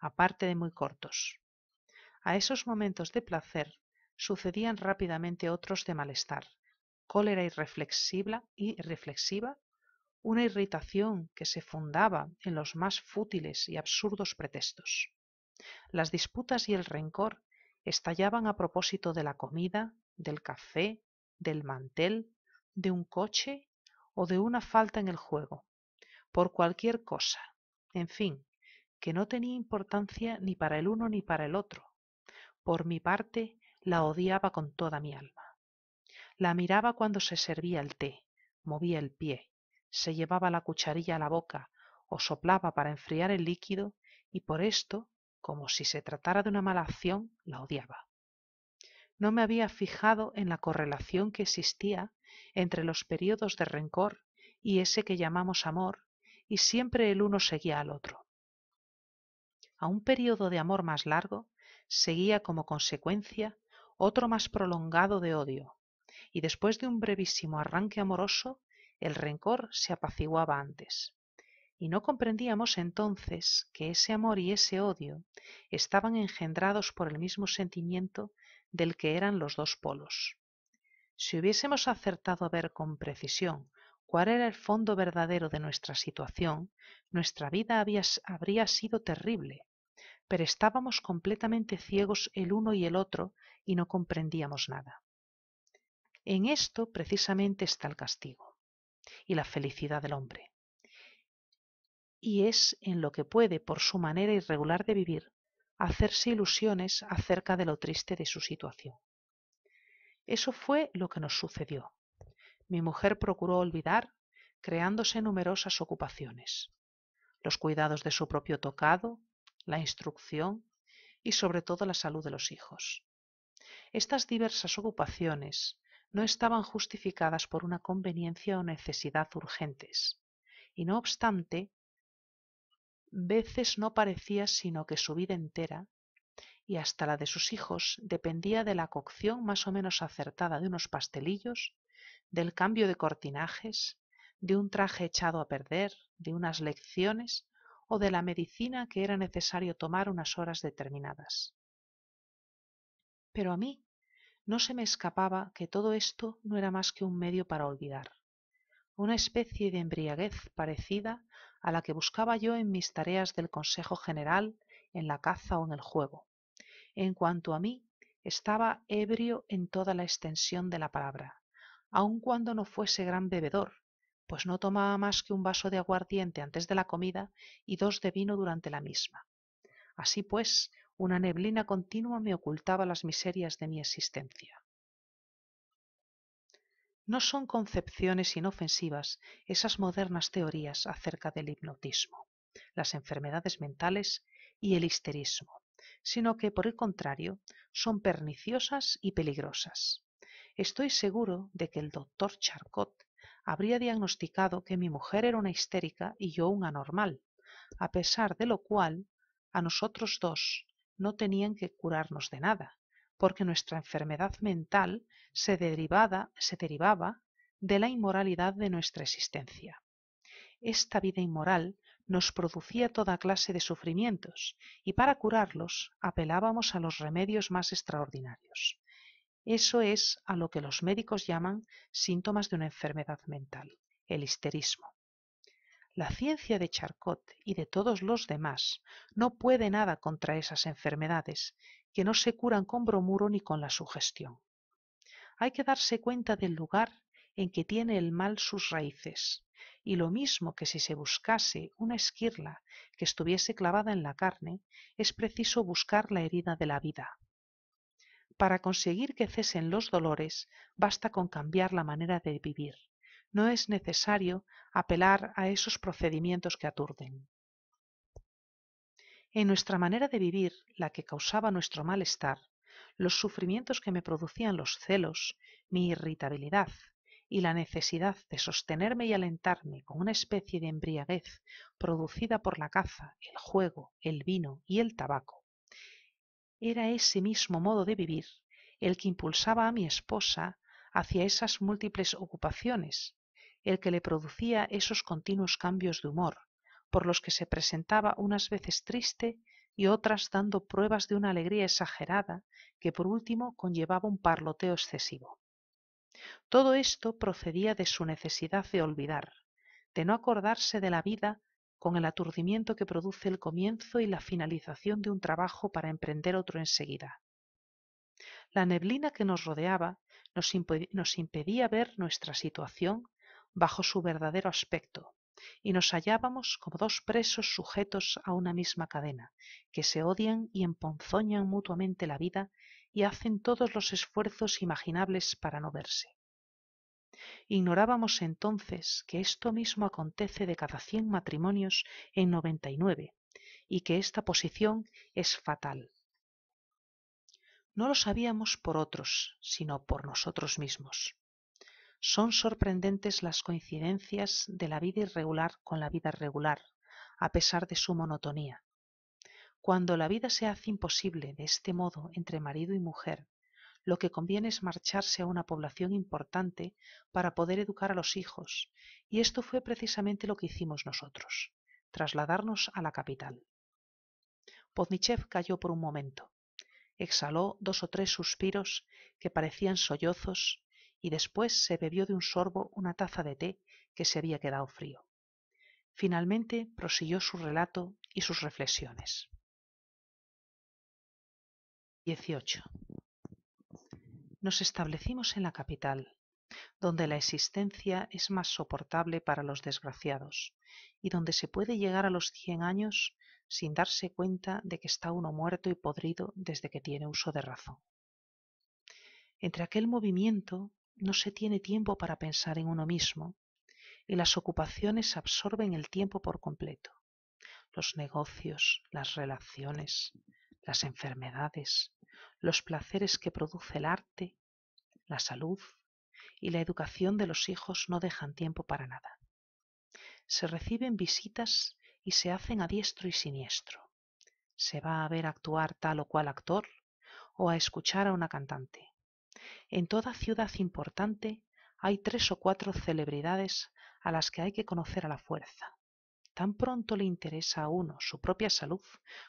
aparte de muy cortos. A esos momentos de placer sucedían rápidamente otros de malestar, cólera irreflexiva, reflexiva, una irritación que se fundaba en los más fútiles y absurdos pretextos. Las disputas y el rencor estallaban a propósito de la comida, del café, del mantel, de un coche o de una falta en el juego, por cualquier cosa, en fin, que no tenía importancia ni para el uno ni para el otro, Por mi parte, la odiaba con toda mi alma. La miraba cuando se servía el té, movía el pie, se llevaba la cucharilla a la boca o soplaba para enfriar el líquido y por esto, como si se tratara de una mala acción, la odiaba. No me había fijado en la correlación que existía entre los periodos de rencor y ese que llamamos amor, y siempre el uno seguía al otro. A un periodo de amor más largo seguía como consecuencia otro más prolongado de odio, y después de un brevísimo arranque amoroso, el rencor se apaciguaba antes. Y no comprendíamos entonces que ese amor y ese odio estaban engendrados por el mismo sentimiento del que eran los dos polos. Si hubiésemos acertado a ver con precisión cuál era el fondo verdadero de nuestra situación, nuestra vida habría sido terrible, pero estábamos completamente ciegos el uno y el otro y no comprendíamos nada. En esto precisamente está el castigo y la felicidad del hombre. Y es en lo que puede, por su manera irregular de vivir, hacerse ilusiones acerca de lo triste de su situación. Eso fue lo que nos sucedió. Mi mujer procuró olvidar, creándose numerosas ocupaciones. Los cuidados de su propio tocado, la instrucción y sobre todo la salud de los hijos. Estas diversas ocupaciones no estaban justificadas por una conveniencia o necesidad urgentes, y no obstante, veces no parecía sino que su vida entera, y hasta la de sus hijos, dependía de la cocción más o menos acertada de unos pastelillos, del cambio de cortinajes, de un traje echado a perder, de unas lecciones o de la medicina que era necesario tomar unas horas determinadas. Pero a mí no se me escapaba que todo esto no era más que un medio para olvidar, una especie de embriaguez parecida a la que buscaba yo en mis tareas del Consejo General, en la caza o en el juego. En cuanto a mí, estaba ebrio en toda la extensión de la palabra, aun cuando no fuese gran bebedor, pues no tomaba más que un vaso de aguardiente antes de la comida y dos de vino durante la misma. Así pues, una neblina continua me ocultaba las miserias de mi existencia. No son concepciones inofensivas esas modernas teorías acerca del hipnotismo, las enfermedades mentales y el histerismo, sino que, por el contrario, son perniciosas y peligrosas. Estoy seguro de que el doctor Charcot habría diagnosticado que mi mujer era una histérica y yo un anormal, a pesar de lo cual a nosotros dos no tenían que curarnos de nada, porque nuestra enfermedad mental se, se derivaba de la inmoralidad de nuestra existencia. Esta vida inmoral nos producía toda clase de sufrimientos y para curarlos apelábamos a los remedios más extraordinarios. Eso es a lo que los médicos llaman síntomas de una enfermedad mental, el histerismo. La ciencia de Charcot y de todos los demás no puede nada contra esas enfermedades que no se curan con bromuro ni con la sugestión. Hay que darse cuenta del lugar en que tiene el mal sus raíces, y lo mismo que si se buscase una esquirla que estuviese clavada en la carne, es preciso buscar la herida de la vida. Para conseguir que cesen los dolores, basta con cambiar la manera de vivir no es necesario apelar a esos procedimientos que aturden. En nuestra manera de vivir, la que causaba nuestro malestar, los sufrimientos que me producían los celos, mi irritabilidad y la necesidad de sostenerme y alentarme con una especie de embriaguez producida por la caza, el juego, el vino y el tabaco, era ese mismo modo de vivir el que impulsaba a mi esposa hacia esas múltiples ocupaciones el que le producía esos continuos cambios de humor, por los que se presentaba unas veces triste y otras dando pruebas de una alegría exagerada que por último conllevaba un parloteo excesivo. Todo esto procedía de su necesidad de olvidar, de no acordarse de la vida con el aturdimiento que produce el comienzo y la finalización de un trabajo para emprender otro enseguida. La neblina que nos rodeaba nos, impedía ver nuestra situación bajo su verdadero aspecto, y nos hallábamos como dos presos sujetos a una misma cadena, que se odian y emponzoñan mutuamente la vida y hacen todos los esfuerzos imaginables para no verse. Ignorábamos entonces que esto mismo acontece de cada cien matrimonios en noventa y nueve, y que esta posición es fatal. No lo sabíamos por otros, sino por nosotros mismos. Son sorprendentes las coincidencias de la vida irregular con la vida regular, a pesar de su monotonía. Cuando la vida se hace imposible de este modo entre marido y mujer, lo que conviene es marcharse a una población importante para poder educar a los hijos, y esto fue precisamente lo que hicimos nosotros, trasladarnos a la capital. Podnichev cayó por un momento, exhaló dos o tres suspiros que parecían sollozos y después se bebió de un sorbo una taza de té que se había quedado frío. Finalmente prosiguió su relato y sus reflexiones. 18. Nos establecimos en la capital, donde la existencia es más soportable para los desgraciados y donde se puede llegar a los cien años sin darse cuenta de que está uno muerto y podrido desde que tiene uso de razón. Entre aquel movimiento no se tiene tiempo para pensar en uno mismo y las ocupaciones absorben el tiempo por completo. Los negocios, las relaciones, las enfermedades, los placeres que produce el arte, la salud y la educación de los hijos no dejan tiempo para nada. Se reciben visitas y se hacen a diestro y siniestro. Se va a ver actuar tal o cual actor o a escuchar a una cantante. En toda ciudad importante hay tres o cuatro celebridades a las que hay que conocer a la fuerza. Tan pronto le interesa a uno su propia salud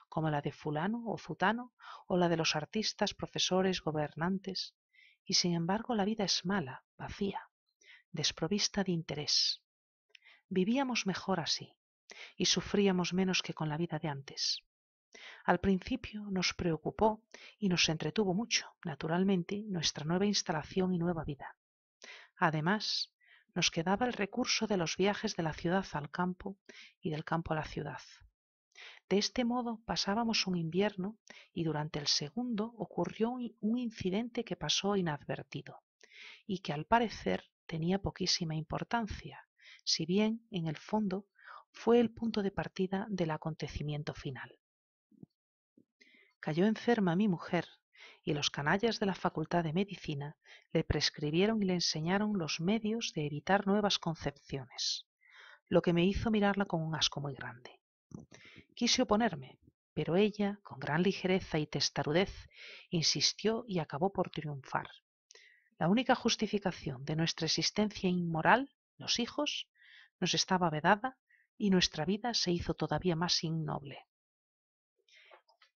como la de fulano o zutano o la de los artistas, profesores, gobernantes, y sin embargo la vida es mala, vacía, desprovista de interés. Vivíamos mejor así y sufríamos menos que con la vida de antes. Al principio nos preocupó y nos entretuvo mucho, naturalmente, nuestra nueva instalación y nueva vida. Además, nos quedaba el recurso de los viajes de la ciudad al campo y del campo a la ciudad. De este modo pasábamos un invierno y durante el segundo ocurrió un incidente que pasó inadvertido y que al parecer tenía poquísima importancia, si bien en el fondo fue el punto de partida del acontecimiento final. Cayó enferma mi mujer y los canallas de la Facultad de Medicina le prescribieron y le enseñaron los medios de evitar nuevas concepciones, lo que me hizo mirarla con un asco muy grande. Quise oponerme, pero ella, con gran ligereza y testarudez, insistió y acabó por triunfar. La única justificación de nuestra existencia inmoral, los hijos, nos estaba vedada y nuestra vida se hizo todavía más innoble.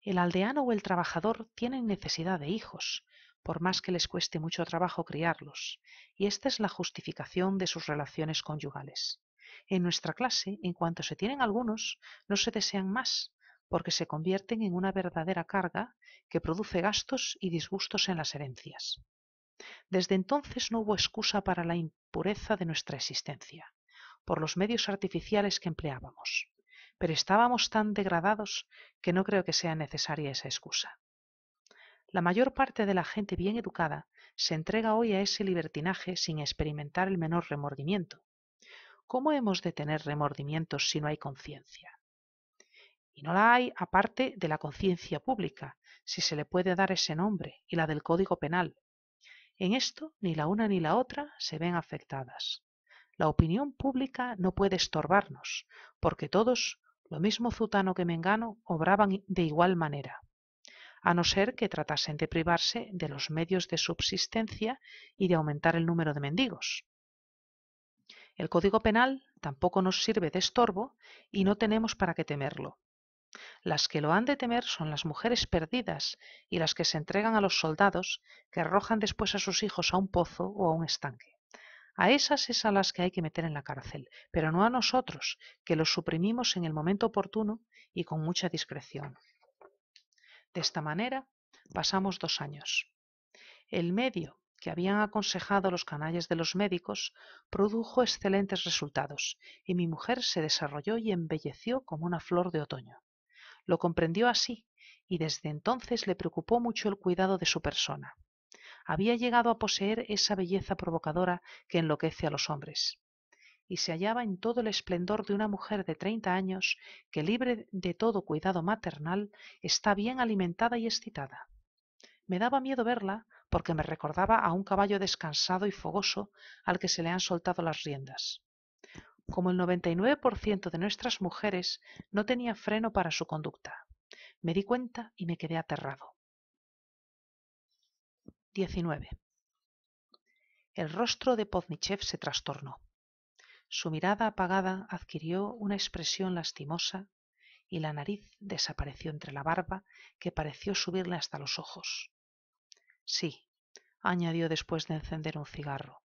El aldeano o el trabajador tienen necesidad de hijos, por más que les cueste mucho trabajo criarlos, y esta es la justificación de sus relaciones conyugales. En nuestra clase, en cuanto se tienen algunos, no se desean más, porque se convierten en una verdadera carga que produce gastos y disgustos en las herencias. Desde entonces no hubo excusa para la impureza de nuestra existencia, por los medios artificiales que empleábamos pero estábamos tan degradados que no creo que sea necesaria esa excusa. La mayor parte de la gente bien educada se entrega hoy a ese libertinaje sin experimentar el menor remordimiento. ¿Cómo hemos de tener remordimientos si no hay conciencia? Y no la hay aparte de la conciencia pública, si se le puede dar ese nombre, y la del Código Penal. En esto ni la una ni la otra se ven afectadas. La opinión pública no puede estorbarnos, porque todos lo mismo Zutano que Mengano obraban de igual manera, a no ser que tratasen de privarse de los medios de subsistencia y de aumentar el número de mendigos. El Código Penal tampoco nos sirve de estorbo y no tenemos para qué temerlo. Las que lo han de temer son las mujeres perdidas y las que se entregan a los soldados que arrojan después a sus hijos a un pozo o a un estanque. A esas es a las que hay que meter en la cárcel, pero no a nosotros, que los suprimimos en el momento oportuno y con mucha discreción. De esta manera pasamos dos años. El medio que habían aconsejado los canalles de los médicos produjo excelentes resultados y mi mujer se desarrolló y embelleció como una flor de otoño. Lo comprendió así y desde entonces le preocupó mucho el cuidado de su persona. Había llegado a poseer esa belleza provocadora que enloquece a los hombres y se hallaba en todo el esplendor de una mujer de treinta años que libre de todo cuidado maternal está bien alimentada y excitada. Me daba miedo verla porque me recordaba a un caballo descansado y fogoso al que se le han soltado las riendas. Como el 99% de nuestras mujeres no tenía freno para su conducta. Me di cuenta y me quedé aterrado. 19. El rostro de Poznichev se trastornó. Su mirada apagada adquirió una expresión lastimosa y la nariz desapareció entre la barba que pareció subirle hasta los ojos. Sí, añadió después de encender un cigarro.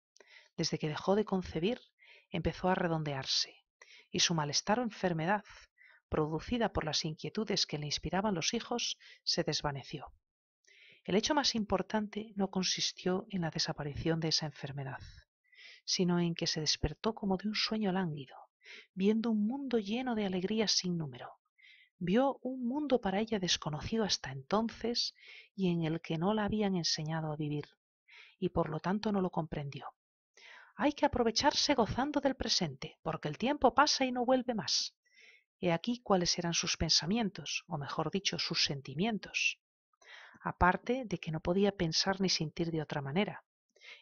Desde que dejó de concebir, empezó a redondearse, y su malestar o enfermedad, producida por las inquietudes que le inspiraban los hijos, se desvaneció. El hecho más importante no consistió en la desaparición de esa enfermedad, sino en que se despertó como de un sueño lánguido, viendo un mundo lleno de alegrías sin número. Vio un mundo para ella desconocido hasta entonces y en el que no la habían enseñado a vivir, y por lo tanto no lo comprendió. Hay que aprovecharse gozando del presente, porque el tiempo pasa y no vuelve más. He aquí cuáles eran sus pensamientos, o mejor dicho, sus sentimientos. Aparte de que no podía pensar ni sentir de otra manera.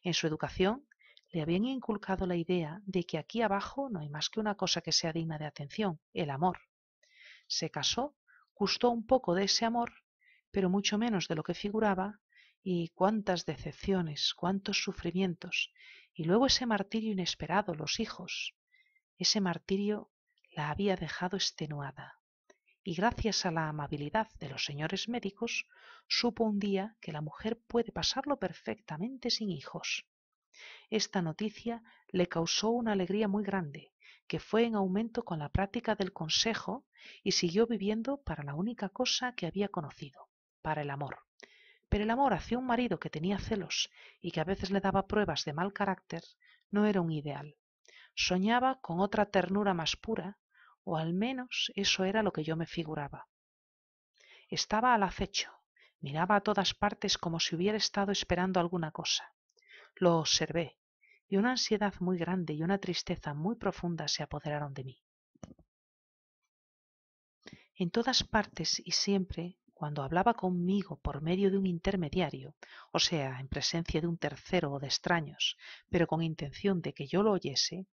En su educación le habían inculcado la idea de que aquí abajo no hay más que una cosa que sea digna de atención, el amor. Se casó, gustó un poco de ese amor, pero mucho menos de lo que figuraba, y cuántas decepciones, cuántos sufrimientos, y luego ese martirio inesperado, los hijos. Ese martirio la había dejado extenuada, y gracias a la amabilidad de los señores médicos, supo un día que la mujer puede pasarlo perfectamente sin hijos. Esta noticia le causó una alegría muy grande, que fue en aumento con la práctica del consejo y siguió viviendo para la única cosa que había conocido, para el amor. Pero el amor hacia un marido que tenía celos y que a veces le daba pruebas de mal carácter no era un ideal. Soñaba con otra ternura más pura, o al menos eso era lo que yo me figuraba. Estaba al acecho, miraba a todas partes como si hubiera estado esperando alguna cosa. Lo observé, y una ansiedad muy grande y una tristeza muy profunda se apoderaron de mí. En todas partes y siempre, cuando hablaba conmigo por medio de un intermediario, o sea, en presencia de un tercero o de extraños, pero con intención de que yo lo oyese,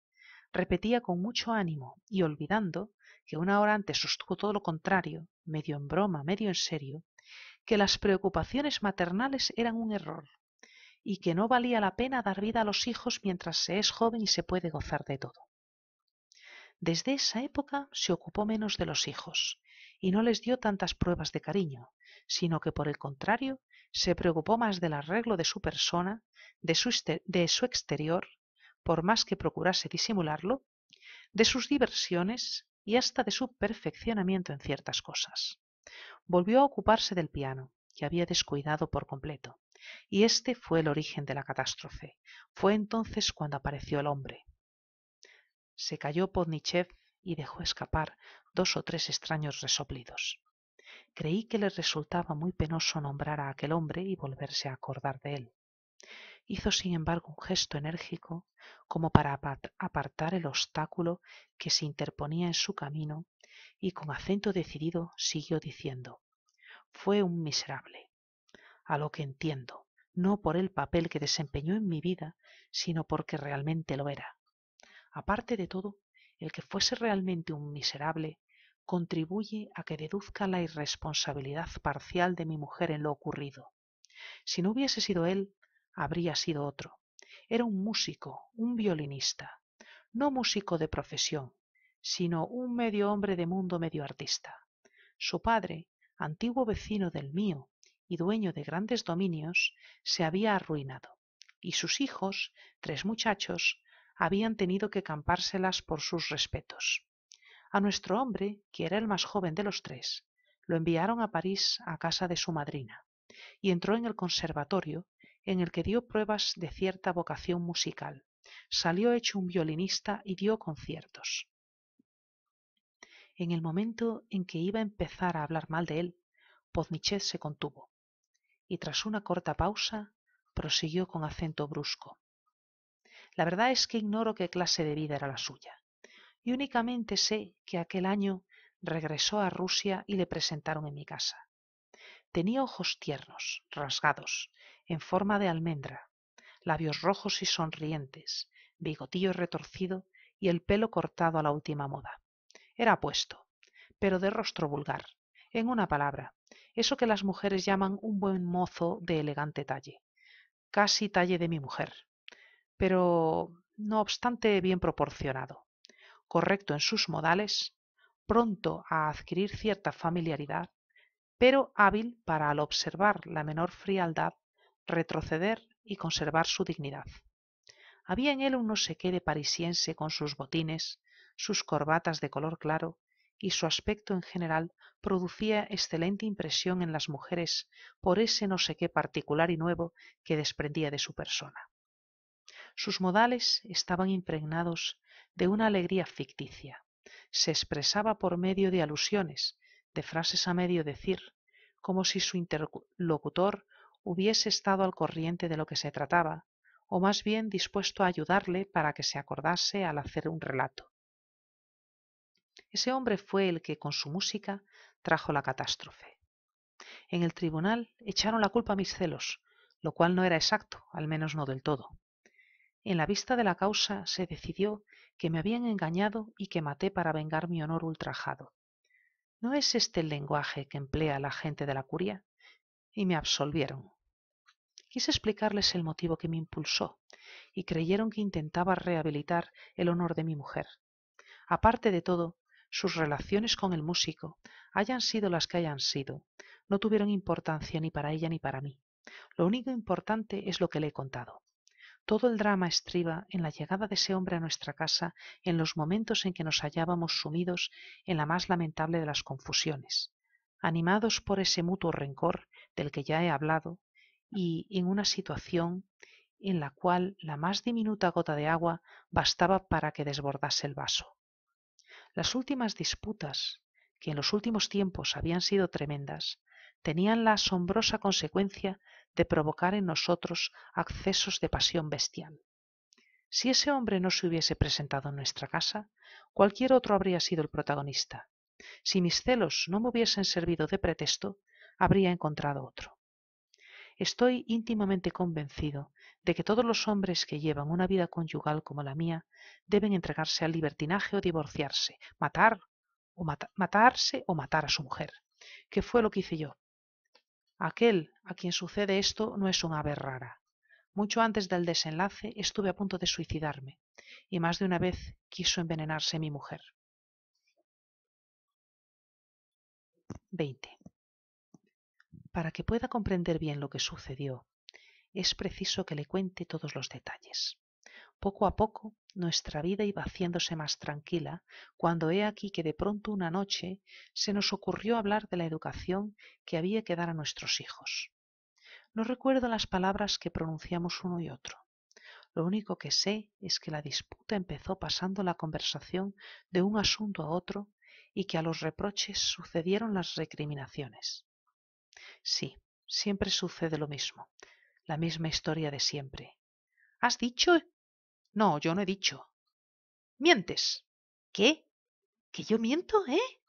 repetía con mucho ánimo y olvidando que una hora antes sostuvo todo lo contrario, medio en broma, medio en serio, que las preocupaciones maternales eran un error, y que no valía la pena dar vida a los hijos mientras se es joven y se puede gozar de todo. Desde esa época se ocupó menos de los hijos y no les dio tantas pruebas de cariño, sino que por el contrario se preocupó más del arreglo de su persona, de su, de su exterior, por más que procurase disimularlo, de sus diversiones y hasta de su perfeccionamiento en ciertas cosas. Volvió a ocuparse del piano, que había descuidado por completo, y este fue el origen de la catástrofe. Fue entonces cuando apareció el hombre. Se cayó Podnichev y dejó escapar dos o tres extraños resoplidos. Creí que le resultaba muy penoso nombrar a aquel hombre y volverse a acordar de él. Hizo, sin embargo, un gesto enérgico como para apartar el obstáculo que se interponía en su camino y con acento decidido siguió diciendo Fue un miserable a lo que entiendo, no por el papel que desempeñó en mi vida, sino porque realmente lo era. Aparte de todo, el que fuese realmente un miserable contribuye a que deduzca la irresponsabilidad parcial de mi mujer en lo ocurrido. Si no hubiese sido él, habría sido otro. Era un músico, un violinista, no músico de profesión, sino un medio hombre de mundo medio artista. Su padre, antiguo vecino del mío, y dueño de grandes dominios, se había arruinado, y sus hijos, tres muchachos, habían tenido que campárselas por sus respetos. A nuestro hombre, que era el más joven de los tres, lo enviaron a París a casa de su madrina, y entró en el conservatorio, en el que dio pruebas de cierta vocación musical. Salió hecho un violinista y dio conciertos. En el momento en que iba a empezar a hablar mal de él, Podmichet se contuvo y tras una corta pausa prosiguió con acento brusco. La verdad es que ignoro qué clase de vida era la suya, y únicamente sé que aquel año regresó a Rusia y le presentaron en mi casa. Tenía ojos tiernos, rasgados, en forma de almendra, labios rojos y sonrientes, bigotillo retorcido y el pelo cortado a la última moda. Era apuesto, pero de rostro vulgar. En una palabra, eso que las mujeres llaman un buen mozo de elegante talle. Casi talle de mi mujer, pero no obstante bien proporcionado, correcto en sus modales, pronto a adquirir cierta familiaridad, pero hábil para al observar la menor frialdad retroceder y conservar su dignidad. Había en él un no sé qué de parisiense con sus botines, sus corbatas de color claro y su aspecto en general producía excelente impresión en las mujeres por ese no sé qué particular y nuevo que desprendía de su persona. Sus modales estaban impregnados de una alegría ficticia. Se expresaba por medio de alusiones, de frases a medio decir, como si su interlocutor hubiese estado al corriente de lo que se trataba, o más bien dispuesto a ayudarle para que se acordase al hacer un relato. Ese hombre fue el que con su música trajo la catástrofe. En el tribunal echaron la culpa a mis celos, lo cual no era exacto, al menos no del todo. En la vista de la causa se decidió que me habían engañado y que maté para vengar mi honor ultrajado. ¿No es este el lenguaje que emplea la gente de la curia? Y me absolvieron. Quise explicarles el motivo que me impulsó, y creyeron que intentaba rehabilitar el honor de mi mujer. Aparte de todo, sus relaciones con el músico, hayan sido las que hayan sido, no tuvieron importancia ni para ella ni para mí. Lo único importante es lo que le he contado. Todo el drama estriba en la llegada de ese hombre a nuestra casa en los momentos en que nos hallábamos sumidos en la más lamentable de las confusiones, animados por ese mutuo rencor del que ya he hablado, y en una situación en la cual la más diminuta gota de agua bastaba para que desbordase el vaso. Las últimas disputas, que en los últimos tiempos habían sido tremendas, tenían la asombrosa consecuencia de provocar en nosotros accesos de pasión bestial. Si ese hombre no se hubiese presentado en nuestra casa, cualquier otro habría sido el protagonista. Si mis celos no me hubiesen servido de pretexto, habría encontrado otro. Estoy íntimamente convencido de que todos los hombres que llevan una vida conyugal como la mía deben entregarse al libertinaje o divorciarse, matar o matarse o matar a su mujer, que fue lo que hice yo. Aquel a quien sucede esto no es un ave rara. Mucho antes del desenlace estuve a punto de suicidarme, y más de una vez quiso envenenarse mi mujer. 20. Para que pueda comprender bien lo que sucedió, es preciso que le cuente todos los detalles. Poco a poco nuestra vida iba haciéndose más tranquila cuando he aquí que de pronto una noche se nos ocurrió hablar de la educación que había que dar a nuestros hijos. No recuerdo las palabras que pronunciamos uno y otro. Lo único que sé es que la disputa empezó pasando la conversación de un asunto a otro y que a los reproches sucedieron las recriminaciones. Sí, siempre sucede lo mismo, la misma historia de siempre. ¿Has dicho no, yo no he dicho. Mientes. ¿Qué? ¿Que yo miento, eh?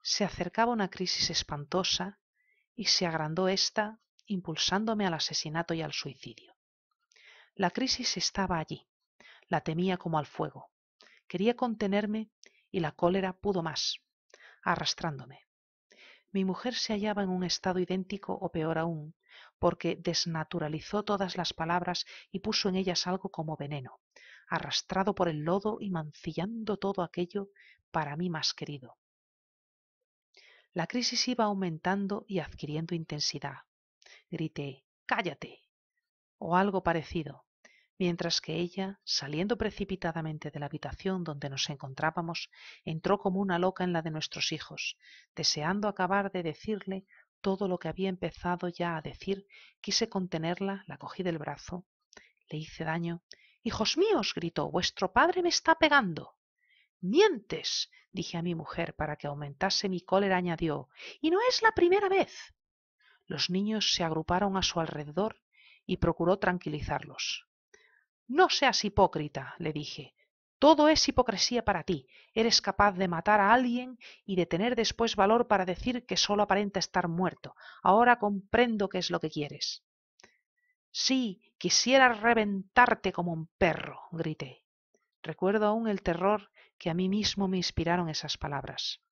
Se acercaba una crisis espantosa y se agrandó ésta impulsándome al asesinato y al suicidio. La crisis estaba allí, la temía como al fuego. Quería contenerme y la cólera pudo más, arrastrándome. Mi mujer se hallaba en un estado idéntico o peor aún, porque desnaturalizó todas las palabras y puso en ellas algo como veneno, arrastrado por el lodo y mancillando todo aquello para mí más querido. La crisis iba aumentando y adquiriendo intensidad. Grité, cállate, o algo parecido, mientras que ella, saliendo precipitadamente de la habitación donde nos encontrábamos, entró como una loca en la de nuestros hijos, deseando acabar de decirle todo lo que había empezado ya a decir, quise contenerla, la cogí del brazo, le hice daño. Hijos míos, gritó, vuestro padre me está pegando. Mientes, dije a mi mujer para que aumentase mi cólera, añadió, y no es la primera vez. Los niños se agruparon a su alrededor y procuró tranquilizarlos. No seas hipócrita, le dije. Todo es hipocresía para ti. Eres capaz de matar a alguien y de tener después valor para decir que solo aparenta estar muerto. Ahora comprendo qué es lo que quieres. Sí, quisiera reventarte como un perro, grité. Recuerdo aún el terror que a mí mismo me inspiraron esas palabras.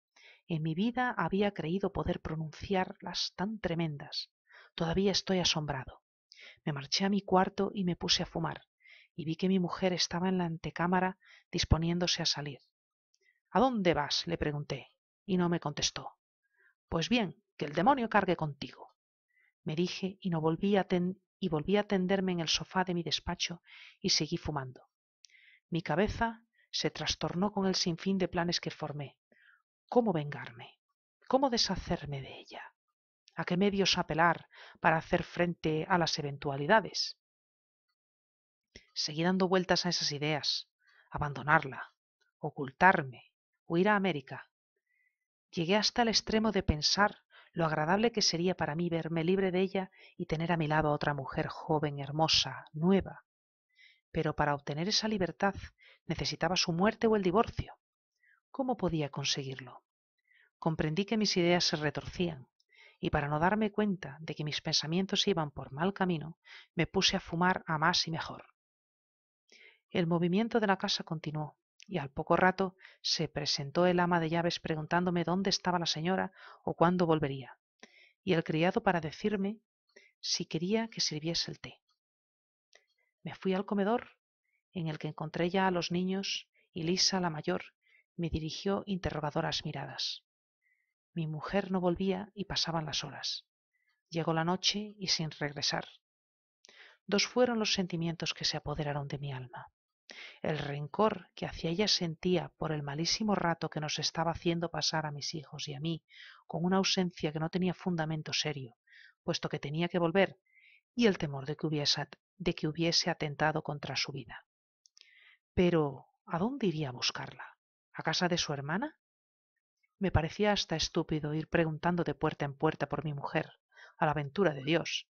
En mi vida había creído poder pronunciarlas tan tremendas. Todavía estoy asombrado. Me marché a mi cuarto y me puse a fumar, y vi que mi mujer estaba en la antecámara disponiéndose a salir. ¿A dónde vas? le pregunté, y no me contestó. Pues bien, que el demonio cargue contigo. Me dije y no volví a y volví a tenderme en el sofá de mi despacho y seguí fumando. Mi cabeza se trastornó con el sinfín de planes que formé. ¿Cómo vengarme? ¿Cómo deshacerme de ella? ¿A qué medios apelar para hacer frente a las eventualidades? Seguí dando vueltas a esas ideas, abandonarla, ocultarme, huir a América. Llegué hasta el extremo de pensar lo agradable que sería para mí verme libre de ella y tener a mi lado a otra mujer joven, hermosa, nueva. Pero para obtener esa libertad necesitaba su muerte o el divorcio. ¿Cómo podía conseguirlo? Comprendí que mis ideas se retorcían, y para no darme cuenta de que mis pensamientos iban por mal camino, me puse a fumar a más y mejor. El movimiento de la casa continuó, y al poco rato se presentó el ama de llaves preguntándome dónde estaba la señora o cuándo volvería, y el criado para decirme si quería que sirviese el té. Me fui al comedor, en el que encontré ya a los niños, y Lisa, la mayor, me dirigió interrogadoras miradas. Mi mujer no volvía y pasaban las horas. Llegó la noche y sin regresar. Dos fueron los sentimientos que se apoderaron de mi alma. El rencor que hacia ella sentía por el malísimo rato que nos estaba haciendo pasar a mis hijos y a mí, con una ausencia que no tenía fundamento serio, puesto que tenía que volver, y el temor de que hubiese, de que hubiese atentado contra su vida. Pero, ¿a dónde iría a buscarla? ¿A casa de su hermana? Me parecía hasta estúpido ir preguntando de puerta en puerta por mi mujer, a la aventura de Dios.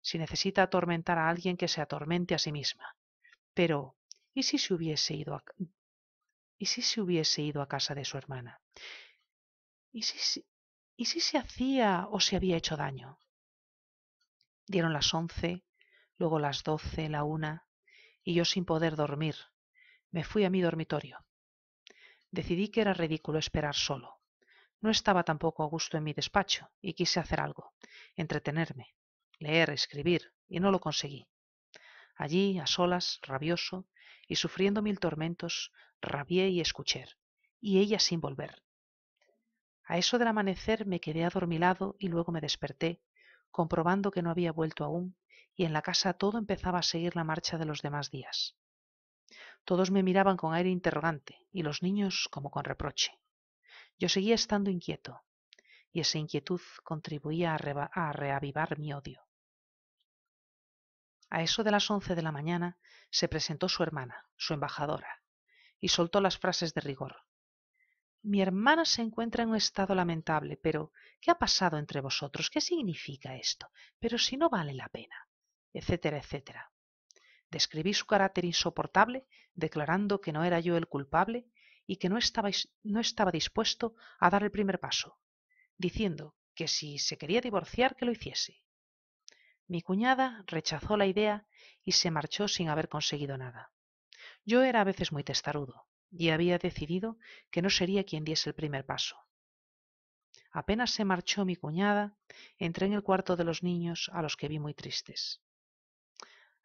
Si necesita atormentar a alguien que se atormente a sí misma. Pero, ¿y si se hubiese ido a, ¿y si se hubiese ido a casa de su hermana? ¿Y si, ¿Y si se hacía o se había hecho daño? Dieron las once, luego las doce, la una, y yo sin poder dormir, me fui a mi dormitorio. Decidí que era ridículo esperar solo. No estaba tampoco a gusto en mi despacho y quise hacer algo, entretenerme, leer, escribir, y no lo conseguí. Allí, a solas, rabioso y sufriendo mil tormentos, rabié y escuché, y ella sin volver. A eso del amanecer me quedé adormilado y luego me desperté, comprobando que no había vuelto aún, y en la casa todo empezaba a seguir la marcha de los demás días. Todos me miraban con aire interrogante y los niños como con reproche. Yo seguía estando inquieto y esa inquietud contribuía a, reavivar mi odio. A eso de las once de la mañana se presentó su hermana, su embajadora, y soltó las frases de rigor. Mi hermana se encuentra en un estado lamentable, pero ¿qué ha pasado entre vosotros? ¿Qué significa esto? Pero si no vale la pena, etcétera, etcétera. Describí su carácter insoportable, declarando que no era yo el culpable y que no estaba, dispuesto a dar el primer paso, diciendo que si se quería divorciar, que lo hiciese. Mi cuñada rechazó la idea y se marchó sin haber conseguido nada. Yo era a veces muy testarudo y había decidido que no sería quien diese el primer paso. Apenas se marchó mi cuñada, entré en el cuarto de los niños a los que vi muy tristes.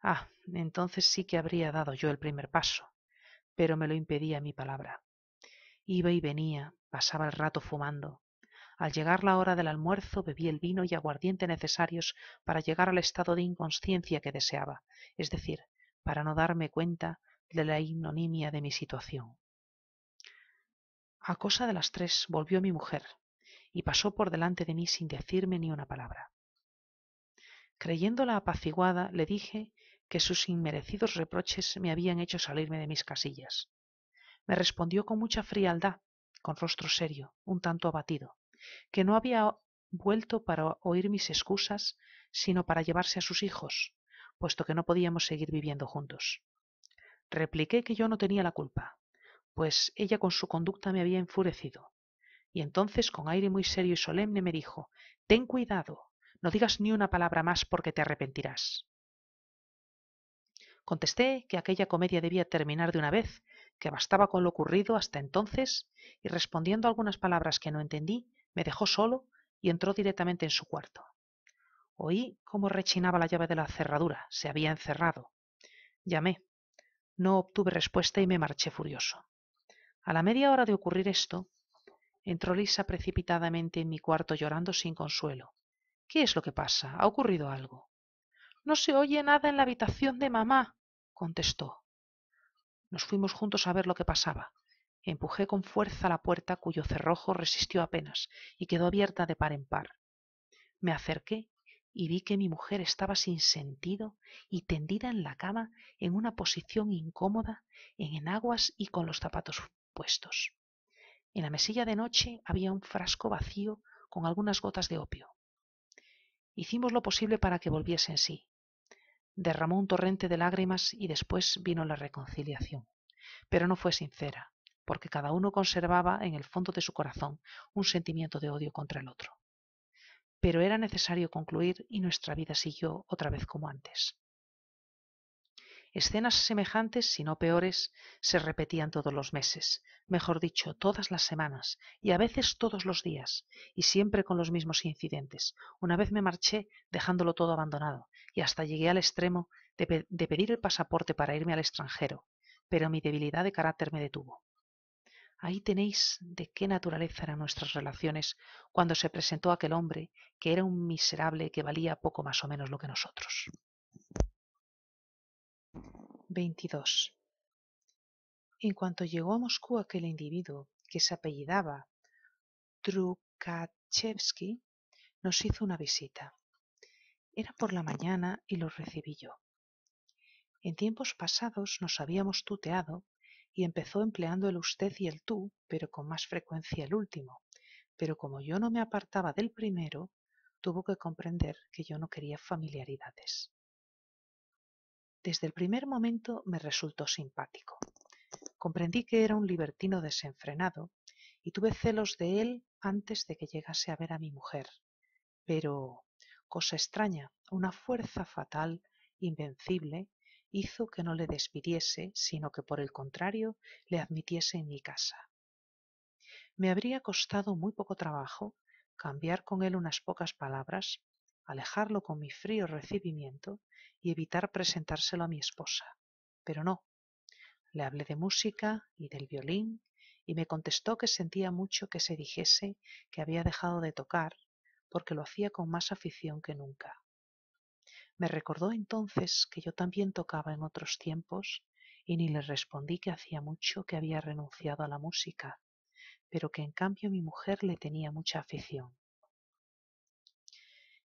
Ah, entonces sí que habría dado yo el primer paso, pero me lo impedía mi palabra. Iba y venía, pasaba el rato fumando. Al llegar la hora del almuerzo bebí el vino y aguardiente necesarios para llegar al estado de inconsciencia que deseaba, es decir, para no darme cuenta de la ignominia de mi situación. A cosa de las tres volvió mi mujer, y pasó por delante de mí sin decirme ni una palabra. Creyéndola apaciguada, le dije que sus inmerecidos reproches me habían hecho salirme de mis casillas. Me respondió con mucha frialdad, con rostro serio, un tanto abatido, que no había vuelto para oír mis excusas, sino para llevarse a sus hijos, puesto que no podíamos seguir viviendo juntos. Repliqué que yo no tenía la culpa, pues ella con su conducta me había enfurecido. Y entonces, con aire muy serio y solemne, me dijo Ten cuidado, no digas ni una palabra más porque te arrepentirás. Contesté que aquella comedia debía terminar de una vez, que bastaba con lo ocurrido hasta entonces, y respondiendo algunas palabras que no entendí, me dejó solo y entró directamente en su cuarto. Oí cómo rechinaba la llave de la cerradura. Se había encerrado. Llamé. No obtuve respuesta y me marché furioso. A la media hora de ocurrir esto, entró Lisa precipitadamente en mi cuarto llorando sin consuelo. ¿Qué es lo que pasa? ¿Ha ocurrido algo? No se oye nada en la habitación de mamá, contestó. Nos fuimos juntos a ver lo que pasaba. Empujé con fuerza la puerta cuyo cerrojo resistió apenas y quedó abierta de par en par. Me acerqué y vi que mi mujer estaba sin sentido y tendida en la cama en una posición incómoda, en enaguas y con los zapatos puestos. En la mesilla de noche había un frasco vacío con algunas gotas de opio. Hicimos lo posible para que volviese en sí. Derramó un torrente de lágrimas y después vino la reconciliación. Pero no fue sincera, porque cada uno conservaba en el fondo de su corazón un sentimiento de odio contra el otro pero era necesario concluir y nuestra vida siguió otra vez como antes. Escenas semejantes, si no peores, se repetían todos los meses, mejor dicho, todas las semanas, y a veces todos los días, y siempre con los mismos incidentes. Una vez me marché dejándolo todo abandonado, y hasta llegué al extremo de, pedir el pasaporte para irme al extranjero, pero mi debilidad de carácter me detuvo. Ahí tenéis de qué naturaleza eran nuestras relaciones cuando se presentó aquel hombre que era un miserable que valía poco más o menos lo que nosotros. 22. En cuanto llegó a Moscú aquel individuo que se apellidaba Trukachevsky, nos hizo una visita. Era por la mañana y lo recibí yo. En tiempos pasados nos habíamos tuteado y empezó empleando el usted y el tú, pero con más frecuencia el último. Pero como yo no me apartaba del primero, tuvo que comprender que yo no quería familiaridades. Desde el primer momento me resultó simpático. Comprendí que era un libertino desenfrenado y tuve celos de él antes de que llegase a ver a mi mujer. Pero, cosa extraña, una fuerza fatal, invencible, hizo que no le despidiese, sino que por el contrario le admitiese en mi casa. Me habría costado muy poco trabajo cambiar con él unas pocas palabras, alejarlo con mi frío recibimiento y evitar presentárselo a mi esposa. Pero no. Le hablé de música y del violín y me contestó que sentía mucho que se dijese que había dejado de tocar porque lo hacía con más afición que nunca. Me recordó entonces que yo también tocaba en otros tiempos y ni le respondí que hacía mucho que había renunciado a la música, pero que en cambio mi mujer le tenía mucha afición.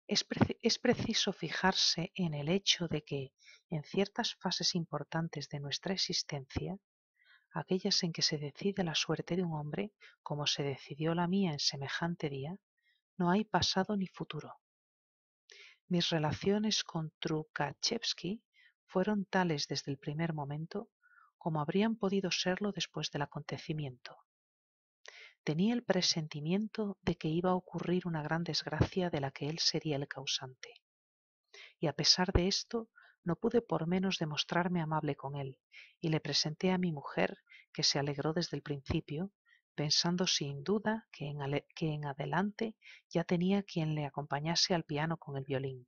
Es, es, preciso fijarse en el hecho de que, en ciertas fases importantes de nuestra existencia, aquellas en que se decide la suerte de un hombre, como se decidió la mía en semejante día, no hay pasado ni futuro. Mis relaciones con Trukachevsky fueron tales desde el primer momento como habrían podido serlo después del acontecimiento. Tenía el presentimiento de que iba a ocurrir una gran desgracia de la que él sería el causante. Y a pesar de esto, no pude por menos de mostrarme amable con él, y le presenté a mi mujer, que se alegró desde el principio, pensando sin duda que en, adelante ya tenía quien le acompañase al piano con el violín.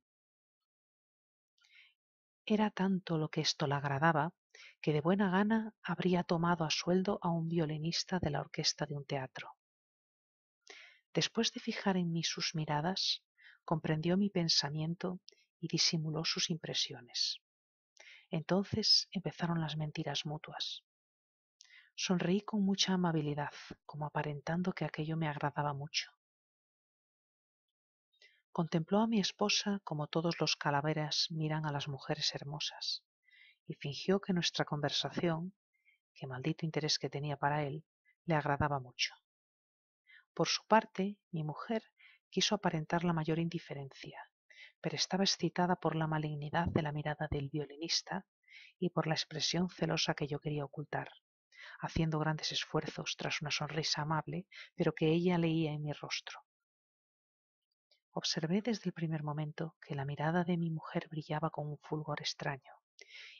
Era tanto lo que esto le agradaba que de buena gana habría tomado a sueldo a un violinista de la orquesta de un teatro. Después de fijar en mí sus miradas, comprendió mi pensamiento y disimuló sus impresiones. Entonces empezaron las mentiras mutuas. Sonreí con mucha amabilidad, como aparentando que aquello me agradaba mucho. Contempló a mi esposa como todos los calaveras miran a las mujeres hermosas, y fingió que nuestra conversación, que maldito interés que tenía para él, le agradaba mucho. Por su parte, mi mujer quiso aparentar la mayor indiferencia, pero estaba excitada por la malignidad de la mirada del violinista y por la expresión celosa que yo quería ocultar, haciendo grandes esfuerzos tras una sonrisa amable, pero que ella leía en mi rostro. Observé desde el primer momento que la mirada de mi mujer brillaba con un fulgor extraño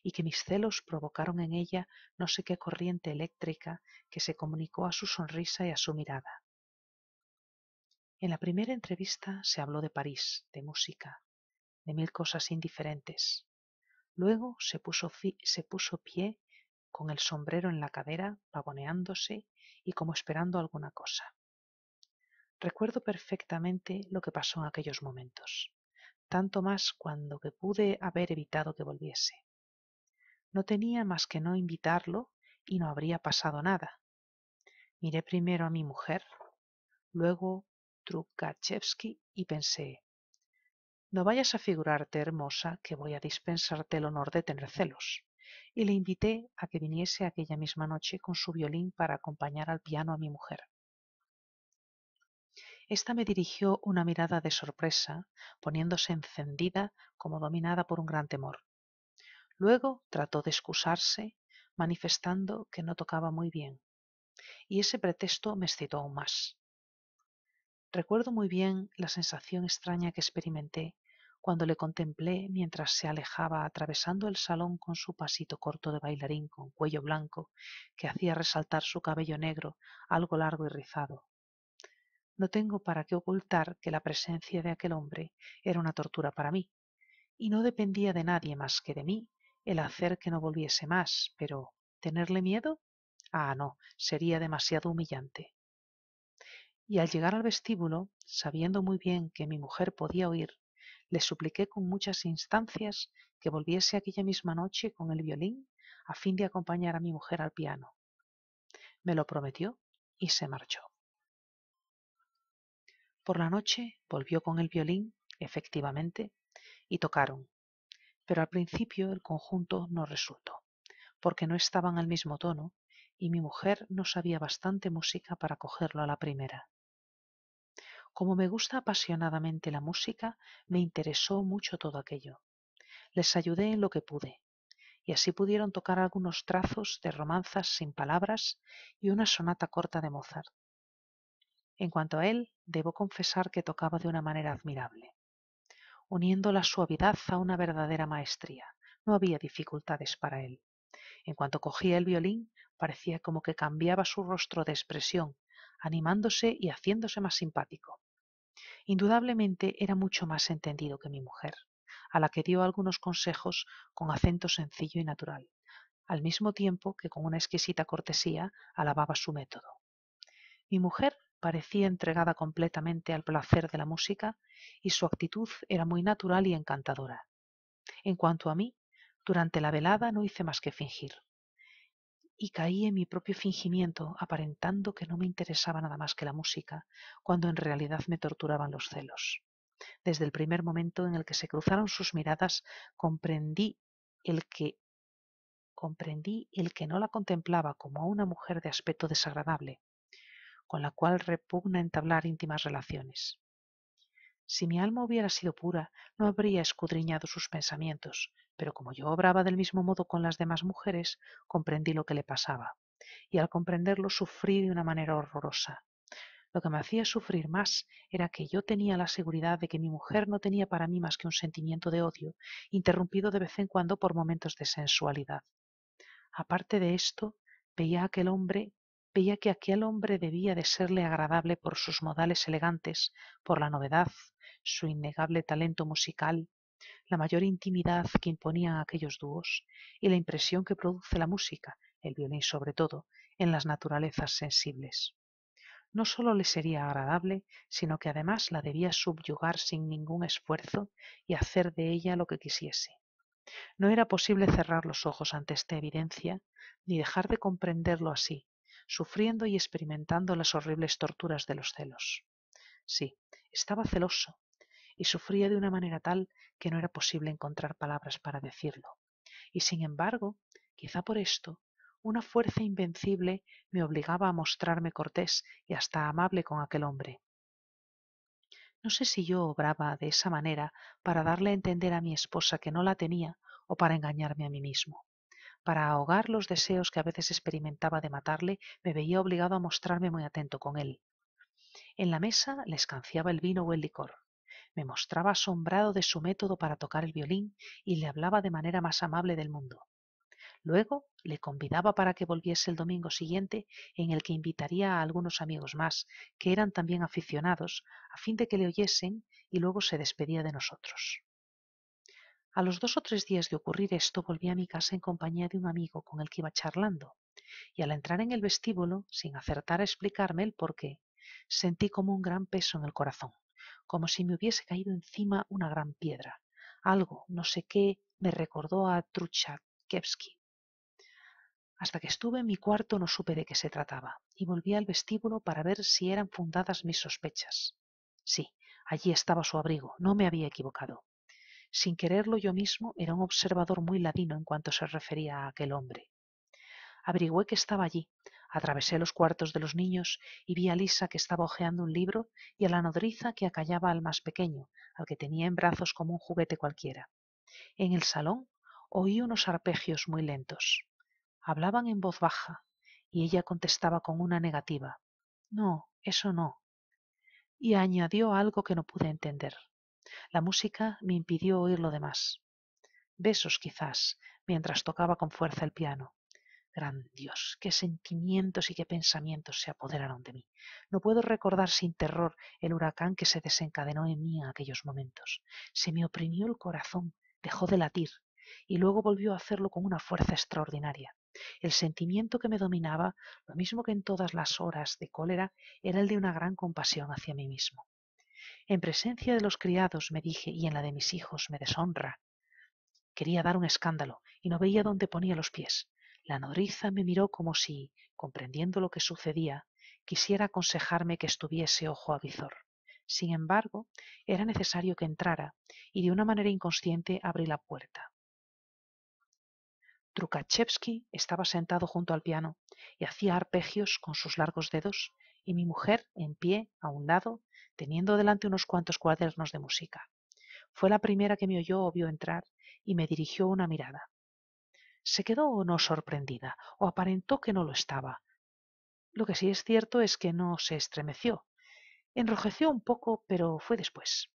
y que mis celos provocaron en ella no sé qué corriente eléctrica que se comunicó a su sonrisa y a su mirada. En la primera entrevista se habló de París, de música, de mil cosas indiferentes. Luego se puso, se puso pie con el sombrero en la cadera, pavoneándose y como esperando alguna cosa. Recuerdo perfectamente lo que pasó en aquellos momentos, tanto más cuando que pude haber evitado que volviese. No tenía más que no invitarlo y no habría pasado nada. Miré primero a mi mujer, luego Trukachevsky y pensé, no vayas a figurarte, hermosa, que voy a dispensarte el honor de tener celos. Y le invité a que viniese aquella misma noche con su violín para acompañar al piano a mi mujer. Esta me dirigió una mirada de sorpresa, poniéndose encendida como dominada por un gran temor. Luego trató de excusarse, manifestando que no tocaba muy bien, y ese pretexto me excitó aún más. Recuerdo muy bien la sensación extraña que experimenté cuando le contemplé mientras se alejaba atravesando el salón con su pasito corto de bailarín con cuello blanco que hacía resaltar su cabello negro algo largo y rizado. No tengo para qué ocultar que la presencia de aquel hombre era una tortura para mí, y no dependía de nadie más que de mí el hacer que no volviese más, pero ¿tenerle miedo? Ah, no, sería demasiado humillante y al llegar al vestíbulo, sabiendo muy bien que mi mujer podía oír, le supliqué con muchas instancias que volviese aquella misma noche con el violín a fin de acompañar a mi mujer al piano. Me lo prometió y se marchó. Por la noche volvió con el violín, efectivamente, y tocaron, pero al principio el conjunto no resultó, porque no estaban al mismo tono y mi mujer no sabía bastante música para cogerlo a la primera. Como me gusta apasionadamente la música, me interesó mucho todo aquello. Les ayudé en lo que pude, y así pudieron tocar algunos trazos de romanzas sin palabras y una sonata corta de Mozart. En cuanto a él, debo confesar que tocaba de una manera admirable, uniendo la suavidad a una verdadera maestría. No había dificultades para él. En cuanto cogía el violín, parecía como que cambiaba su rostro de expresión, animándose y haciéndose más simpático. Indudablemente era mucho más entendido que mi mujer, a la que dio algunos consejos con acento sencillo y natural, al mismo tiempo que con una exquisita cortesía alababa su método. Mi mujer parecía entregada completamente al placer de la música y su actitud era muy natural y encantadora. En cuanto a mí, durante la velada no hice más que fingir y caí en mi propio fingimiento, aparentando que no me interesaba nada más que la música, cuando en realidad me torturaban los celos. Desde el primer momento en el que se cruzaron sus miradas, comprendí el que comprendí el que no la contemplaba como a una mujer de aspecto desagradable, con la cual repugna entablar íntimas relaciones. Si mi alma hubiera sido pura, no habría escudriñado sus pensamientos, pero como yo obraba del mismo modo con las demás mujeres, comprendí lo que le pasaba, y al comprenderlo sufrí de una manera horrorosa. Lo que me hacía sufrir más era que yo tenía la seguridad de que mi mujer no tenía para mí más que un sentimiento de odio, interrumpido de vez en cuando por momentos de sensualidad. Aparte de esto, veía aquel hombre veía que aquel hombre debía de serle agradable por sus modales elegantes, por la novedad, su innegable talento musical, la mayor intimidad que imponían aquellos dúos y la impresión que produce la música, el violín sobre todo, en las naturalezas sensibles. No sólo le sería agradable, sino que además la debía subyugar sin ningún esfuerzo y hacer de ella lo que quisiese. No era posible cerrar los ojos ante esta evidencia, ni dejar de comprenderlo así, sufriendo y experimentando las horribles torturas de los celos. Sí, estaba celoso, y sufría de una manera tal que no era posible encontrar palabras para decirlo. Y sin embargo, quizá por esto, una fuerza invencible me obligaba a mostrarme cortés y hasta amable con aquel hombre. No sé si yo obraba de esa manera para darle a entender a mi esposa que no la tenía o para engañarme a mí mismo. Para ahogar los deseos que a veces experimentaba de matarle, me veía obligado a mostrarme muy atento con él. En la mesa le escanciaba el vino o el licor. Me mostraba asombrado de su método para tocar el violín y le hablaba de manera más amable del mundo. Luego le convidaba para que volviese el domingo siguiente, en el que invitaría a algunos amigos más, que eran también aficionados, a fin de que le oyesen, y luego se despedía de nosotros. A los dos o tres días de ocurrir esto, volví a mi casa en compañía de un amigo con el que iba charlando, y al entrar en el vestíbulo, sin acertar a explicarme el por qué, sentí como un gran peso en el corazón, como si me hubiese caído encima una gran piedra. Algo, no sé qué, me recordó a Truchakevsky. Hasta que estuve en mi cuarto no supe de qué se trataba, y volví al vestíbulo para ver si eran fundadas mis sospechas. Sí, allí estaba su abrigo, no me había equivocado. Sin quererlo yo mismo, era un observador muy ladino en cuanto se refería a aquel hombre. Averigüé que estaba allí, atravesé los cuartos de los niños y vi a Lisa que estaba hojeando un libro y a la nodriza que acallaba al más pequeño, al que tenía en brazos como un juguete cualquiera. En el salón oí unos arpegios muy lentos. Hablaban en voz baja y ella contestaba con una negativa. No, eso no. Y añadió algo que no pude entender. La música me impidió oír lo demás. Besos quizás, mientras tocaba con fuerza el piano. Gran Dios, qué sentimientos y qué pensamientos se apoderaron de mí. No puedo recordar sin terror el huracán que se desencadenó en mí en aquellos momentos. Se me oprimió el corazón, dejó de latir, y luego volvió a hacerlo con una fuerza extraordinaria. El sentimiento que me dominaba, lo mismo que en todas las horas de cólera, era el de una gran compasión hacia mí mismo. En presencia de los criados me dije, y en la de mis hijos me deshonra. Quería dar un escándalo, y no veía dónde ponía los pies. La nodriza me miró como si, comprendiendo lo que sucedía, quisiera aconsejarme que estuviese ojo a visor. Sin embargo, era necesario que entrara, y de una manera inconsciente abrí la puerta. Trukachevsky estaba sentado junto al piano y hacía arpegios con sus largos dedos, y mi mujer, en pie, a un lado, teniendo delante unos cuantos cuadernos de música. Fue la primera que me oyó o vio entrar y me dirigió una mirada. Se quedó o no sorprendida, o aparentó que no lo estaba. Lo que sí es cierto es que no se estremeció. Enrojeció un poco, pero fue después.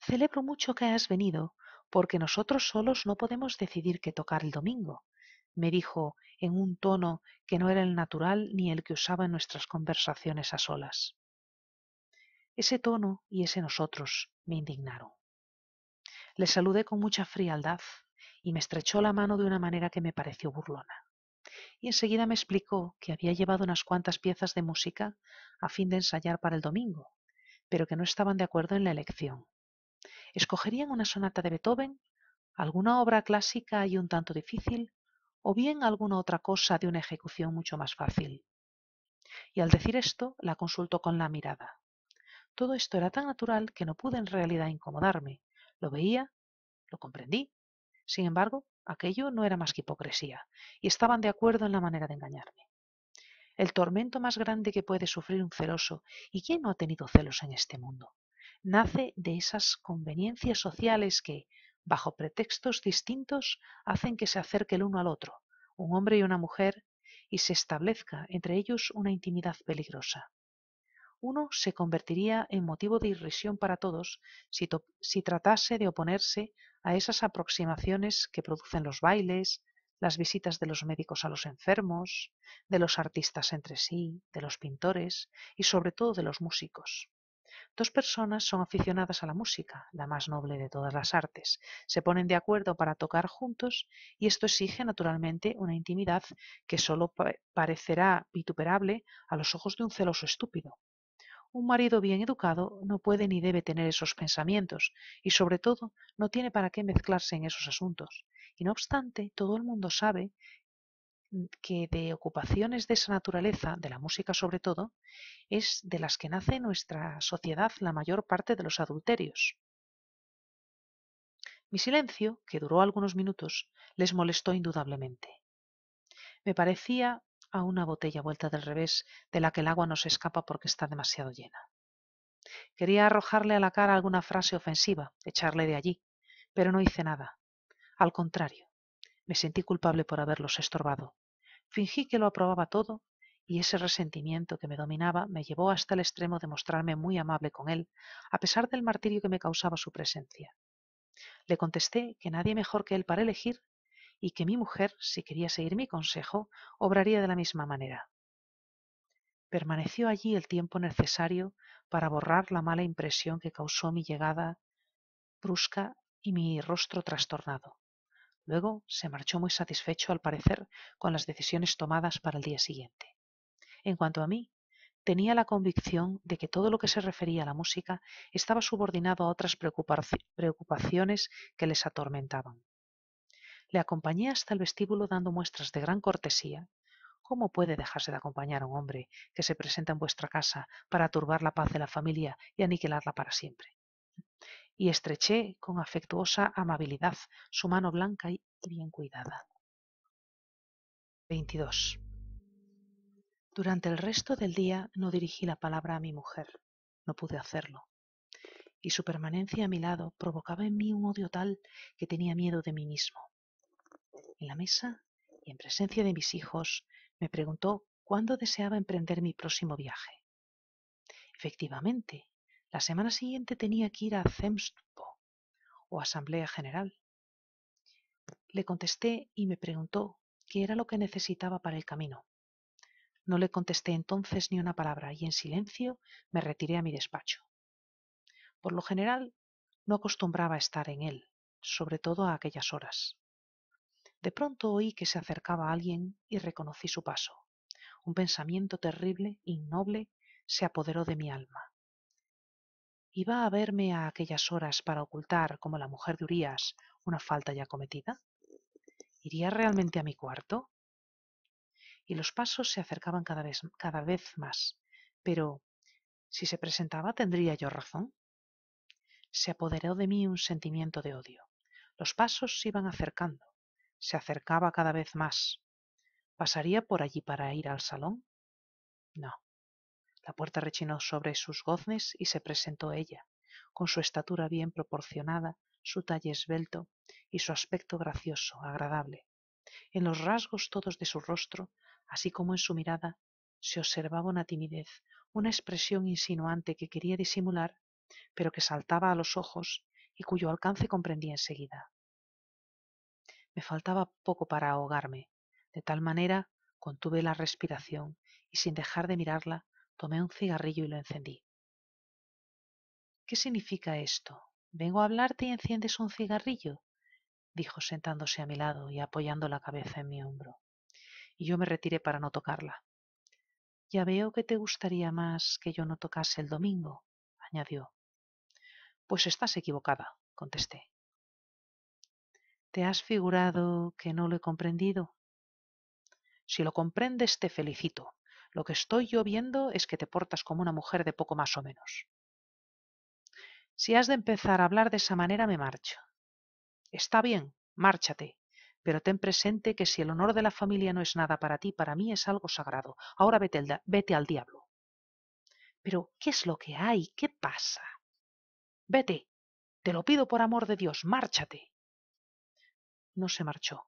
Celebro mucho que hayas venido, porque nosotros solos no podemos decidir qué tocar el domingo, me dijo en un tono que no era el natural ni el que usaba en nuestras conversaciones a solas. Ese tono y ese nosotros me indignaron. Le saludé con mucha frialdad y me estrechó la mano de una manera que me pareció burlona. Y enseguida me explicó que había llevado unas cuantas piezas de música a fin de ensayar para el domingo, pero que no estaban de acuerdo en la elección escogerían una sonata de Beethoven, alguna obra clásica y un tanto difícil, o bien alguna otra cosa de una ejecución mucho más fácil. Y al decir esto, la consultó con la mirada. Todo esto era tan natural que no pude en realidad incomodarme. Lo veía, lo comprendí. Sin embargo, aquello no era más que hipocresía, y estaban de acuerdo en la manera de engañarme. El tormento más grande que puede sufrir un celoso, ¿y quién no ha tenido celos en este mundo? nace de esas conveniencias sociales que, bajo pretextos distintos, hacen que se acerque el uno al otro, un hombre y una mujer, y se establezca entre ellos una intimidad peligrosa. Uno se convertiría en motivo de irrisión para todos si, tratase de oponerse a esas aproximaciones que producen los bailes, las visitas de los médicos a los enfermos, de los artistas entre sí, de los pintores y sobre todo de los músicos. Dos personas son aficionadas a la música, la más noble de todas las artes. Se ponen de acuerdo para tocar juntos y esto exige naturalmente una intimidad que solo parecerá vituperable a los ojos de un celoso estúpido. Un marido bien educado no puede ni debe tener esos pensamientos y sobre todo no tiene para qué mezclarse en esos asuntos. Y no obstante, todo el mundo sabe que de ocupaciones de esa naturaleza, de la música sobre todo, es de las que nace nuestra sociedad la mayor parte de los adulterios. Mi silencio, que duró algunos minutos, les molestó indudablemente. Me parecía a una botella vuelta del revés de la que el agua no se escapa porque está demasiado llena. Quería arrojarle a la cara alguna frase ofensiva, echarle de allí, pero no hice nada. Al contrario, me sentí culpable por haberlos estorbado. Fingí que lo aprobaba todo y ese resentimiento que me dominaba me llevó hasta el extremo de mostrarme muy amable con él, a pesar del martirio que me causaba su presencia. Le contesté que nadie mejor que él para elegir y que mi mujer, si quería seguir mi consejo, obraría de la misma manera. Permaneció allí el tiempo necesario para borrar la mala impresión que causó mi llegada brusca y mi rostro trastornado. Luego se marchó muy satisfecho, al parecer, con las decisiones tomadas para el día siguiente. En cuanto a mí, tenía la convicción de que todo lo que se refería a la música estaba subordinado a otras preocupaciones que les atormentaban. Le acompañé hasta el vestíbulo dando muestras de gran cortesía. ¿Cómo puede dejarse de acompañar a un hombre que se presenta en vuestra casa para turbar la paz de la familia y aniquilarla para siempre? Y estreché con afectuosa amabilidad su mano blanca y bien cuidada. 22. Durante el resto del día no dirigí la palabra a mi mujer. No pude hacerlo. Y su permanencia a mi lado provocaba en mí un odio tal que tenía miedo de mí mismo. En la mesa y en presencia de mis hijos me preguntó cuándo deseaba emprender mi próximo viaje. Efectivamente, la semana siguiente tenía que ir a Zemstvo o Asamblea General. Le contesté y me preguntó qué era lo que necesitaba para el camino. No le contesté entonces ni una palabra y en silencio me retiré a mi despacho. Por lo general no acostumbraba a estar en él, sobre todo a aquellas horas. De pronto oí que se acercaba alguien y reconocí su paso. Un pensamiento terrible, innoble, se apoderó de mi alma. ¿Iba a verme a aquellas horas para ocultar, como la mujer de Urías, una falta ya cometida? ¿Iría realmente a mi cuarto? y los pasos se acercaban cada vez, cada vez más. Pero, si se presentaba, ¿tendría yo razón? Se apoderó de mí un sentimiento de odio. Los pasos se iban acercando. Se acercaba cada vez más. ¿Pasaría por allí para ir al salón? No. La puerta rechinó sobre sus goznes y se presentó ella, con su estatura bien proporcionada, su talle esbelto y su aspecto gracioso, agradable. En los rasgos todos de su rostro así como en su mirada, se observaba una timidez, una expresión insinuante que quería disimular, pero que saltaba a los ojos y cuyo alcance comprendía enseguida. Me faltaba poco para ahogarme, de tal manera contuve la respiración y sin dejar de mirarla tomé un cigarrillo y lo encendí. ¿Qué significa esto? ¿Vengo a hablarte y enciendes un cigarrillo? dijo sentándose a mi lado y apoyando la cabeza en mi hombro y yo me retiré para no tocarla. Ya veo que te gustaría más que yo no tocase el domingo, añadió. Pues estás equivocada, contesté. ¿Te has figurado que no lo he comprendido? Si lo comprendes, te felicito. Lo que estoy yo viendo es que te portas como una mujer de poco más o menos. Si has de empezar a hablar de esa manera, me marcho. Está bien, márchate, pero ten presente que si el honor de la familia no es nada para ti, para mí es algo sagrado. Ahora vete, vete al diablo. Pero, ¿qué es lo que hay? ¿Qué pasa? Vete. Te lo pido por amor de Dios, márchate. No se marchó.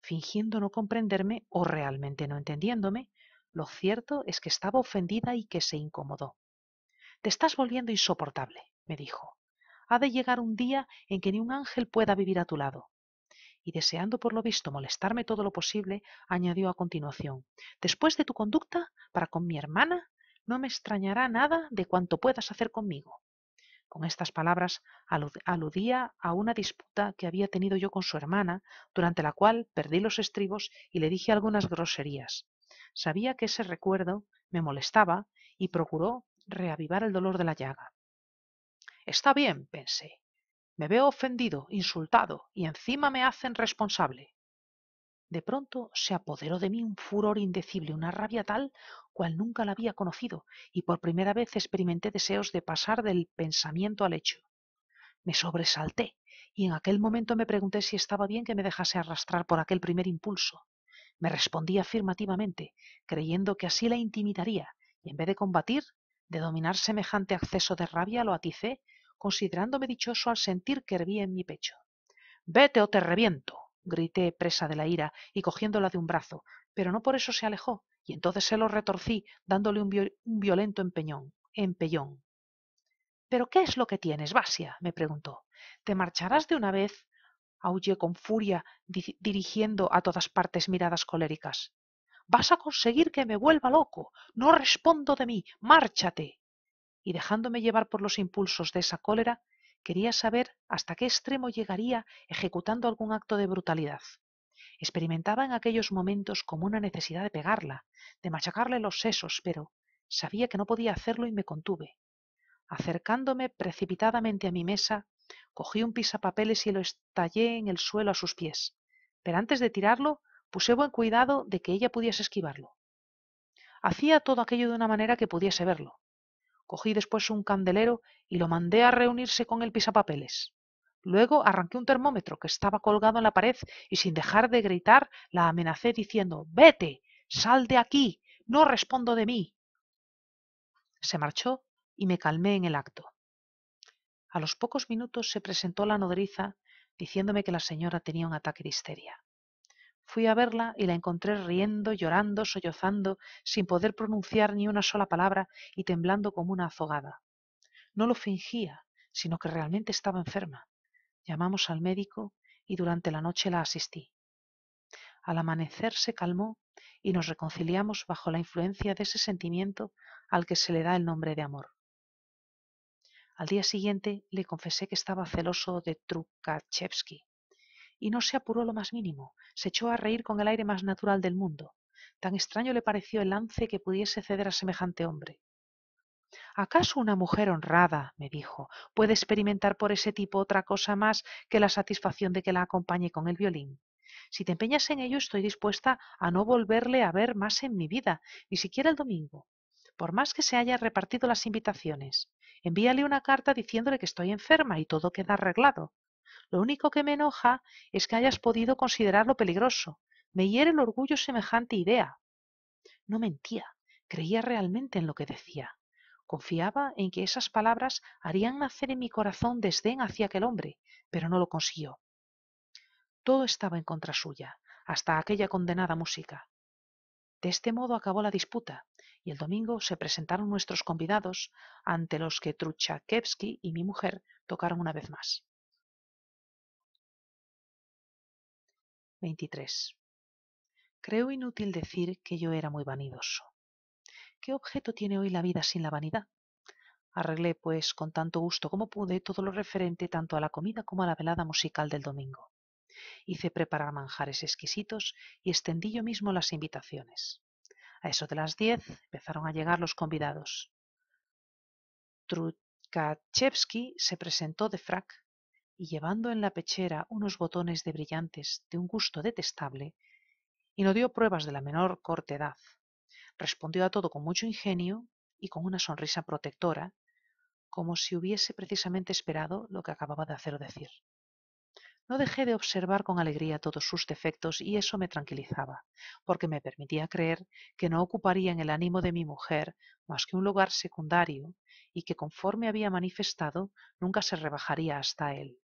Fingiendo no comprenderme o realmente no entendiéndome, lo cierto es que estaba ofendida y que se incomodó. Te estás volviendo insoportable, me dijo. Ha de llegar un día en que ni un ángel pueda vivir a tu lado y deseando por lo visto molestarme todo lo posible, añadió a continuación Después de tu conducta para con mi hermana, no me extrañará nada de cuanto puedas hacer conmigo. Con estas palabras aludía a una disputa que había tenido yo con su hermana, durante la cual perdí los estribos y le dije algunas groserías. Sabía que ese recuerdo me molestaba y procuró reavivar el dolor de la llaga. Está bien, pensé, me veo ofendido, insultado, y encima me hacen responsable. De pronto se apoderó de mí un furor indecible, una rabia tal cual nunca la había conocido, y por primera vez experimenté deseos de pasar del pensamiento al hecho. Me sobresalté, y en aquel momento me pregunté si estaba bien que me dejase arrastrar por aquel primer impulso. Me respondí afirmativamente, creyendo que así la intimidaría, y en vez de combatir, de dominar semejante acceso de rabia, lo aticé, considerándome dichoso al sentir que hervía en mi pecho. Vete o te reviento, grité presa de la ira y cogiéndola de un brazo, pero no por eso se alejó, y entonces se lo retorcí, dándole un, violento empeñón, empellón. ¿Pero qué es lo que tienes, Basia? me preguntó. ¿Te marcharás de una vez? aullé con furia, dirigiendo a todas partes miradas coléricas. Vas a conseguir que me vuelva loco. No respondo de mí. Márchate. Y dejándome llevar por los impulsos de esa cólera, quería saber hasta qué extremo llegaría ejecutando algún acto de brutalidad. Experimentaba en aquellos momentos como una necesidad de pegarla, de machacarle los sesos, pero sabía que no podía hacerlo y me contuve. Acercándome precipitadamente a mi mesa, cogí un pisapapeles y lo estallé en el suelo a sus pies, pero antes de tirarlo puse buen cuidado de que ella pudiese esquivarlo. Hacía todo aquello de una manera que pudiese verlo. Cogí después un candelero y lo mandé a reunirse con el pisapapeles. Luego arranqué un termómetro que estaba colgado en la pared y sin dejar de gritar la amenacé diciendo Vete, sal de aquí, no respondo de mí. Se marchó y me calmé en el acto. A los pocos minutos se presentó la nodriza diciéndome que la señora tenía un ataque de histeria. Fui a verla y la encontré riendo, llorando, sollozando, sin poder pronunciar ni una sola palabra y temblando como una azogada. No lo fingía, sino que realmente estaba enferma. Llamamos al médico y durante la noche la asistí. Al amanecer se calmó y nos reconciliamos bajo la influencia de ese sentimiento al que se le da el nombre de amor. Al día siguiente le confesé que estaba celoso de Trukachevsky y no se apuró lo más mínimo, se echó a reír con el aire más natural del mundo. Tan extraño le pareció el lance que pudiese ceder a semejante hombre. ¿Acaso una mujer honrada, me dijo, puede experimentar por ese tipo otra cosa más que la satisfacción de que la acompañe con el violín? Si te empeñas en ello, estoy dispuesta a no volverle a ver más en mi vida, ni siquiera el domingo. Por más que se haya repartido las invitaciones, envíale una carta diciéndole que estoy enferma y todo queda arreglado. Lo único que me enoja es que hayas podido considerarlo peligroso. Me hiere el orgullo semejante idea. No mentía, creía realmente en lo que decía. Confiaba en que esas palabras harían nacer en mi corazón desdén hacia aquel hombre, pero no lo consiguió. Todo estaba en contra suya, hasta aquella condenada música. De este modo acabó la disputa, y el domingo se presentaron nuestros convidados, ante los que Truchakevsky y mi mujer tocaron una vez más. 23. Creo inútil decir que yo era muy vanidoso. ¿Qué objeto tiene hoy la vida sin la vanidad? Arreglé, pues, con tanto gusto como pude todo lo referente tanto a la comida como a la velada musical del domingo. Hice preparar manjares exquisitos y extendí yo mismo las invitaciones. A eso de las diez empezaron a llegar los convidados. Trukachevsky se presentó de frac y llevando en la pechera unos botones de brillantes de un gusto detestable, y no dio pruebas de la menor cortedad. Respondió a todo con mucho ingenio y con una sonrisa protectora, como si hubiese precisamente esperado lo que acababa de hacer o decir. No dejé de observar con alegría todos sus defectos y eso me tranquilizaba, porque me permitía creer que no ocuparía en el ánimo de mi mujer más que un lugar secundario y que conforme había manifestado nunca se rebajaría hasta él.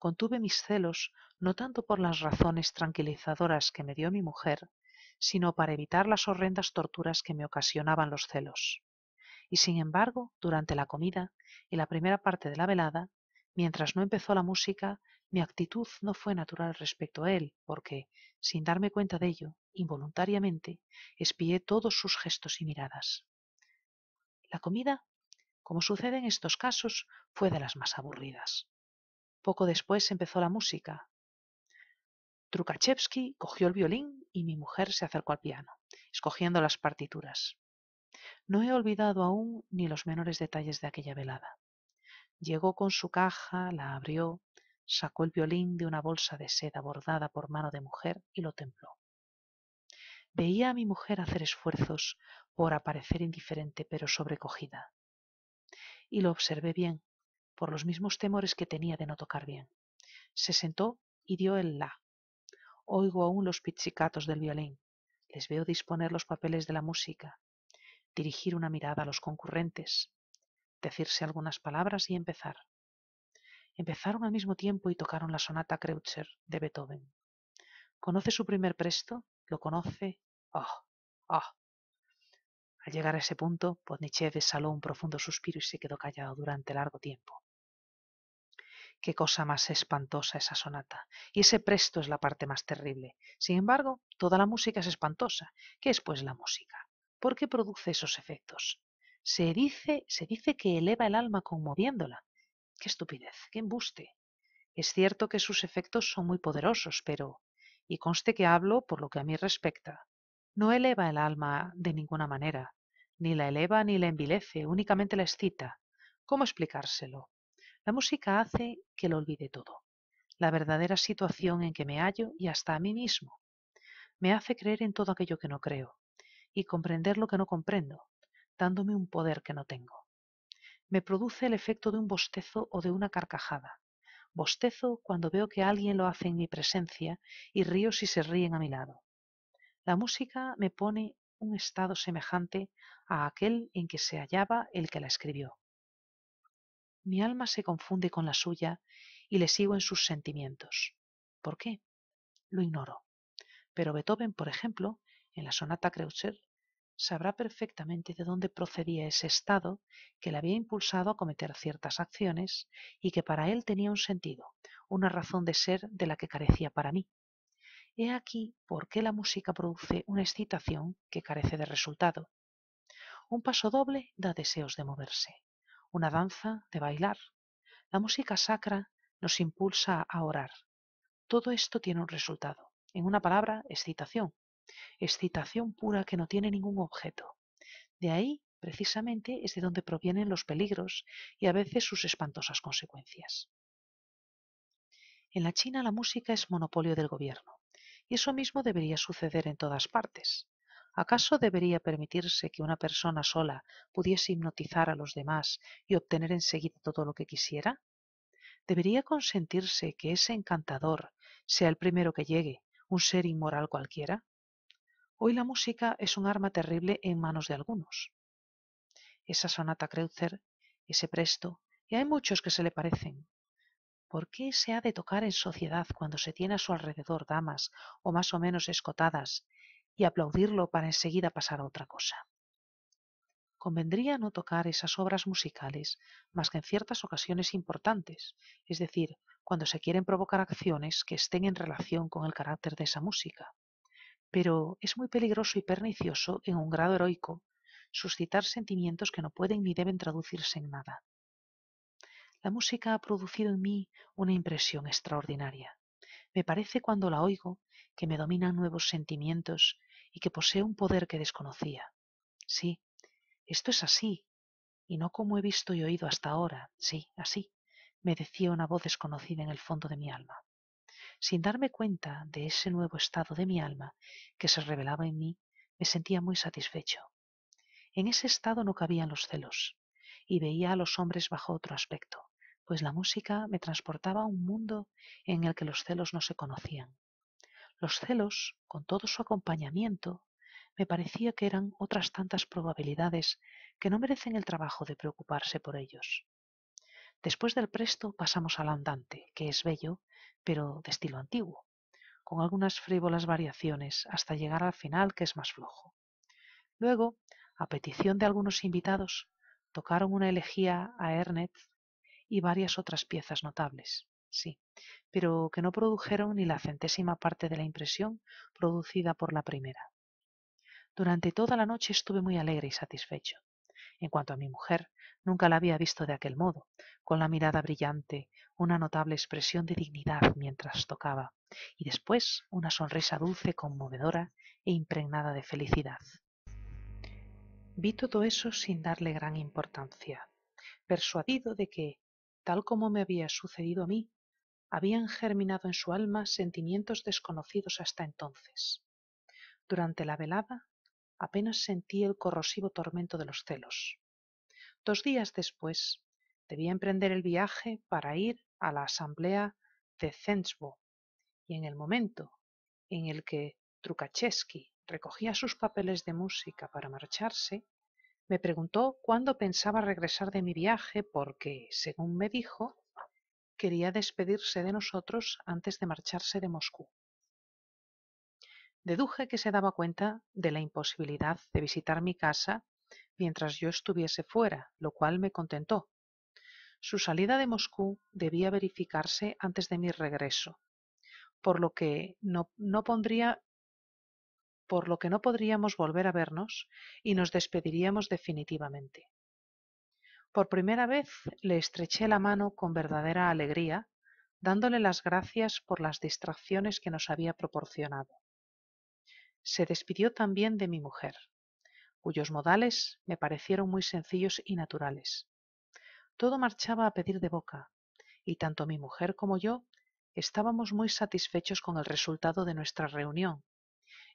Contuve mis celos no tanto por las razones tranquilizadoras que me dio mi mujer, sino para evitar las horrendas torturas que me ocasionaban los celos. Y sin embargo, durante la comida y la primera parte de la velada, mientras no empezó la música, mi actitud no fue natural respecto a él, porque, sin darme cuenta de ello, involuntariamente, espié todos sus gestos y miradas. La comida, como sucede en estos casos, fue de las más aburridas. Poco después empezó la música. Trukachevsky cogió el violín y mi mujer se acercó al piano, escogiendo las partituras. No he olvidado aún ni los menores detalles de aquella velada. Llegó con su caja, la abrió, sacó el violín de una bolsa de seda bordada por mano de mujer y lo templó. Veía a mi mujer hacer esfuerzos por aparecer indiferente pero sobrecogida. Y lo observé bien, por los mismos temores que tenía de no tocar bien. Se sentó y dio el la. Oigo aún los pizzicatos del violín. Les veo disponer los papeles de la música, dirigir una mirada a los concurrentes, decirse algunas palabras y empezar. Empezaron al mismo tiempo y tocaron la sonata Kreutzer de Beethoven. ¿Conoce su primer presto? ¿Lo conoce? ¡Oh! ¡Oh! Al llegar a ese punto, Podnichev exhaló un profundo suspiro y se quedó callado durante largo tiempo. Qué cosa más espantosa esa sonata. Y ese presto es la parte más terrible. Sin embargo, toda la música es espantosa. ¿Qué es pues la música? ¿Por qué produce esos efectos? Se dice, se dice que eleva el alma conmoviéndola. Qué estupidez, qué embuste. Es cierto que sus efectos son muy poderosos, pero, y conste que hablo por lo que a mí respecta, no eleva el alma de ninguna manera, ni la eleva ni la envilece, únicamente la excita. ¿Cómo explicárselo? La música hace que lo olvide todo, la verdadera situación en que me hallo y hasta a mí mismo. Me hace creer en todo aquello que no creo y comprender lo que no comprendo, dándome un poder que no tengo me produce el efecto de un bostezo o de una carcajada. Bostezo cuando veo que alguien lo hace en mi presencia y río si se ríen a mi lado. La música me pone un estado semejante a aquel en que se hallaba el que la escribió. Mi alma se confunde con la suya y le sigo en sus sentimientos. ¿Por qué? Lo ignoro. Pero Beethoven, por ejemplo, en la sonata Kreutzer, sabrá perfectamente de dónde procedía ese estado que le había impulsado a cometer ciertas acciones y que para él tenía un sentido, una razón de ser de la que carecía para mí. He aquí por qué la música produce una excitación que carece de resultado. Un paso doble da deseos de moverse, una danza de bailar. La música sacra nos impulsa a orar. Todo esto tiene un resultado. En una palabra, excitación, excitación pura que no tiene ningún objeto. De ahí, precisamente, es de donde provienen los peligros y a veces sus espantosas consecuencias. En la China la música es monopolio del gobierno, y eso mismo debería suceder en todas partes. ¿Acaso debería permitirse que una persona sola pudiese hipnotizar a los demás y obtener enseguida todo lo que quisiera? ¿Debería consentirse que ese encantador sea el primero que llegue, un ser inmoral cualquiera? Hoy la música es un arma terrible en manos de algunos. Esa sonata Kreutzer, ese presto, y hay muchos que se le parecen. ¿Por qué se ha de tocar en sociedad cuando se tiene a su alrededor damas o más o menos escotadas y aplaudirlo para enseguida pasar a otra cosa? Convendría no tocar esas obras musicales más que en ciertas ocasiones importantes, es decir, cuando se quieren provocar acciones que estén en relación con el carácter de esa música pero es muy peligroso y pernicioso en un grado heroico suscitar sentimientos que no pueden ni deben traducirse en nada. La música ha producido en mí una impresión extraordinaria. Me parece cuando la oigo que me dominan nuevos sentimientos y que posee un poder que desconocía. Sí, esto es así, y no como he visto y oído hasta ahora, sí, así, me decía una voz desconocida en el fondo de mi alma. Sin darme cuenta de ese nuevo estado de mi alma que se revelaba en mí, me sentía muy satisfecho. En ese estado no cabían los celos, y veía a los hombres bajo otro aspecto, pues la música me transportaba a un mundo en el que los celos no se conocían. Los celos, con todo su acompañamiento, me parecía que eran otras tantas probabilidades que no merecen el trabajo de preocuparse por ellos. Después del presto pasamos al andante, que es bello, pero de estilo antiguo, con algunas frívolas variaciones hasta llegar al final que es más flojo. Luego, a petición de algunos invitados, tocaron una elegía a Ernest y varias otras piezas notables, sí, pero que no produjeron ni la centésima parte de la impresión producida por la primera. Durante toda la noche estuve muy alegre y satisfecho. En cuanto a mi mujer, nunca la había visto de aquel modo, con la mirada brillante, una notable expresión de dignidad mientras tocaba, y después una sonrisa dulce, conmovedora e impregnada de felicidad. Vi todo eso sin darle gran importancia, persuadido de que, tal como me había sucedido a mí, habían germinado en su alma sentimientos desconocidos hasta entonces. Durante la velada apenas sentí el corrosivo tormento de los celos. Dos días después debía emprender el viaje para ir a la asamblea de Zensbo, y en el momento en el que Trukaczewski recogía sus papeles de música para marcharse, me preguntó cuándo pensaba regresar de mi viaje porque, según me dijo, quería despedirse de nosotros antes de marcharse de Moscú. Deduje que se daba cuenta de la imposibilidad de visitar mi casa mientras yo estuviese fuera, lo cual me contentó. Su salida de Moscú debía verificarse antes de mi regreso, por lo que no, no pondría por lo que no podríamos volver a vernos y nos despediríamos definitivamente. Por primera vez le estreché la mano con verdadera alegría, dándole las gracias por las distracciones que nos había proporcionado. Se despidió también de mi mujer, cuyos modales me parecieron muy sencillos y naturales. Todo marchaba a pedir de boca, y tanto mi mujer como yo estábamos muy satisfechos con el resultado de nuestra reunión,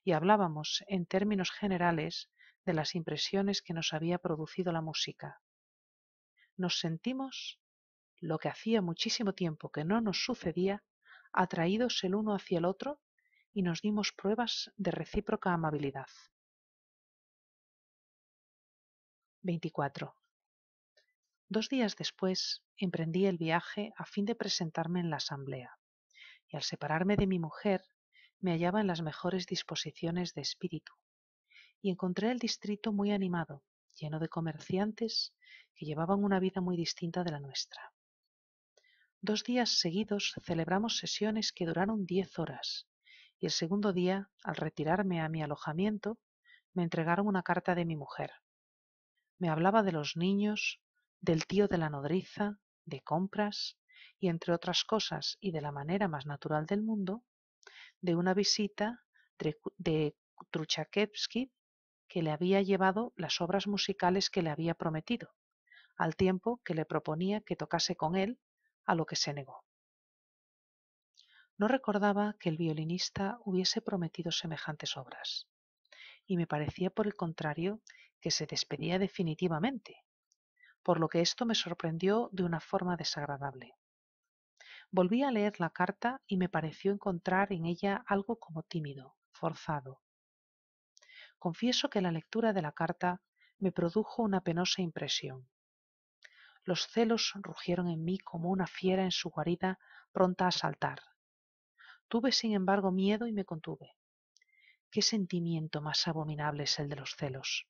y hablábamos en términos generales de las impresiones que nos había producido la música. Nos sentimos, lo que hacía muchísimo tiempo que no nos sucedía, atraídos el uno hacia el otro y nos dimos pruebas de recíproca amabilidad. 24. Dos días después emprendí el viaje a fin de presentarme en la asamblea, y al separarme de mi mujer me hallaba en las mejores disposiciones de espíritu, y encontré el distrito muy animado, lleno de comerciantes que llevaban una vida muy distinta de la nuestra. Dos días seguidos celebramos sesiones que duraron diez horas, y el segundo día, al retirarme a mi alojamiento, me entregaron una carta de mi mujer. Me hablaba de los niños, del tío de la nodriza, de compras, y entre otras cosas, y de la manera más natural del mundo, de una visita de Truchakevsky que le había llevado las obras musicales que le había prometido, al tiempo que le proponía que tocase con él, a lo que se negó. No recordaba que el violinista hubiese prometido semejantes obras, y me parecía por el contrario que se despedía definitivamente, por lo que esto me sorprendió de una forma desagradable. Volví a leer la carta y me pareció encontrar en ella algo como tímido, forzado. Confieso que la lectura de la carta me produjo una penosa impresión. Los celos rugieron en mí como una fiera en su guarida pronta a saltar. Tuve, sin embargo, miedo y me contuve. ¿Qué sentimiento más abominable es el de los celos?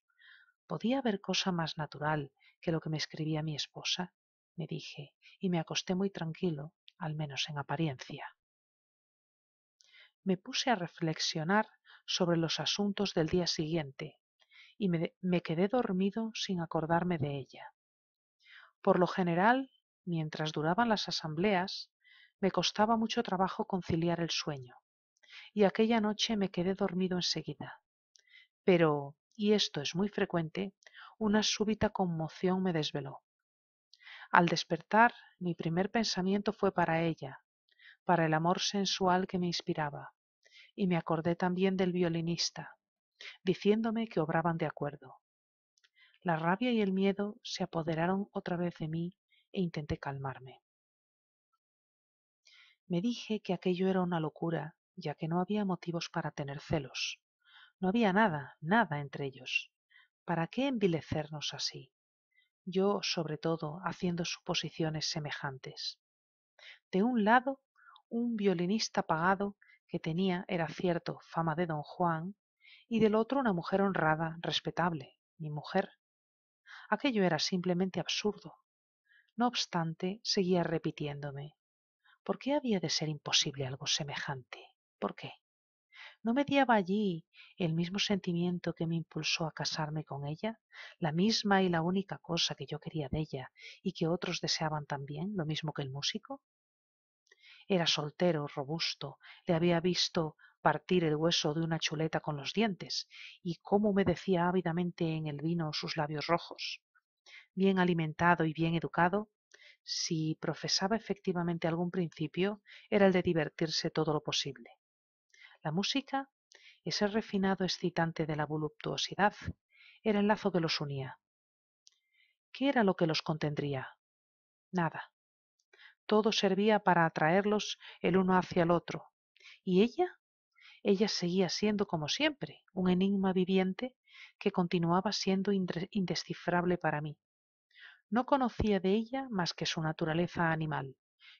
¿Podía haber cosa más natural que lo que me escribía mi esposa? me dije, y me acosté muy tranquilo, al menos en apariencia. Me puse a reflexionar sobre los asuntos del día siguiente y me, quedé dormido sin acordarme de ella. Por lo general, mientras duraban las asambleas, me costaba mucho trabajo conciliar el sueño, y aquella noche me quedé dormido enseguida. Pero, y esto es muy frecuente, una súbita conmoción me desveló. Al despertar, mi primer pensamiento fue para ella, para el amor sensual que me inspiraba, y me acordé también del violinista, diciéndome que obraban de acuerdo. La rabia y el miedo se apoderaron otra vez de mí e intenté calmarme. Me dije que aquello era una locura, ya que no había motivos para tener celos. No había nada, nada entre ellos. ¿Para qué envilecernos así? Yo sobre todo haciendo suposiciones semejantes. De un lado, un violinista pagado que tenía, era cierto, fama de don Juan, y del otro una mujer honrada, respetable, mi mujer. Aquello era simplemente absurdo. No obstante, seguía repitiéndome. ¿Por qué había de ser imposible algo semejante? ¿Por qué? ¿No mediaba allí el mismo sentimiento que me impulsó a casarme con ella? ¿La misma y la única cosa que yo quería de ella y que otros deseaban también, lo mismo que el músico? Era soltero, robusto, le había visto partir el hueso de una chuleta con los dientes, y cómo humedecía ávidamente en el vino sus labios rojos. Bien alimentado y bien educado, Si profesaba efectivamente algún principio, era el de divertirse todo lo posible. La música, ese refinado excitante de la voluptuosidad, era el lazo que los unía. ¿Qué era lo que los contendría? Nada. Todo servía para atraerlos el uno hacia el otro. ¿Y ella? Ella seguía siendo, como siempre, un enigma viviente que continuaba siendo indescifrable para mí. No conocía de ella más que su naturaleza animal,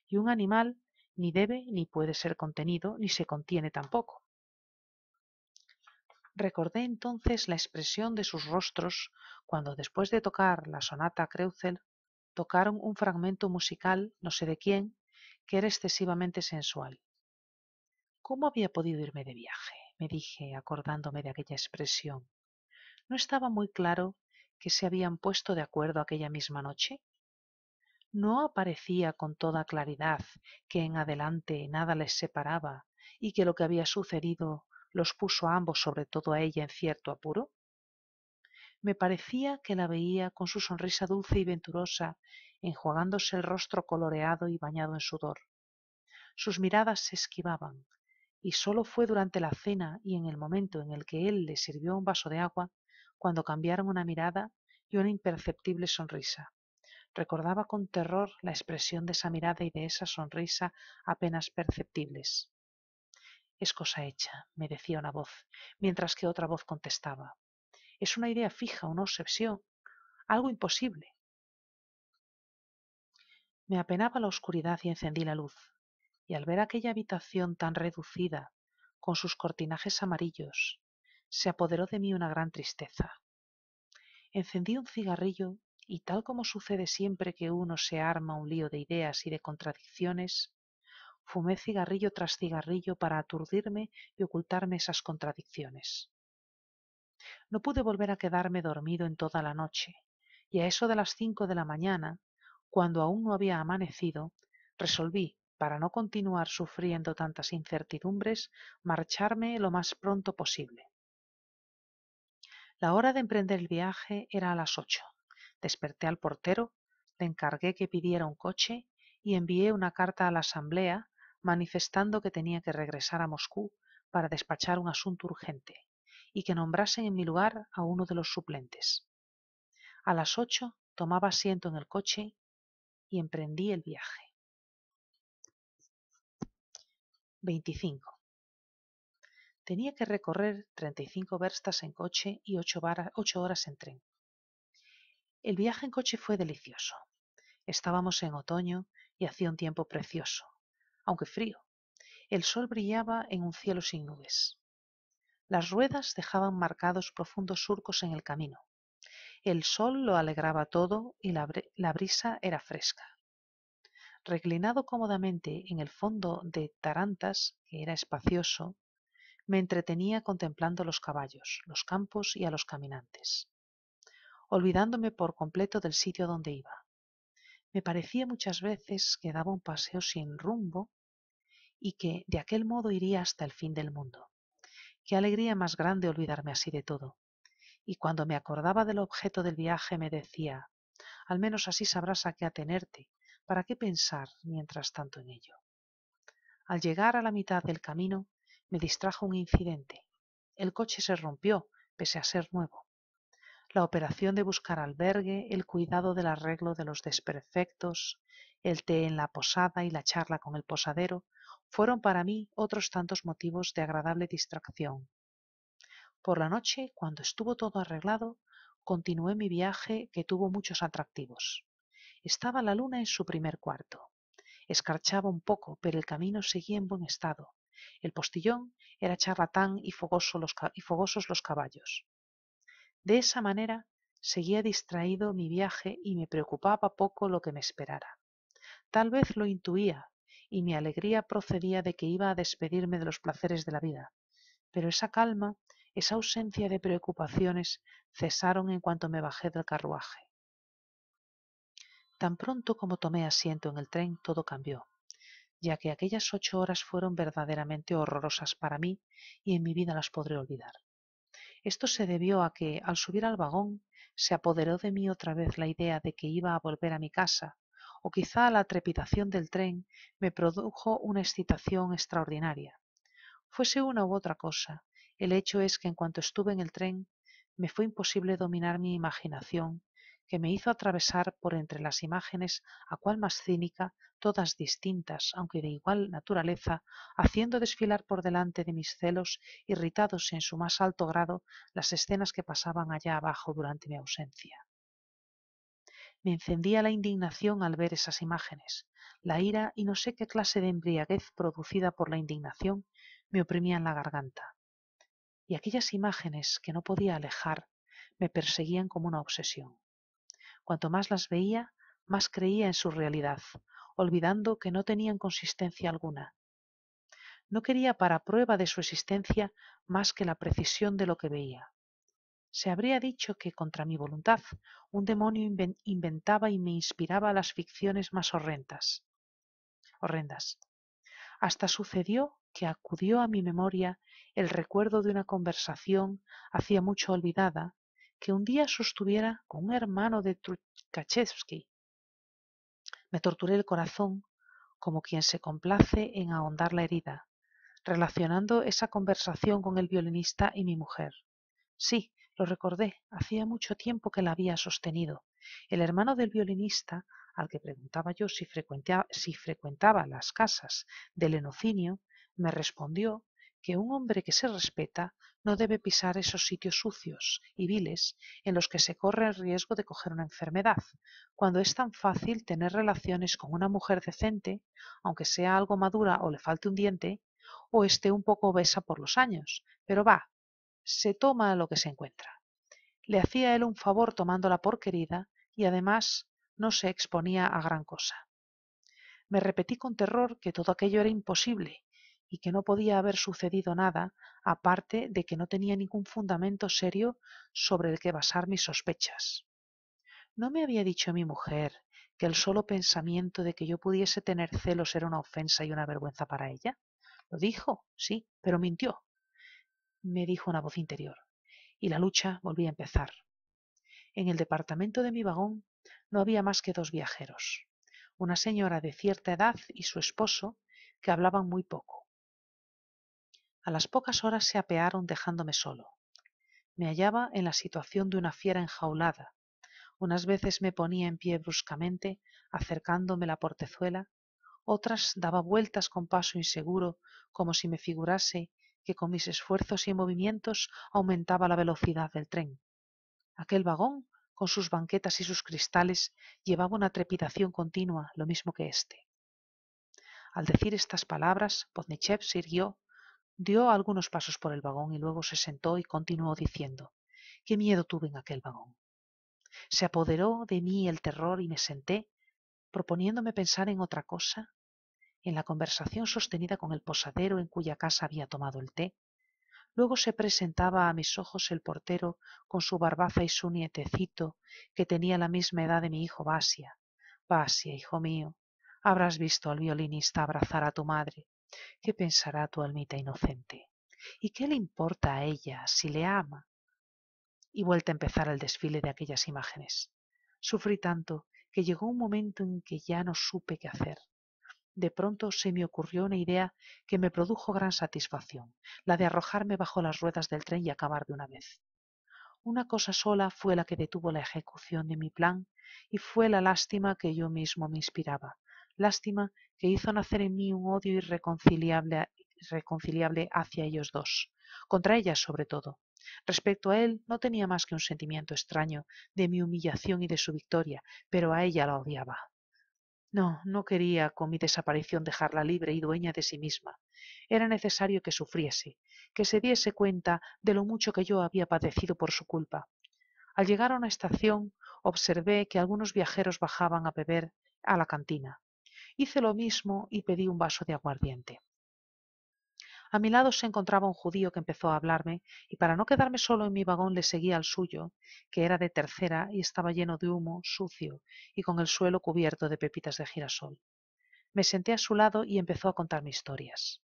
y un animal ni debe ni puede ser contenido, ni se contiene tampoco. Recordé entonces la expresión de sus rostros cuando después de tocar la sonata Kreutzer tocaron un fragmento musical, no sé de quién, que era excesivamente sensual. ¿Cómo había podido irme de viaje? me dije, acordándome de aquella expresión. ¿No estaba muy claro que se habían puesto de acuerdo aquella misma noche? ¿No aparecía con toda claridad que en adelante nada les separaba y que lo que había sucedido los puso a ambos, sobre todo a ella, en cierto apuro? Me parecía que la veía con su sonrisa dulce y venturosa, enjuagándose el rostro coloreado y bañado en sudor. Sus miradas se esquivaban, y sólo fue durante la cena y en el momento en el que él le sirvió un vaso de agua cuando cambiaron una mirada y una imperceptible sonrisa. Recordaba con terror la expresión de esa mirada y de esa sonrisa apenas perceptibles. Es cosa hecha, me decía una voz, mientras que otra voz contestaba. Es una idea fija, una obsesión, algo imposible. Me apenaba la oscuridad y encendí la luz, y al ver aquella habitación tan reducida, con sus cortinajes amarillos, se apoderó de mí una gran tristeza. Encendí un cigarrillo y tal como sucede siempre que uno se arma un lío de ideas y de contradicciones, fumé cigarrillo tras cigarrillo para aturdirme y ocultarme esas contradicciones. No pude volver a quedarme dormido en toda la noche, y a eso de las cinco de la mañana, cuando aún no había amanecido, resolví, para no continuar sufriendo tantas incertidumbres, marcharme lo más pronto posible. La hora de emprender el viaje era a las ocho. Desperté al portero, le encargué que pidiera un coche y envié una carta a la asamblea manifestando que tenía que regresar a Moscú para despachar un asunto urgente y que nombrasen en mi lugar a uno de los suplentes. A las ocho tomaba asiento en el coche y emprendí el viaje. 25. Tenía que recorrer 35 verstas en coche y 8, horas en tren. El viaje en coche fue delicioso. Estábamos en otoño y hacía un tiempo precioso, aunque frío. El sol brillaba en un cielo sin nubes. Las ruedas dejaban marcados profundos surcos en el camino. El sol lo alegraba todo y la, brisa era fresca. Reclinado cómodamente en el fondo de Tarantas, que era espacioso, me entretenía contemplando los caballos, los campos y a los caminantes, olvidándome por completo del sitio donde iba. Me parecía muchas veces que daba un paseo sin rumbo y que de aquel modo iría hasta el fin del mundo. Qué alegría más grande olvidarme así de todo. Y cuando me acordaba del objeto del viaje me decía, al menos así sabrás a qué atenerte, para qué pensar mientras tanto en ello. Al llegar a la mitad del camino, me distrajo un incidente. El coche se rompió, pese a ser nuevo. La operación de buscar albergue, el cuidado del arreglo de los desperfectos, el té en la posada y la charla con el posadero fueron para mí otros tantos motivos de agradable distracción. Por la noche, cuando estuvo todo arreglado, continué mi viaje que tuvo muchos atractivos. Estaba la luna en su primer cuarto. Escarchaba un poco, pero el camino seguía en buen estado. El postillón era charlatán y, y fogosos los caballos. De esa manera seguía distraído mi viaje y me preocupaba poco lo que me esperara. Tal vez lo intuía, y mi alegría procedía de que iba a despedirme de los placeres de la vida. Pero esa calma, esa ausencia de preocupaciones cesaron en cuanto me bajé del carruaje. Tan pronto como tomé asiento en el tren, todo cambió ya que aquellas ocho horas fueron verdaderamente horrorosas para mí y en mi vida las podré olvidar. Esto se debió a que, al subir al vagón, se apoderó de mí otra vez la idea de que iba a volver a mi casa, o quizá la trepidación del tren me produjo una excitación extraordinaria. Fuese una u otra cosa, el hecho es que en cuanto estuve en el tren me fue imposible dominar mi imaginación, que me hizo atravesar por entre las imágenes, a cual más cínica, todas distintas, aunque de igual naturaleza, haciendo desfilar por delante de mis celos, irritados en su más alto grado, las escenas que pasaban allá abajo durante mi ausencia. Me encendía la indignación al ver esas imágenes. La ira y no sé qué clase de embriaguez producida por la indignación me oprimían la garganta. Y aquellas imágenes que no podía alejar me perseguían como una obsesión. Cuanto más las veía, más creía en su realidad, olvidando que no tenían consistencia alguna. No quería para prueba de su existencia más que la precisión de lo que veía. Se habría dicho que contra mi voluntad un demonio inventaba y me inspiraba las ficciones más horrendas. horrendas. Hasta sucedió que acudió a mi memoria el recuerdo de una conversación hacía mucho olvidada que un día sostuviera con un hermano de Trukachevsky. Me torturé el corazón como quien se complace en ahondar la herida, relacionando esa conversación con el violinista y mi mujer. Sí, lo recordé, hacía mucho tiempo que la había sostenido. El hermano del violinista, al que preguntaba yo si frecuentaba, las casas del enocinio, me respondió que un hombre que se respeta no debe pisar esos sitios sucios y viles en los que se corre el riesgo de coger una enfermedad, cuando es tan fácil tener relaciones con una mujer decente, aunque sea algo madura o le falte un diente, o esté un poco obesa por los años, pero va, se toma lo que se encuentra. Le hacía él un favor tomándola por querida y además no se exponía a gran cosa. Me repetí con terror que todo aquello era imposible y que no podía haber sucedido nada, aparte de que no tenía ningún fundamento serio sobre el que basar mis sospechas. ¿No me había dicho mi mujer que el solo pensamiento de que yo pudiese tener celos era una ofensa y una vergüenza para ella? Lo dijo, sí, pero mintió, me dijo una voz interior, y la lucha volvía a empezar. En el departamento de mi vagón no había más que dos viajeros, una señora de cierta edad y su esposo, que hablaban muy poco. A las pocas horas se apearon dejándome solo. Me hallaba en la situación de una fiera enjaulada. Unas veces me ponía en pie bruscamente, acercándome la portezuela, otras daba vueltas con paso inseguro, como si me figurase que con mis esfuerzos y movimientos aumentaba la velocidad del tren. Aquel vagón, con sus banquetas y sus cristales, llevaba una trepidación continua, lo mismo que éste. Al decir estas palabras, Podnichev se Dio algunos pasos por el vagón y luego se sentó y continuó diciendo qué miedo tuve en aquel vagón. Se apoderó de mí el terror y me senté, proponiéndome pensar en otra cosa, en la conversación sostenida con el posadero en cuya casa había tomado el té. Luego se presentaba a mis ojos el portero con su barbaza y su nietecito, que tenía la misma edad de mi hijo Basia. Basia, hijo mío, habrás visto al violinista abrazar a tu madre ¿Qué pensará tu almita inocente? ¿Y qué le importa a ella si le ama? Y vuelta a empezar el desfile de aquellas imágenes. Sufrí tanto que llegó un momento en que ya no supe qué hacer. De pronto se me ocurrió una idea que me produjo gran satisfacción, la de arrojarme bajo las ruedas del tren y acabar de una vez. Una cosa sola fue la que detuvo la ejecución de mi plan y fue la lástima que yo mismo me inspiraba, lástima que hizo nacer en mí un odio irreconciliable, hacia ellos dos, contra ella sobre todo. Respecto a él no tenía más que un sentimiento extraño de mi humillación y de su victoria, pero a ella la odiaba. No, no quería con mi desaparición dejarla libre y dueña de sí misma. Era necesario que sufriese, que se diese cuenta de lo mucho que yo había padecido por su culpa. Al llegar a una estación observé que algunos viajeros bajaban a beber a la cantina. Hice lo mismo y pedí un vaso de aguardiente. A mi lado se encontraba un judío que empezó a hablarme y para no quedarme solo en mi vagón le seguía al suyo, que era de tercera y estaba lleno de humo, sucio y con el suelo cubierto de pepitas de girasol. Me senté a su lado y empezó a contarme historias.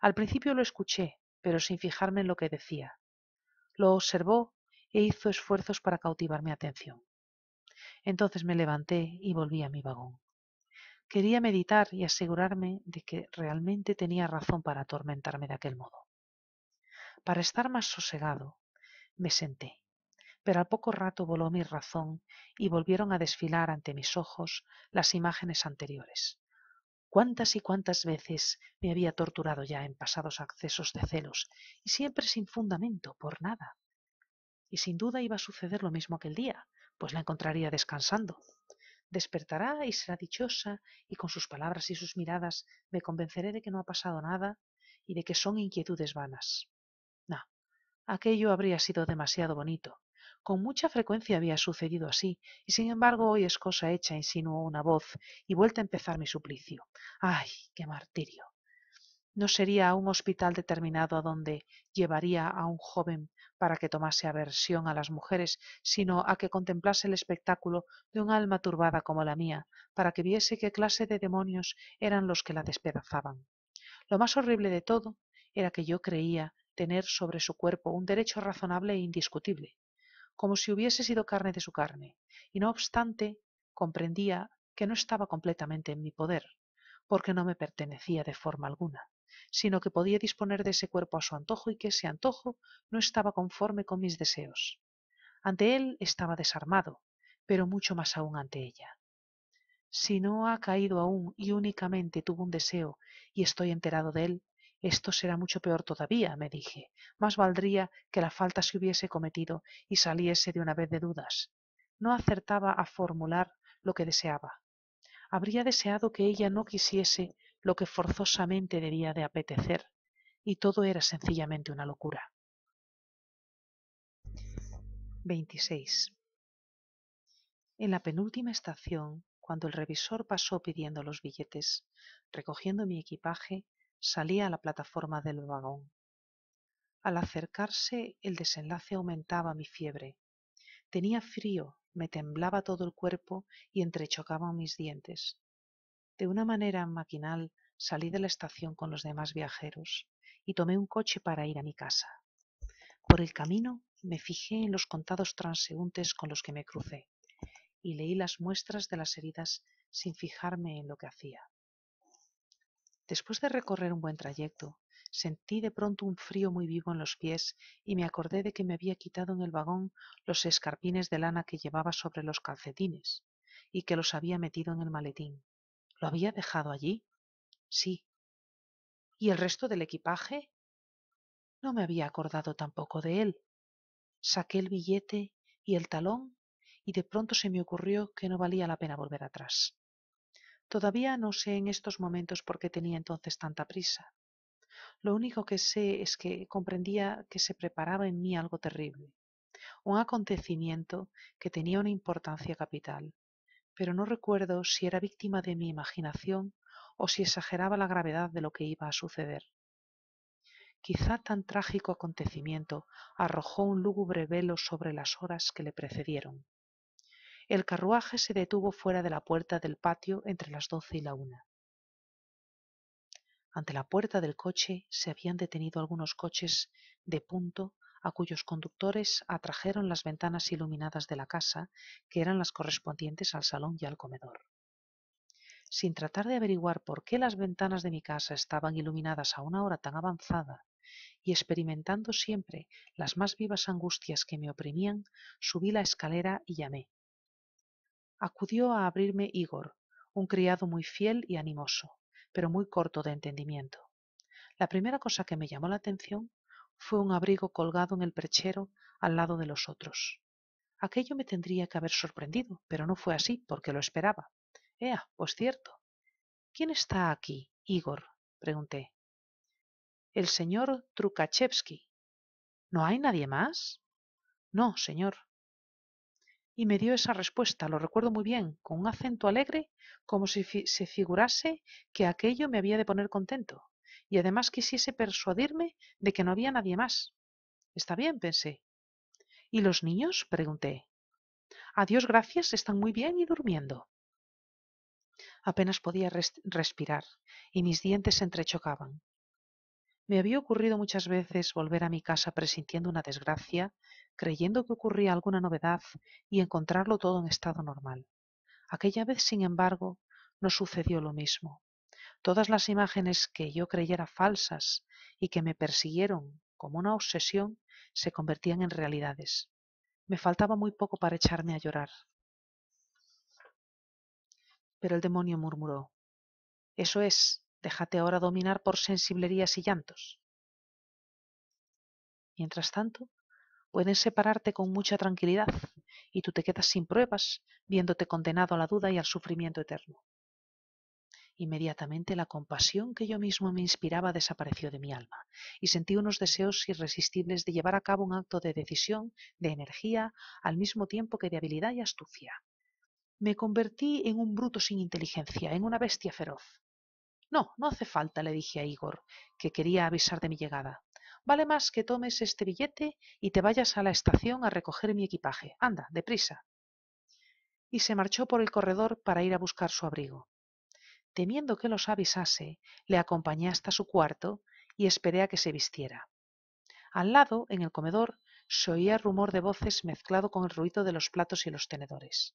Al principio lo escuché, pero sin fijarme en lo que decía. Lo observó e hizo esfuerzos para cautivar mi atención. Entonces me levanté y volví a mi vagón. Quería meditar y asegurarme de que realmente tenía razón para atormentarme de aquel modo. Para estar más sosegado, me senté, pero al poco rato voló mi razón y volvieron a desfilar ante mis ojos las imágenes anteriores. Cuántas y cuántas veces me había torturado ya en pasados accesos de celos, y siempre sin fundamento, por nada. Y sin duda iba a suceder lo mismo aquel día, pues la encontraría descansando, Despertará y será dichosa, y con sus palabras y sus miradas me convenceré de que no ha pasado nada y de que son inquietudes vanas. No, aquello habría sido demasiado bonito. Con mucha frecuencia había sucedido así, y sin embargo hoy es cosa hecha, insinuó una voz, y vuelta a empezar mi suplicio. ¡Ay, qué martirio! No sería un hospital determinado a donde llevaría a un joven para que tomase aversión a las mujeres, sino a que contemplase el espectáculo de un alma turbada como la mía, para que viese qué clase de demonios eran los que la despedazaban. Lo más horrible de todo era que yo creía tener sobre su cuerpo un derecho razonable e indiscutible, como si hubiese sido carne de su carne, y no obstante comprendía que no estaba completamente en mi poder, porque no me pertenecía de forma alguna sino que podía disponer de ese cuerpo a su antojo y que ese antojo no estaba conforme con mis deseos. Ante él estaba desarmado, pero mucho más aún ante ella. Si no ha caído aún y únicamente tuvo un deseo y estoy enterado de él, esto será mucho peor todavía, me dije. Más valdría que la falta se hubiese cometido y saliese de una vez de dudas. No acertaba a formular lo que deseaba. Habría deseado que ella no quisiese lo que forzosamente debía de apetecer, y todo era sencillamente una locura. 26. En la penúltima estación, cuando el revisor pasó pidiendo los billetes, recogiendo mi equipaje, salí a la plataforma del vagón. Al acercarse el desenlace aumentaba mi fiebre. Tenía frío, me temblaba todo el cuerpo y entrechocaban mis dientes. De una manera maquinal salí de la estación con los demás viajeros y tomé un coche para ir a mi casa. Por el camino me fijé en los contados transeúntes con los que me crucé y leí las muestras de las heridas sin fijarme en lo que hacía. Después de recorrer un buen trayecto, sentí de pronto un frío muy vivo en los pies y me acordé de que me había quitado en el vagón los escarpines de lana que llevaba sobre los calcetines y que los había metido en el maletín. ¿Lo había dejado allí? Sí. ¿Y el resto del equipaje? No me había acordado tampoco de él. Saqué el billete y el talón y de pronto se me ocurrió que no valía la pena volver atrás. Todavía no sé en estos momentos por qué tenía entonces tanta prisa. Lo único que sé es que comprendía que se preparaba en mí algo terrible, un acontecimiento que tenía una importancia capital, pero no recuerdo si era víctima de mi imaginación o si exageraba la gravedad de lo que iba a suceder. Quizá tan trágico acontecimiento arrojó un lúgubre velo sobre las horas que le precedieron. El carruaje se detuvo fuera de la puerta del patio entre las doce y la una. Ante la puerta del coche se habían detenido algunos coches de punto a cuyos conductores atrajeron las ventanas iluminadas de la casa, que eran las correspondientes al salón y al comedor. Sin tratar de averiguar por qué las ventanas de mi casa estaban iluminadas a una hora tan avanzada, y experimentando siempre las más vivas angustias que me oprimían, subí la escalera y llamé. Acudió a abrirme Igor, un criado muy fiel y animoso, pero muy corto de entendimiento. La primera cosa que me llamó la atención fue un abrigo colgado en el perchero al lado de los otros. Aquello me tendría que haber sorprendido, pero no fue así, porque lo esperaba. Ea, pues cierto. ¿Quién está aquí, Igor? pregunté. El señor Trukachevsky. ¿No hay nadie más? No, señor. Y me dio esa respuesta, lo recuerdo muy bien, con un acento alegre, como si se figurase que aquello me había de poner contento y además quisiese persuadirme de que no había nadie más. Está bien, pensé. ¿Y los niños? pregunté. A Dios gracias, están muy bien y durmiendo. Apenas podía respirar y mis dientes se entrechocaban. Me había ocurrido muchas veces volver a mi casa presintiendo una desgracia, creyendo que ocurría alguna novedad y encontrarlo todo en estado normal. Aquella vez, sin embargo, no sucedió lo mismo. Todas las imágenes que yo creyera falsas y que me persiguieron como una obsesión se convertían en realidades. Me faltaba muy poco para echarme a llorar. Pero el demonio murmuró, Eso es, déjate ahora dominar por sensiblerías y llantos. Mientras tanto, pueden separarte con mucha tranquilidad y tú te quedas sin pruebas, viéndote condenado a la duda y al sufrimiento eterno. Inmediatamente la compasión que yo mismo me inspiraba desapareció de mi alma y sentí unos deseos irresistibles de llevar a cabo un acto de decisión, de energía, al mismo tiempo que de habilidad y astucia. Me convertí en un bruto sin inteligencia, en una bestia feroz. No, no hace falta, le dije a Igor, que quería avisar de mi llegada. Vale más que tomes este billete y te vayas a la estación a recoger mi equipaje. Anda, deprisa. Y se marchó por el corredor para ir a buscar su abrigo. Temiendo que los avisase, le acompañé hasta su cuarto y esperé a que se vistiera. Al lado, en el comedor, se oía rumor de voces mezclado con el ruido de los platos y los tenedores.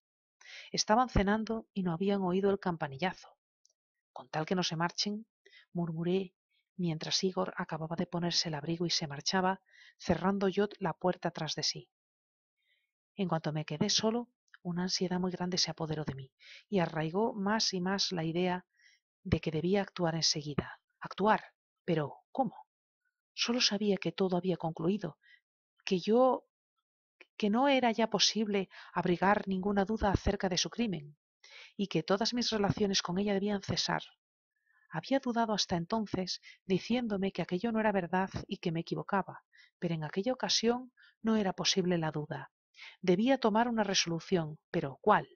Estaban cenando y no habían oído el campanillazo. Con tal que no se marchen, murmuré mientras Igor acababa de ponerse el abrigo y se marchaba, cerrando yo la puerta tras de sí. En cuanto me quedé solo, una ansiedad muy grande se apoderó de mí y arraigó más y más la idea de que debía actuar enseguida. Actuar. Pero, ¿cómo? Solo sabía que todo había concluido, que yo que no era ya posible abrigar ninguna duda acerca de su crimen, y que todas mis relaciones con ella debían cesar. Había dudado hasta entonces, diciéndome que aquello no era verdad y que me equivocaba, pero en aquella ocasión no era posible la duda. Debía tomar una resolución, pero ¿cuál?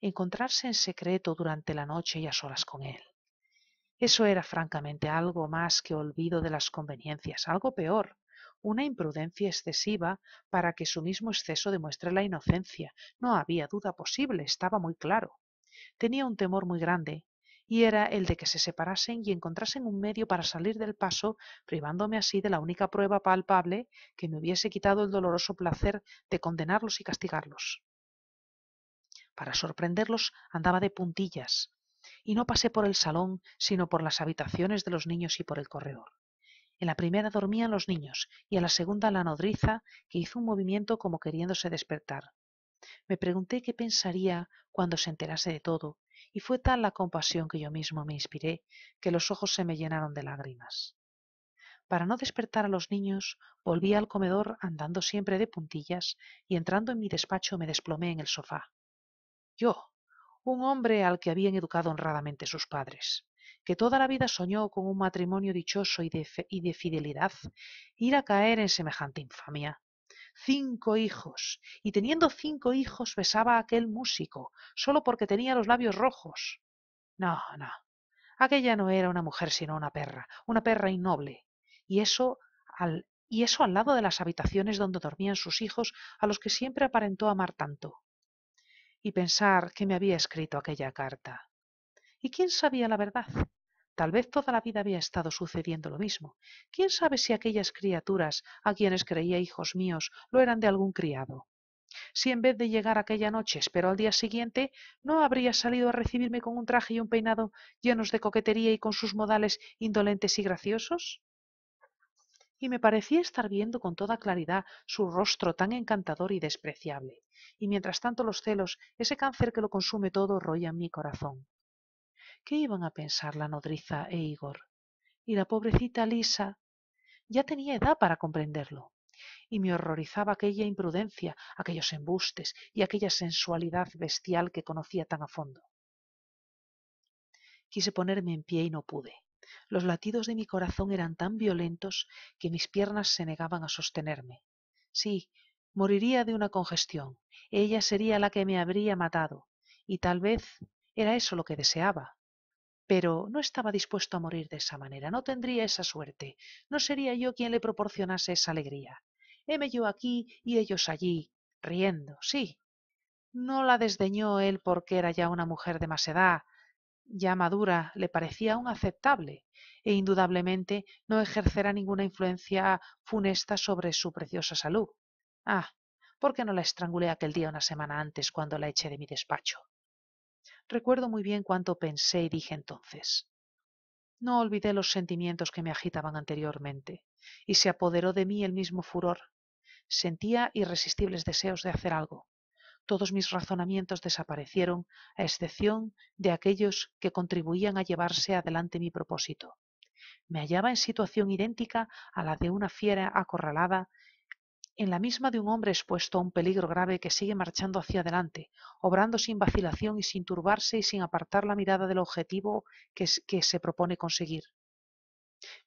Encontrarse en secreto durante la noche y a solas con él. Eso era francamente algo más que olvido de las conveniencias, algo peor, una imprudencia excesiva para que su mismo exceso demuestre la inocencia. No había duda posible, estaba muy claro. Tenía un temor muy grande, y era el de que se separasen y encontrasen un medio para salir del paso, privándome así de la única prueba palpable que me hubiese quitado el doloroso placer de condenarlos y castigarlos. Para sorprenderlos andaba de puntillas, y no pasé por el salón, sino por las habitaciones de los niños y por el corredor. En la primera dormían los niños y en la segunda la nodriza, que hizo un movimiento como queriéndose despertar. Me pregunté qué pensaría cuando se enterase de todo, y fue tal la compasión que yo mismo me inspiré que los ojos se me llenaron de lágrimas. Para no despertar a los niños, volví al comedor andando siempre de puntillas y entrando en mi despacho me desplomé en el sofá. Yo, un hombre al que habían educado honradamente sus padres, que toda la vida soñó con un matrimonio dichoso y de, fidelidad, ir a caer en semejante infamia cinco hijos, y teniendo cinco hijos besaba a aquel músico, solo porque tenía los labios rojos. No, no. Aquella no era una mujer sino una perra, una perra innoble. Y eso al, y eso al lado de las habitaciones donde dormían sus hijos, a los que siempre aparentó amar tanto. Y pensar que me había escrito aquella carta. ¿Y quién sabía la verdad? Tal vez toda la vida había estado sucediendo lo mismo. ¿Quién sabe si aquellas criaturas, a quienes creía hijos míos, lo eran de algún criado? Si en vez de llegar aquella noche esperó al día siguiente, ¿no habría salido a recibirme con un traje y un peinado llenos de coquetería y con sus modales indolentes y graciosos? Y me parecía estar viendo con toda claridad su rostro tan encantador y despreciable. Y mientras tanto los celos, ese cáncer que lo consume todo, roían mi corazón. ¿Qué iban a pensar la nodriza e Igor? Y la pobrecita Lisa ya tenía edad para comprenderlo. Y me horrorizaba aquella imprudencia, aquellos embustes y aquella sensualidad bestial que conocía tan a fondo. Quise ponerme en pie y no pude. Los latidos de mi corazón eran tan violentos que mis piernas se negaban a sostenerme. Sí, moriría de una congestión. Ella sería la que me habría matado. Y tal vez era eso lo que deseaba. Pero no estaba dispuesto a morir de esa manera, no tendría esa suerte, no sería yo quien le proporcionase esa alegría. Heme yo aquí y ellos allí, riendo, sí. No la desdeñó él porque era ya una mujer de más edad, ya madura, le parecía aún aceptable, e indudablemente no ejercerá ninguna influencia funesta sobre su preciosa salud. Ah, ¿por qué no la estrangulé aquel día una semana antes cuando la eché de mi despacho? Recuerdo muy bien cuánto pensé y dije entonces. No olvidé los sentimientos que me agitaban anteriormente, y se apoderó de mí el mismo furor. Sentía irresistibles deseos de hacer algo. Todos mis razonamientos desaparecieron, a excepción de aquellos que contribuían a llevarse adelante mi propósito. Me hallaba en situación idéntica a la de una fiera acorralada en la misma de un hombre expuesto a un peligro grave que sigue marchando hacia adelante, obrando sin vacilación y sin turbarse y sin apartar la mirada del objetivo que, que se propone conseguir.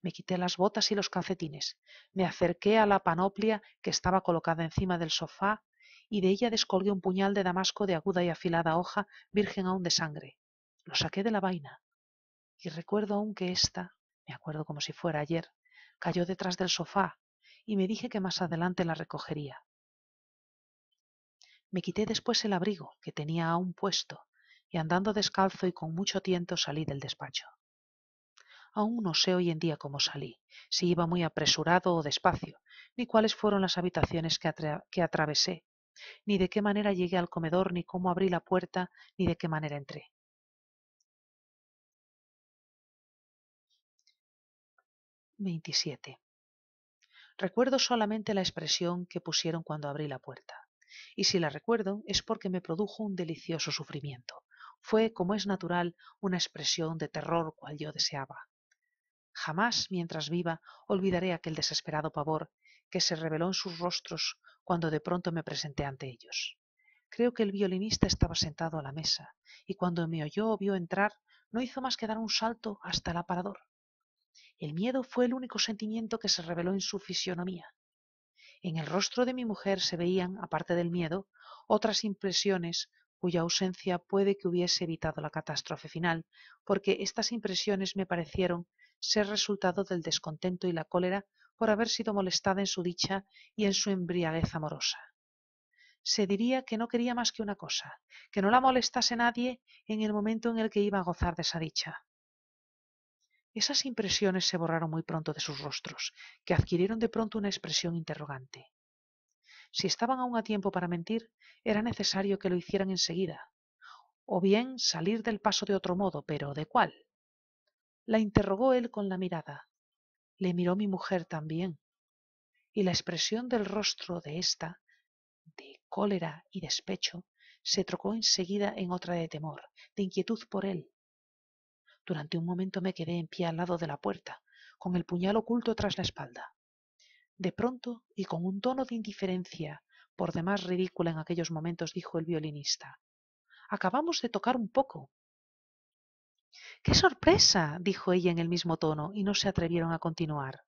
Me quité las botas y los calcetines, me acerqué a la panoplia que estaba colocada encima del sofá y de ella descolgué un puñal de damasco de aguda y afilada hoja, virgen aún de sangre. Lo saqué de la vaina y recuerdo aún que ésta, me acuerdo como si fuera ayer, cayó detrás del sofá y me dije que más adelante la recogería. Me quité después el abrigo que tenía aún puesto y andando descalzo y con mucho tiento salí del despacho. Aún no sé hoy en día cómo salí, si iba muy apresurado o despacio, ni cuáles fueron las habitaciones que, que atravesé, ni de qué manera llegué al comedor, ni cómo abrí la puerta, ni de qué manera entré. 27. Recuerdo solamente la expresión que pusieron cuando abrí la puerta, y si la recuerdo es porque me produjo un delicioso sufrimiento. Fue, como es natural, una expresión de terror cual yo deseaba. Jamás, mientras viva, olvidaré aquel desesperado pavor que se reveló en sus rostros cuando de pronto me presenté ante ellos. Creo que el violinista estaba sentado a la mesa, y cuando me oyó o vio entrar, no hizo más que dar un salto hasta el aparador. El miedo fue el único sentimiento que se reveló en su fisionomía. En el rostro de mi mujer se veían, aparte del miedo, otras impresiones cuya ausencia puede que hubiese evitado la catástrofe final, porque estas impresiones me parecieron ser resultado del descontento y la cólera por haber sido molestada en su dicha y en su embriaguez amorosa. Se diría que no quería más que una cosa, que no la molestase nadie en el momento en el que iba a gozar de esa dicha. Esas impresiones se borraron muy pronto de sus rostros, que adquirieron de pronto una expresión interrogante. Si estaban aún a tiempo para mentir, era necesario que lo hicieran enseguida, o bien salir del paso de otro modo, pero ¿de cuál? La interrogó él con la mirada. Le miró mi mujer también, y la expresión del rostro de ésta, de cólera y despecho, se trocó enseguida en otra de temor, de inquietud por él, durante un momento me quedé en pie al lado de la puerta, con el puñal oculto tras la espalda. De pronto, y con un tono de indiferencia, por demás ridícula en aquellos momentos, dijo el violinista. Acabamos de tocar un poco. ¡Qué sorpresa! dijo ella en el mismo tono, y no se atrevieron a continuar.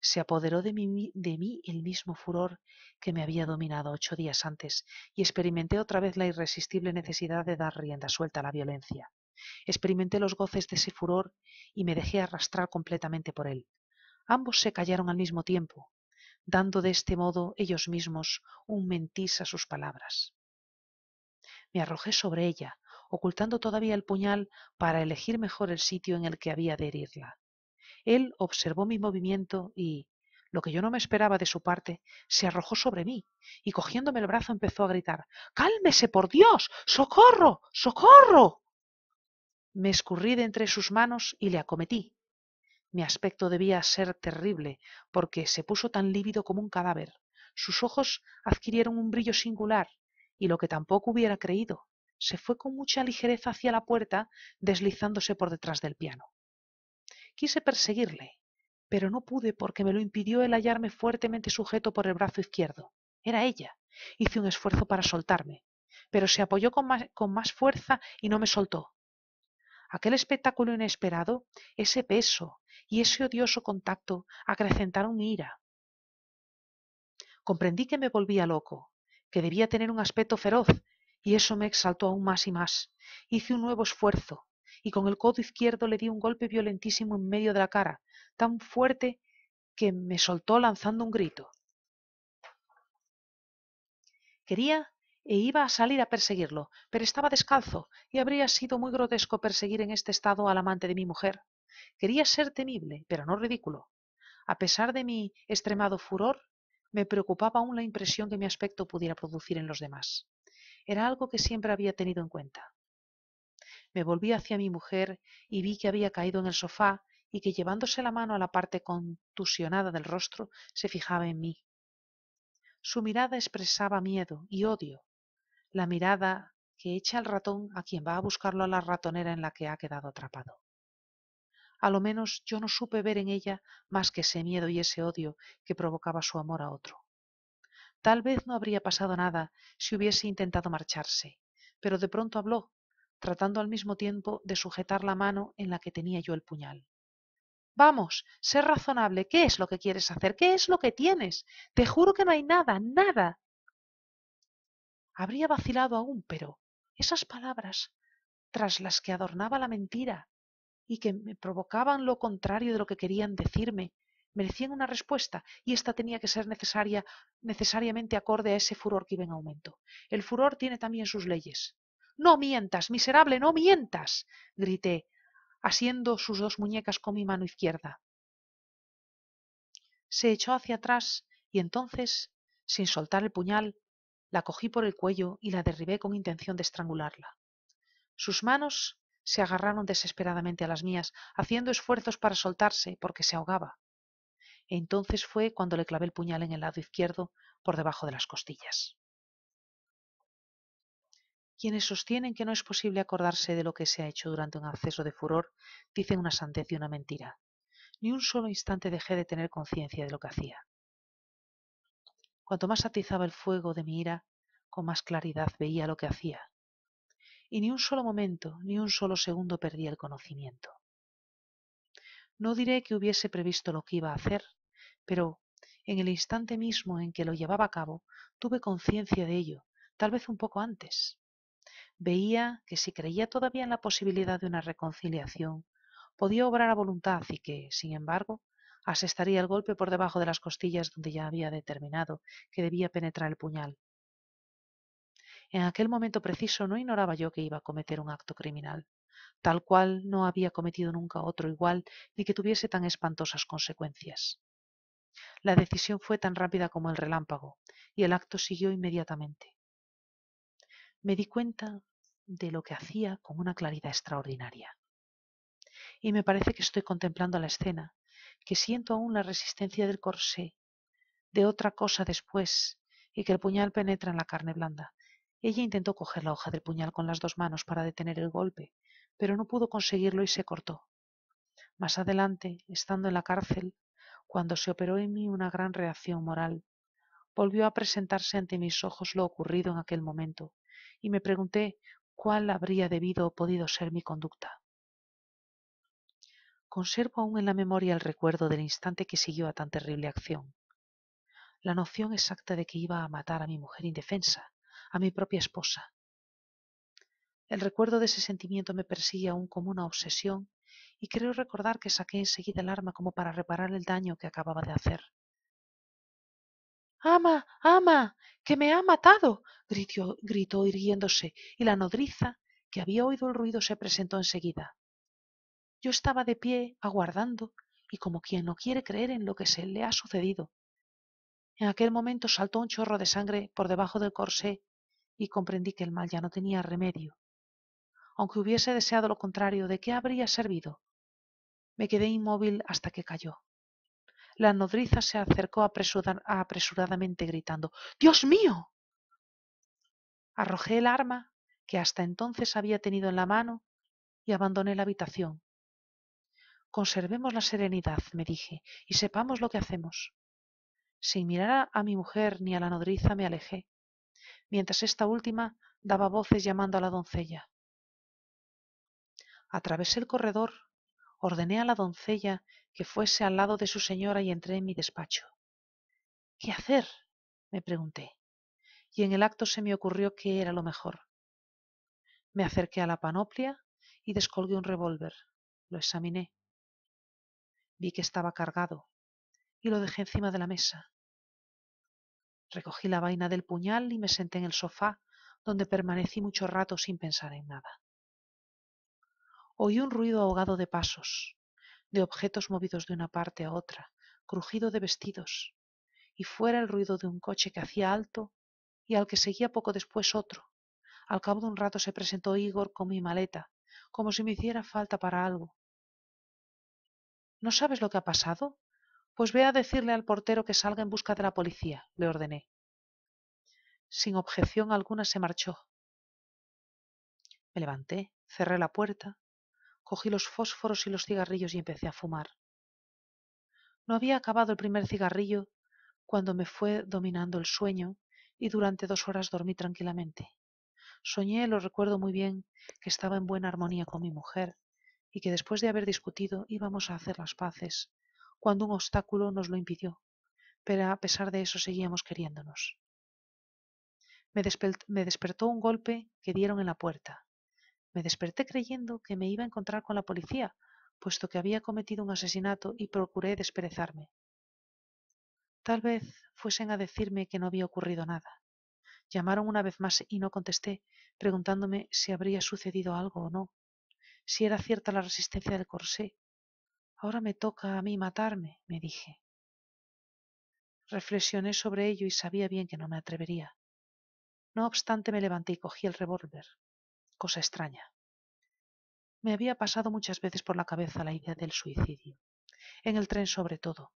Se apoderó de mí, de mí el mismo furor que me había dominado ocho días antes, y experimenté otra vez la irresistible necesidad de dar rienda suelta a la violencia. Experimenté los goces de ese furor y me dejé arrastrar completamente por él. Ambos se callaron al mismo tiempo, dando de este modo ellos mismos un mentís a sus palabras. Me arrojé sobre ella, ocultando todavía el puñal para elegir mejor el sitio en el que había de herirla. Él observó mi movimiento y, lo que yo no me esperaba de su parte, se arrojó sobre mí y cogiéndome el brazo empezó a gritar Cálmese, por Dios. socorro. socorro. Me escurrí de entre sus manos y le acometí. Mi aspecto debía ser terrible, porque se puso tan lívido como un cadáver. Sus ojos adquirieron un brillo singular, y lo que tampoco hubiera creído, se fue con mucha ligereza hacia la puerta, deslizándose por detrás del piano. Quise perseguirle, pero no pude porque me lo impidió el hallarme fuertemente sujeto por el brazo izquierdo. Era ella. Hice un esfuerzo para soltarme, pero se apoyó con más, con más fuerza y no me soltó. Aquel espectáculo inesperado, ese peso y ese odioso contacto acrecentaron mi ira. Comprendí que me volvía loco, que debía tener un aspecto feroz, y eso me exaltó aún más y más. Hice un nuevo esfuerzo, y con el codo izquierdo le di un golpe violentísimo en medio de la cara, tan fuerte que me soltó lanzando un grito. Quería e iba a salir a perseguirlo, pero estaba descalzo y habría sido muy grotesco perseguir en este estado al amante de mi mujer. Quería ser temible, pero no ridículo. A pesar de mi extremado furor, me preocupaba aún la impresión que mi aspecto pudiera producir en los demás. Era algo que siempre había tenido en cuenta. Me volví hacia mi mujer y vi que había caído en el sofá y que llevándose la mano a la parte contusionada del rostro se fijaba en mí. Su mirada expresaba miedo y odio, la mirada que echa el ratón a quien va a buscarlo a la ratonera en la que ha quedado atrapado. A lo menos yo no supe ver en ella más que ese miedo y ese odio que provocaba su amor a otro. Tal vez no habría pasado nada si hubiese intentado marcharse, pero de pronto habló, tratando al mismo tiempo de sujetar la mano en la que tenía yo el puñal. Vamos, sé razonable. ¿Qué es lo que quieres hacer? ¿Qué es lo que tienes? Te juro que no hay nada, nada. Habría vacilado aún, pero esas palabras, tras las que adornaba la mentira y que me provocaban lo contrario de lo que querían decirme, merecían una respuesta y ésta tenía que ser necesaria, necesariamente acorde a ese furor que iba en aumento. El furor tiene también sus leyes. No mientas, miserable, no mientas, grité, asiendo sus dos muñecas con mi mano izquierda. Se echó hacia atrás y entonces, sin soltar el puñal, la cogí por el cuello y la derribé con intención de estrangularla. Sus manos se agarraron desesperadamente a las mías, haciendo esfuerzos para soltarse porque se ahogaba. Entonces fue cuando le clavé el puñal en el lado izquierdo por debajo de las costillas. Quienes sostienen que no es posible acordarse de lo que se ha hecho durante un acceso de furor dicen una santez y una mentira. Ni un solo instante dejé de tener conciencia de lo que hacía. Cuanto más atizaba el fuego de mi ira, con más claridad veía lo que hacía. Y ni un solo momento, ni un solo segundo perdí el conocimiento. No diré que hubiese previsto lo que iba a hacer, pero en el instante mismo en que lo llevaba a cabo, tuve conciencia de ello, tal vez un poco antes. Veía que si creía todavía en la posibilidad de una reconciliación, podía obrar a voluntad y que, sin embargo, asestaría el golpe por debajo de las costillas donde ya había determinado que debía penetrar el puñal. En aquel momento preciso no ignoraba yo que iba a cometer un acto criminal, tal cual no había cometido nunca otro igual ni que tuviese tan espantosas consecuencias. La decisión fue tan rápida como el relámpago, y el acto siguió inmediatamente. Me di cuenta de lo que hacía con una claridad extraordinaria. Y me parece que estoy contemplando la escena, que siento aún la resistencia del corsé, de otra cosa después, y que el puñal penetra en la carne blanda. Ella intentó coger la hoja del puñal con las dos manos para detener el golpe, pero no pudo conseguirlo y se cortó. Más adelante, estando en la cárcel, cuando se operó en mí una gran reacción moral, volvió a presentarse ante mis ojos lo ocurrido en aquel momento, y me pregunté cuál habría debido o podido ser mi conducta. Conservo aún en la memoria el recuerdo del instante que siguió a tan terrible acción. La noción exacta de que iba a matar a mi mujer indefensa, a mi propia esposa. El recuerdo de ese sentimiento me persigue aún como una obsesión y creo recordar que saqué enseguida el arma como para reparar el daño que acababa de hacer. Ama, ama, que me ha matado, gritó, gritó irguiéndose, y la nodriza, que había oído el ruido, se presentó enseguida. Yo estaba de pie, aguardando, y como quien no quiere creer en lo que se le ha sucedido. En aquel momento saltó un chorro de sangre por debajo del corsé y comprendí que el mal ya no tenía remedio. Aunque hubiese deseado lo contrario, ¿de qué habría servido? Me quedé inmóvil hasta que cayó. La nodriza se acercó apresuradamente gritando Dios mío. Arrojé el arma que hasta entonces había tenido en la mano y abandoné la habitación. Conservemos la serenidad, me dije, y sepamos lo que hacemos. Sin mirar a mi mujer ni a la nodriza me alejé, mientras esta última daba voces llamando a la doncella. Atravesé el corredor, ordené a la doncella que fuese al lado de su señora y entré en mi despacho. ¿Qué hacer? me pregunté, y en el acto se me ocurrió que era lo mejor. Me acerqué a la panoplia y descolgué un revólver. Lo examiné. Vi que estaba cargado y lo dejé encima de la mesa. Recogí la vaina del puñal y me senté en el sofá, donde permanecí mucho rato sin pensar en nada. Oí un ruido ahogado de pasos, de objetos movidos de una parte a otra, crujido de vestidos, y fuera el ruido de un coche que hacía alto y al que seguía poco después otro. Al cabo de un rato se presentó Igor con mi maleta, como si me hiciera falta para algo. ¿No sabes lo que ha pasado? Pues ve a decirle al portero que salga en busca de la policía, le ordené. Sin objeción alguna se marchó. Me levanté, cerré la puerta, cogí los fósforos y los cigarrillos y empecé a fumar. No había acabado el primer cigarrillo cuando me fue dominando el sueño y durante dos horas dormí tranquilamente. Soñé, lo recuerdo muy bien, que estaba en buena armonía con mi mujer y que después de haber discutido íbamos a hacer las paces, cuando un obstáculo nos lo impidió, pero a pesar de eso seguíamos queriéndonos. Me, me despertó un golpe que dieron en la puerta. Me desperté creyendo que me iba a encontrar con la policía, puesto que había cometido un asesinato y procuré desperezarme. Tal vez fuesen a decirme que no había ocurrido nada. Llamaron una vez más y no contesté, preguntándome si habría sucedido algo o no, si era cierta la resistencia del corsé. Ahora me toca a mí matarme, me dije. Reflexioné sobre ello y sabía bien que no me atrevería. No obstante, me levanté y cogí el revólver. Cosa extraña. Me había pasado muchas veces por la cabeza la idea del suicidio, en el tren sobre todo,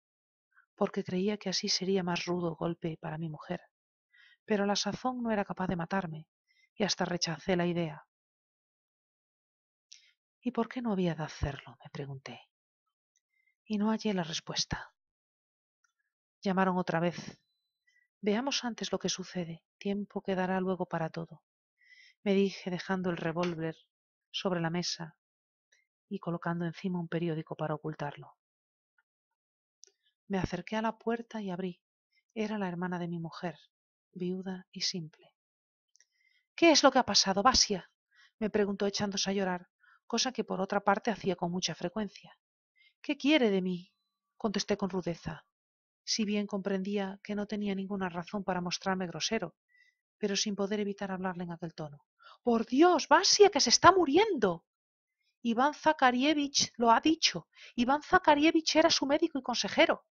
porque creía que así sería más rudo golpe para mi mujer. Pero la sazón no era capaz de matarme, y hasta rechacé la idea. ¿Y por qué no había de hacerlo? me pregunté. Y no hallé la respuesta. Llamaron otra vez. Veamos antes lo que sucede. Tiempo quedará luego para todo. Me dije dejando el revólver sobre la mesa y colocando encima un periódico para ocultarlo. Me acerqué a la puerta y abrí. Era la hermana de mi mujer, viuda y simple. ¿Qué es lo que ha pasado, Basia? me preguntó echándose a llorar, cosa que por otra parte hacía con mucha frecuencia. ¿Qué quiere de mí? contesté con rudeza, si bien comprendía que no tenía ninguna razón para mostrarme grosero, pero sin poder evitar hablarle en aquel tono. Por Dios, Basia, que se está muriendo. Iván Zakarievich lo ha dicho. Iván Zakarievich era su médico y consejero.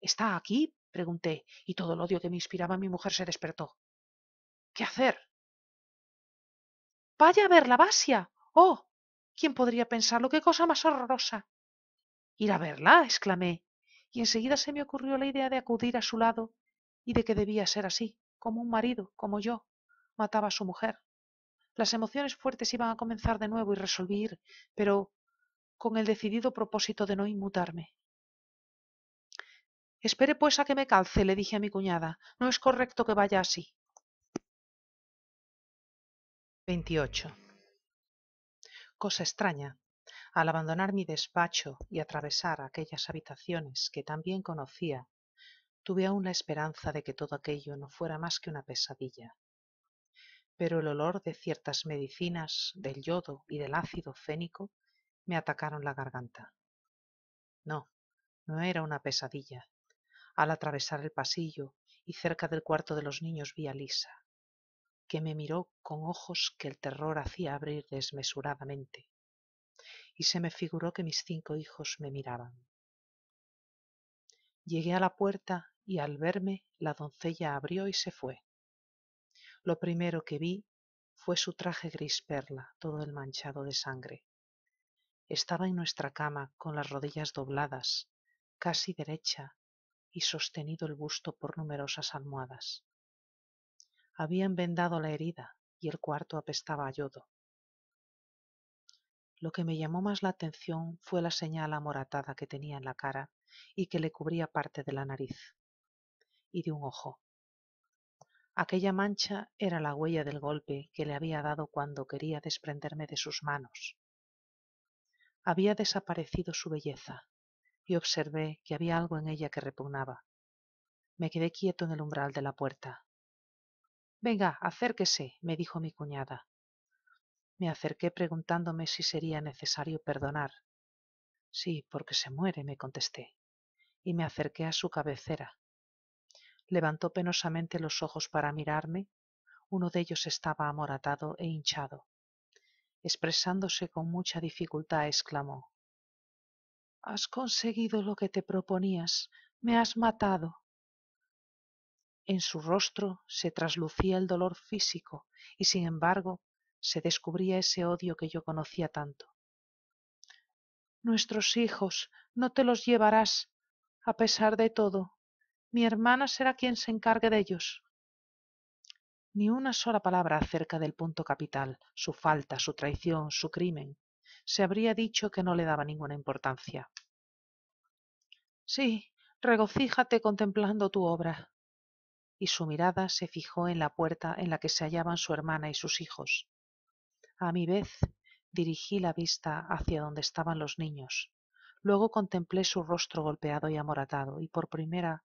¿Está aquí? pregunté, y todo el odio que me inspiraba mi mujer se despertó. ¿Qué hacer? Vaya a verla, Basia. Oh, ¿quién podría pensarlo? ¡Qué cosa más horrorosa! Ir a verla, exclamé, y enseguida se me ocurrió la idea de acudir a su lado y de que debía ser así, como un marido, como yo, mataba a su mujer. Las emociones fuertes iban a comenzar de nuevo y resolví ir, pero con el decidido propósito de no inmutarme. Espere pues a que me calce, le dije a mi cuñada. No es correcto que vaya así. 28. Cosa extraña. Al abandonar mi despacho y atravesar aquellas habitaciones que tan bien conocía, tuve aún la esperanza de que todo aquello no fuera más que una pesadilla. Pero el olor de ciertas medicinas, del yodo y del ácido fénico me atacaron la garganta. No, no era una pesadilla, al atravesar el pasillo y cerca del cuarto de los niños vi a Lisa, que me miró con ojos que el terror hacía abrir desmesuradamente, y se me figuró que mis cinco hijos me miraban. Llegué a la puerta y al verme la doncella abrió y se fue. Lo primero que vi fue su traje gris perla, todo el manchado de sangre. Estaba en nuestra cama con las rodillas dobladas, casi derecha y sostenido el busto por numerosas almohadas. Habían vendado la herida y el cuarto apestaba a yodo. Lo que me llamó más la atención fue la señal amoratada que tenía en la cara y que le cubría parte de la nariz y de un ojo. Aquella mancha era la huella del golpe que le había dado cuando quería desprenderme de sus manos. Había desaparecido su belleza, y observé que había algo en ella que repugnaba. Me quedé quieto en el umbral de la puerta. Venga, acérquese, me dijo mi cuñada. Me acerqué preguntándome si sería necesario perdonar. Sí, porque se muere, me contesté, y me acerqué a su cabecera. Levantó penosamente los ojos para mirarme. Uno de ellos estaba amoratado e hinchado. Expresándose con mucha dificultad, exclamó Has conseguido lo que te proponías. Me has matado. En su rostro se traslucía el dolor físico y sin embargo se descubría ese odio que yo conocía tanto. Nuestros hijos, no te los llevarás. A pesar de todo, mi hermana será quien se encargue de ellos. Ni una sola palabra acerca del punto capital, su falta, su traición, su crimen. Se habría dicho que no le daba ninguna importancia. Sí, regocíjate contemplando tu obra. Y su mirada se fijó en la puerta en la que se hallaban su hermana y sus hijos. A mi vez dirigí la vista hacia donde estaban los niños. Luego contemplé su rostro golpeado y amoratado, y por primera,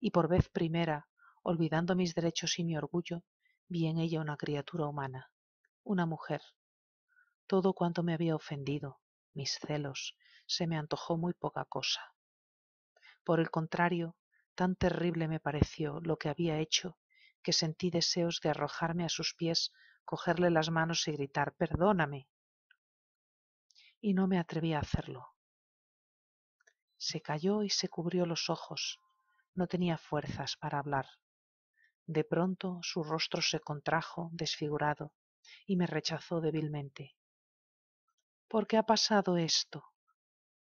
y por vez primera, olvidando mis derechos y mi orgullo, vi en ella una criatura humana, una mujer. Todo cuanto me había ofendido, mis celos, se me antojó muy poca cosa. Por el contrario, tan terrible me pareció lo que había hecho que sentí deseos de arrojarme a sus pies, cogerle las manos y gritar Perdóname. Y no me atreví a hacerlo. Se calló y se cubrió los ojos. No tenía fuerzas para hablar. De pronto su rostro se contrajo, desfigurado, y me rechazó débilmente. ¿Por qué ha pasado esto?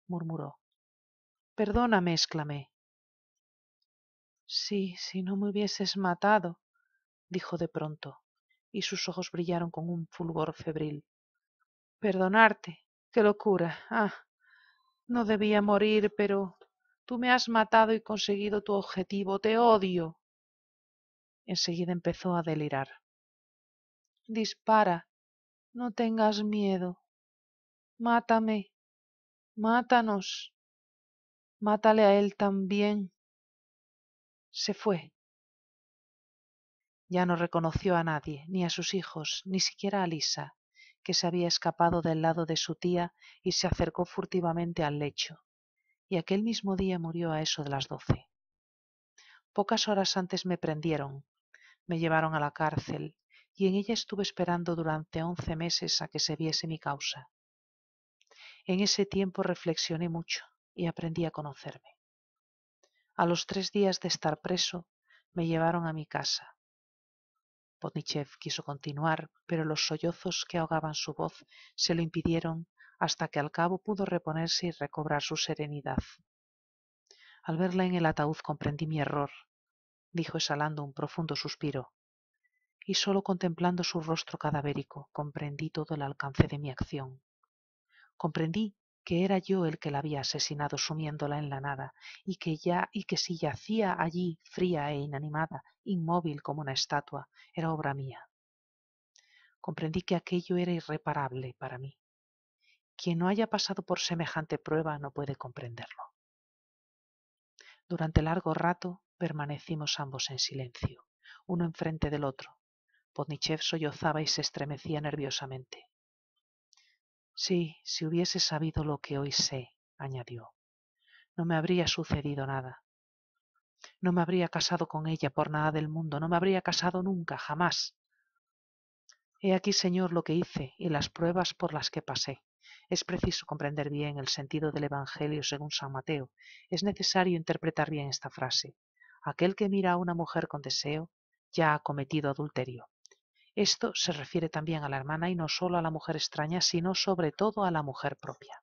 murmuró. Perdóname, exclamé. Sí, si no me hubieses matado, dijo de pronto, y sus ojos brillaron con un fulgor febril. Perdonarte. Qué locura. Ah. No debía morir, pero tú me has matado y conseguido tu objetivo. Te odio. Enseguida empezó a delirar. Dispara. No tengas miedo. Mátame. Mátanos. Mátale a él también. Se fue. Ya no reconoció a nadie, ni a sus hijos, ni siquiera a Lisa, que se había escapado del lado de su tía y se acercó furtivamente al lecho. Y aquel mismo día murió a eso de las doce. Pocas horas antes me prendieron, me llevaron a la cárcel, y en ella estuve esperando durante once meses a que se viese mi causa. En ese tiempo reflexioné mucho y aprendí a conocerme. A los tres días de estar preso, me llevaron a mi casa. Podnichev quiso continuar, pero los sollozos que ahogaban su voz se lo impidieron hasta que al cabo pudo reponerse y recobrar su serenidad. Al verla en el ataúd comprendí mi error, dijo exhalando un profundo suspiro, y solo contemplando su rostro cadavérico comprendí todo el alcance de mi acción. Comprendí que era yo el que la había asesinado sumiéndola en la nada, y que ya y que si yacía allí fría e inanimada, inmóvil como una estatua, era obra mía. Comprendí que aquello era irreparable para mí. Quien no haya pasado por semejante prueba no puede comprenderlo. Durante largo rato permanecimos ambos en silencio, uno enfrente del otro. Podnichev sollozaba y se estremecía nerviosamente. Sí, si hubiese sabido lo que hoy sé, añadió, no me habría sucedido nada. No me habría casado con ella por nada del mundo, no me habría casado nunca, jamás. He aquí, Señor, lo que hice y las pruebas por las que pasé. Es preciso comprender bien el sentido del Evangelio según San Mateo. Es necesario interpretar bien esta frase. Aquel que mira a una mujer con deseo ya ha cometido adulterio. Esto se refiere también a la hermana y no solo a la mujer extraña, sino sobre todo a la mujer propia.